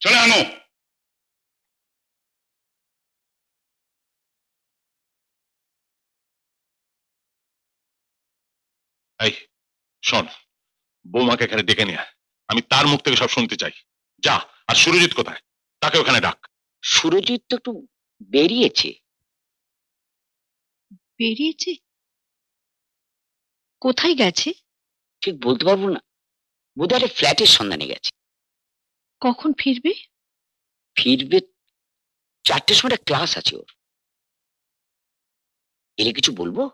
চলে আনো! এই শোন বৌমাকে এখানে ডেকে নিয়ে আয়। আমি তার মুখ থেকে সব শুনতে চাই। যা আর সুরজিৎ কোথায়? তাকে ওখানে ডাক। সুরজিৎ তো একটু বেরিয়েছে। বেরিয়েছে? কোথায় গেছে? ঠিক বলতে পারব না বোধহয় একটা ফ্ল্যাটের সন্ধানে গেছে। কখন ফিরবে? ফিরবে চারটের সময় একটা ক্লাস আছে ওর। এলে কিছু বলব?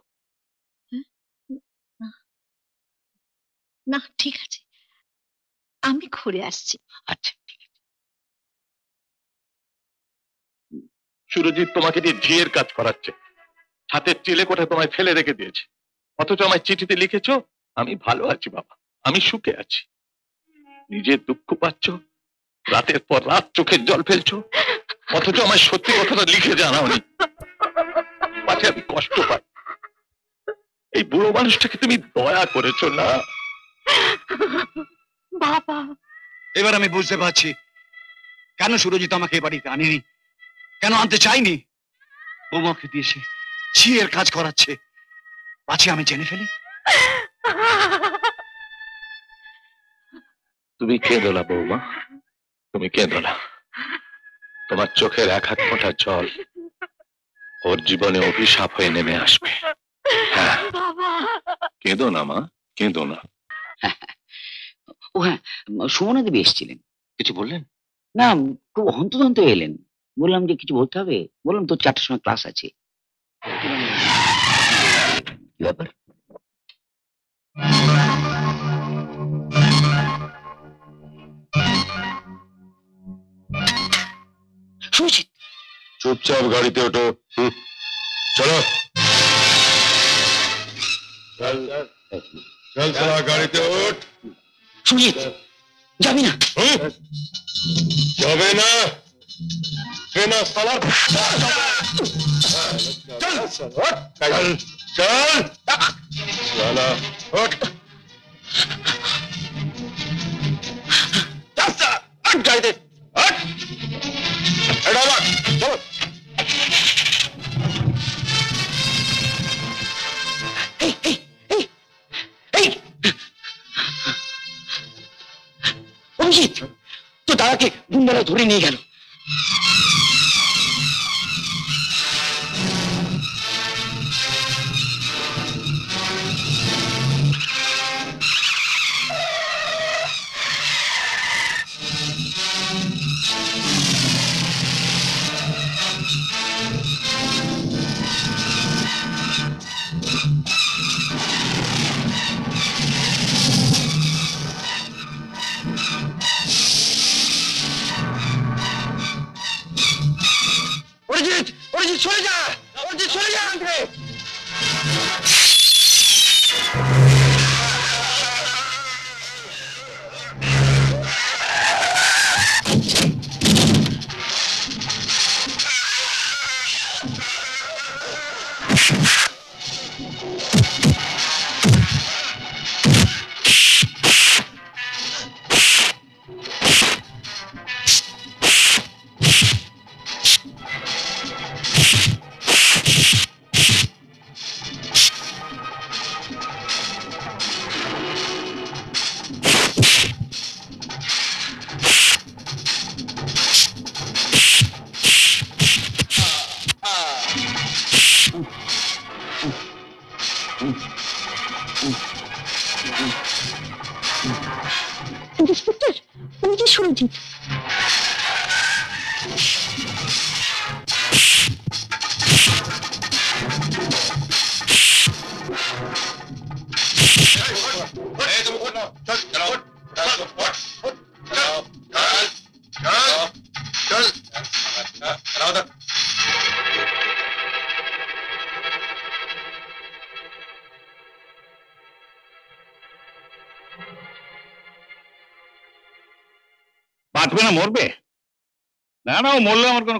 না, ঠিক আছে। আমি ঘুরে আসছি। আচ্ছা সুরজিৎ তোমাকে দিয়ে ঝিয়ের কাজ করাচ্ছে। হাতের চিলে কোথায় তোমায় ফেলে রেখে দিয়েছে। অথচ আমায় চিঠিতে লিখেছো, আমি ভালো আছি, বাবা। আমি সুখে আছি। নিজের দুঃখ পাচ্ছ, রাতের পর রাত চোখের জল ফেলছো। অথচ আমার সত্যি কথাটা লিখে জানাওনি। পাছে আমি কষ্ট পাই। এই বুড়ো মানুষটাকে তুমি দয়া করেছ না? বাবা। এবার আমি বুঝতে পারছি। কেন সুরজিৎ আমাকে এ বাড়িতে আনেনি? কেন আনতে চাইনি বৌমাকে দিয়েছে। ছিয়ের কাজ করাচ্ছে। পাছে আমি জেনে ফেলি। তুমি কেঁদো না বৌমা। তুমি কেঁদো না। তোমার চোখের এক হাত ফোঁটা জল ওর জীবনে অভিশাপ হয়ে নেমে আসবে। হ্যাঁ। কেঁদো না মা। কেঁদো না। হ্যাঁ সুমনা দেবী এসেছিলেন। কিছু বললেন? না খুব হন্তদন্ত এলেন। বললাম যে কিছু বলতে হবে? বললাম তোর চারটার সময় ক্লাস আছে। ব্যাপার? সুজিত চুপচাপ গাড়িতে ওঠো। চলো। চল চল গাড়িতে ওঠ। সুজিত যাবি না যাবে না ট্রেন সালার চল চল চল চলা ওঠ গাড়িতে ওঠ এটা আমার দাদাকে গুন্ডারা ধরে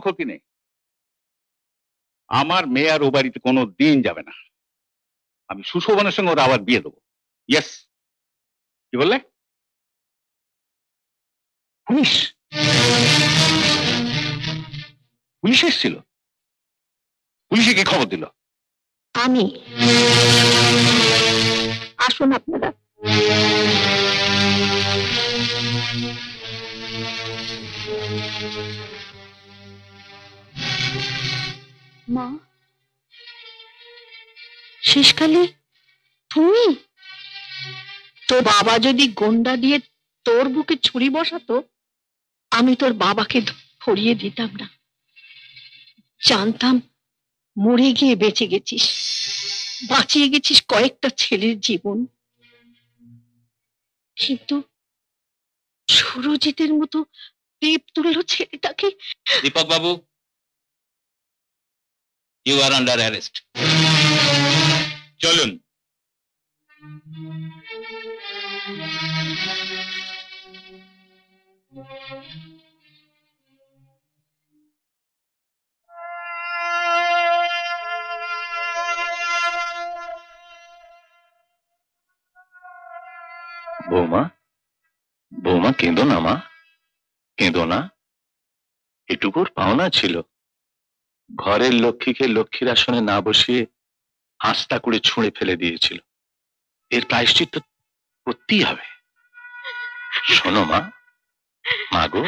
ক্ষতি নেই। আমার মেয়ে আর ও বাড়িতে কোনো দিন যাবে না। আমি সুশোভনের সঙ্গে ওরা আবার বিয়ে দেবো। ইয়েস কি বললে? পুলিশ। পুলিশ এসেছিল। পুলিশে কি খবর দিল? আমি। আসুন আপনারা। মা? শেষকালে তুমি? তোর বাবা যদি গন্ডা দিয়ে তোর বুকে ছুরি বসাতো, আমি তোর বাবাকে ধরিয়ে দিতাম না। জানতাম মরে গিয়ে বেঁচে গেছিস, বাঁচিয়ে গেছিস কয়েকটা ছেলের জীবন। কিন্তু সুরজিতের মতো পেপ তুলল ছেলেটাকে দীপক বাবু ইউ আর আন্ডার অ্যারেস্ট চলুন। বৌমা বৌমা কেঁদো না মা। কেঁদো না। এটুকুর পাওনা ছিল। ঘরের লক্ষ্মীকে লক্ষ্মীর আসনে না বসিয়ে হাঁসটা করে ছুঁড়ে ফেলে দিয়েছিল। এর প্রায়শ্চিত্ত করতেই হবে। শোনো মা। মা গো।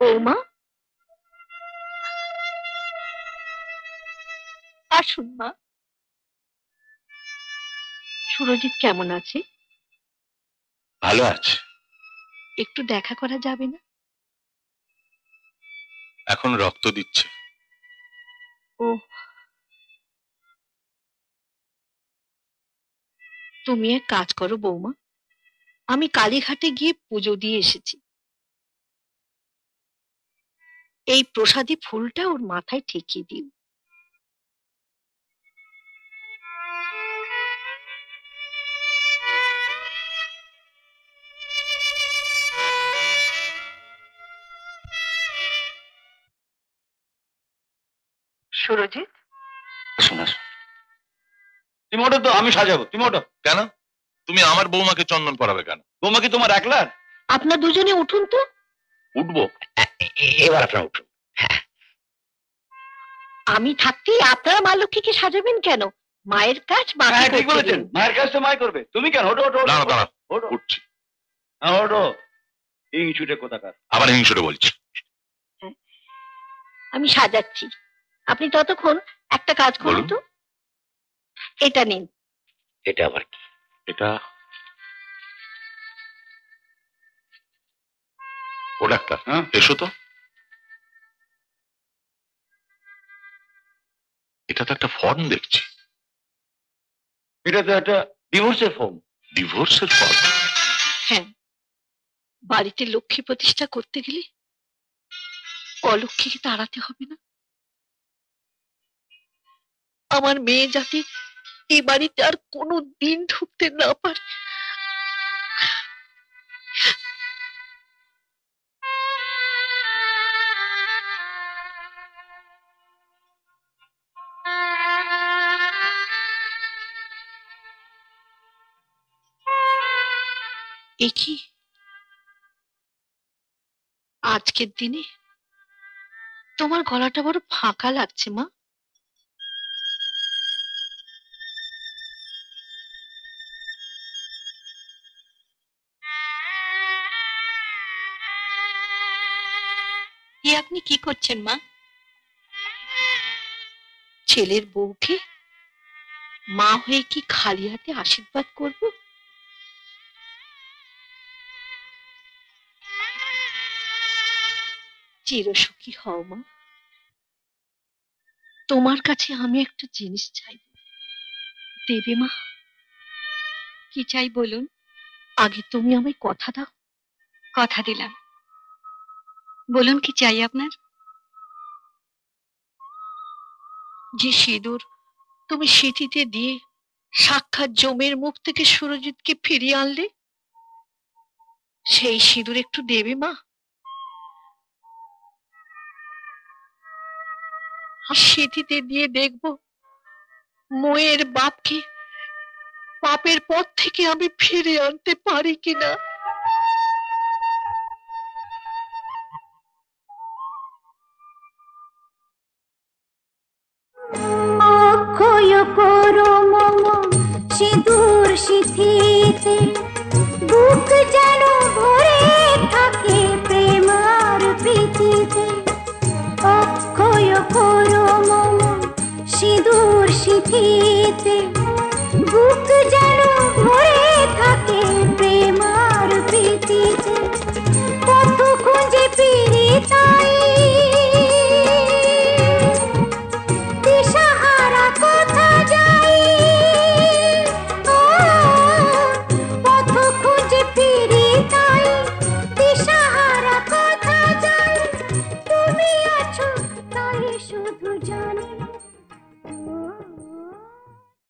বৌমা আসুন মা। সুরজিৎ কেমন আছে? ভালো আছে। একটু দেখা করা যাবে না? এখন রক্ত দিচ্ছে। ও তুমি এক কাজ করো বৌমা, আমি কালীঘাটে গিয়ে পুজো দিয়ে এসেছি। এই প্রসাদী ফুলটা ওর মাথায় ঠেকিয়ে দিও। সুরজিৎ? তুমি ওটা তো আমি সাজাবো। তুমি ওটা কেন? তুমি আমার বৌমাকে চন্দন পরাবে কেন? বৌমা কি তোমার একলার আপনার দুজনে উঠুন তো। উঠবো। এবার আপনার উঠুন। আমি থাকতে আপনারা মা লক্ষ্মীকে সাজাবেন কেন? মায়ের কাজ মাকে হ্যাঁ ঠিক বলেছেন। মায়ের কাজ তো মায় করবে। তুমি কেন? ওটো ওটো দাঁড়া দাঁড়া উঠছি। হ্যাঁ ওটো হিংসুটে কোথাকার? আবার হিংসুটে বলছি। আমি সাজাচ্ছি। আপনি ততক্ষণ একটা কাজ করুন তো। এটা নিন। এটা আবার কি? এটা ও ডাক্তার এসো তো। এটা তো একটা ফর্ম দেখছি। এটা তো একটা ডিভোর্সের ফর্ম ডিভোর্সের ফর্ম হ্যাঁ। বাড়িতে লক্ষ্মী প্রতিষ্ঠা করতে গেলে অলক্ষ্মীকে তাড়াতে হবে না। আমার মেয়ে যাতে এই বাড়িতে আর কোনো দিন ঢুকতে না পারে। আজকের দিনে তোমার গলাটা বড় ফাঁকা লাগছে মা। আপনি কি করছেন, মা? ছেলের বউকে মা হয়ে কি খালি হাতে আশীর্বাদ করব? চিরসুখী হও, মা। তোমার কাছে আমি একটা জিনিস চাইব। দেবে, মা? কি চাই বলুন? আগে তুমি আমায় কথা দাও। কথা দিলাম। বলুন, কি চাই আপনার? যে সিঁদুর। তুমি স্মৃতিতে দিয়ে সাক্ষাৎ জমের মুখ থেকে সুরজিৎকে ফিরিয়ে আনলে? সেই সিঁদুর একটু দেবে, মা। স্মৃতিতে দিয়ে দেখব মোয়ের বাপকে পাপের পথ থেকে আমি ফিরে আনতে পারি কিনা। বুক যেন ভরে প্রেমার প্রীতিতে। অক্ষয় করো মম সিঁদুর সিথিতে। বুক যেন ভরে থাকে প্রেমার প্রীতিতে। পথ খুঁজে ফিরে তাই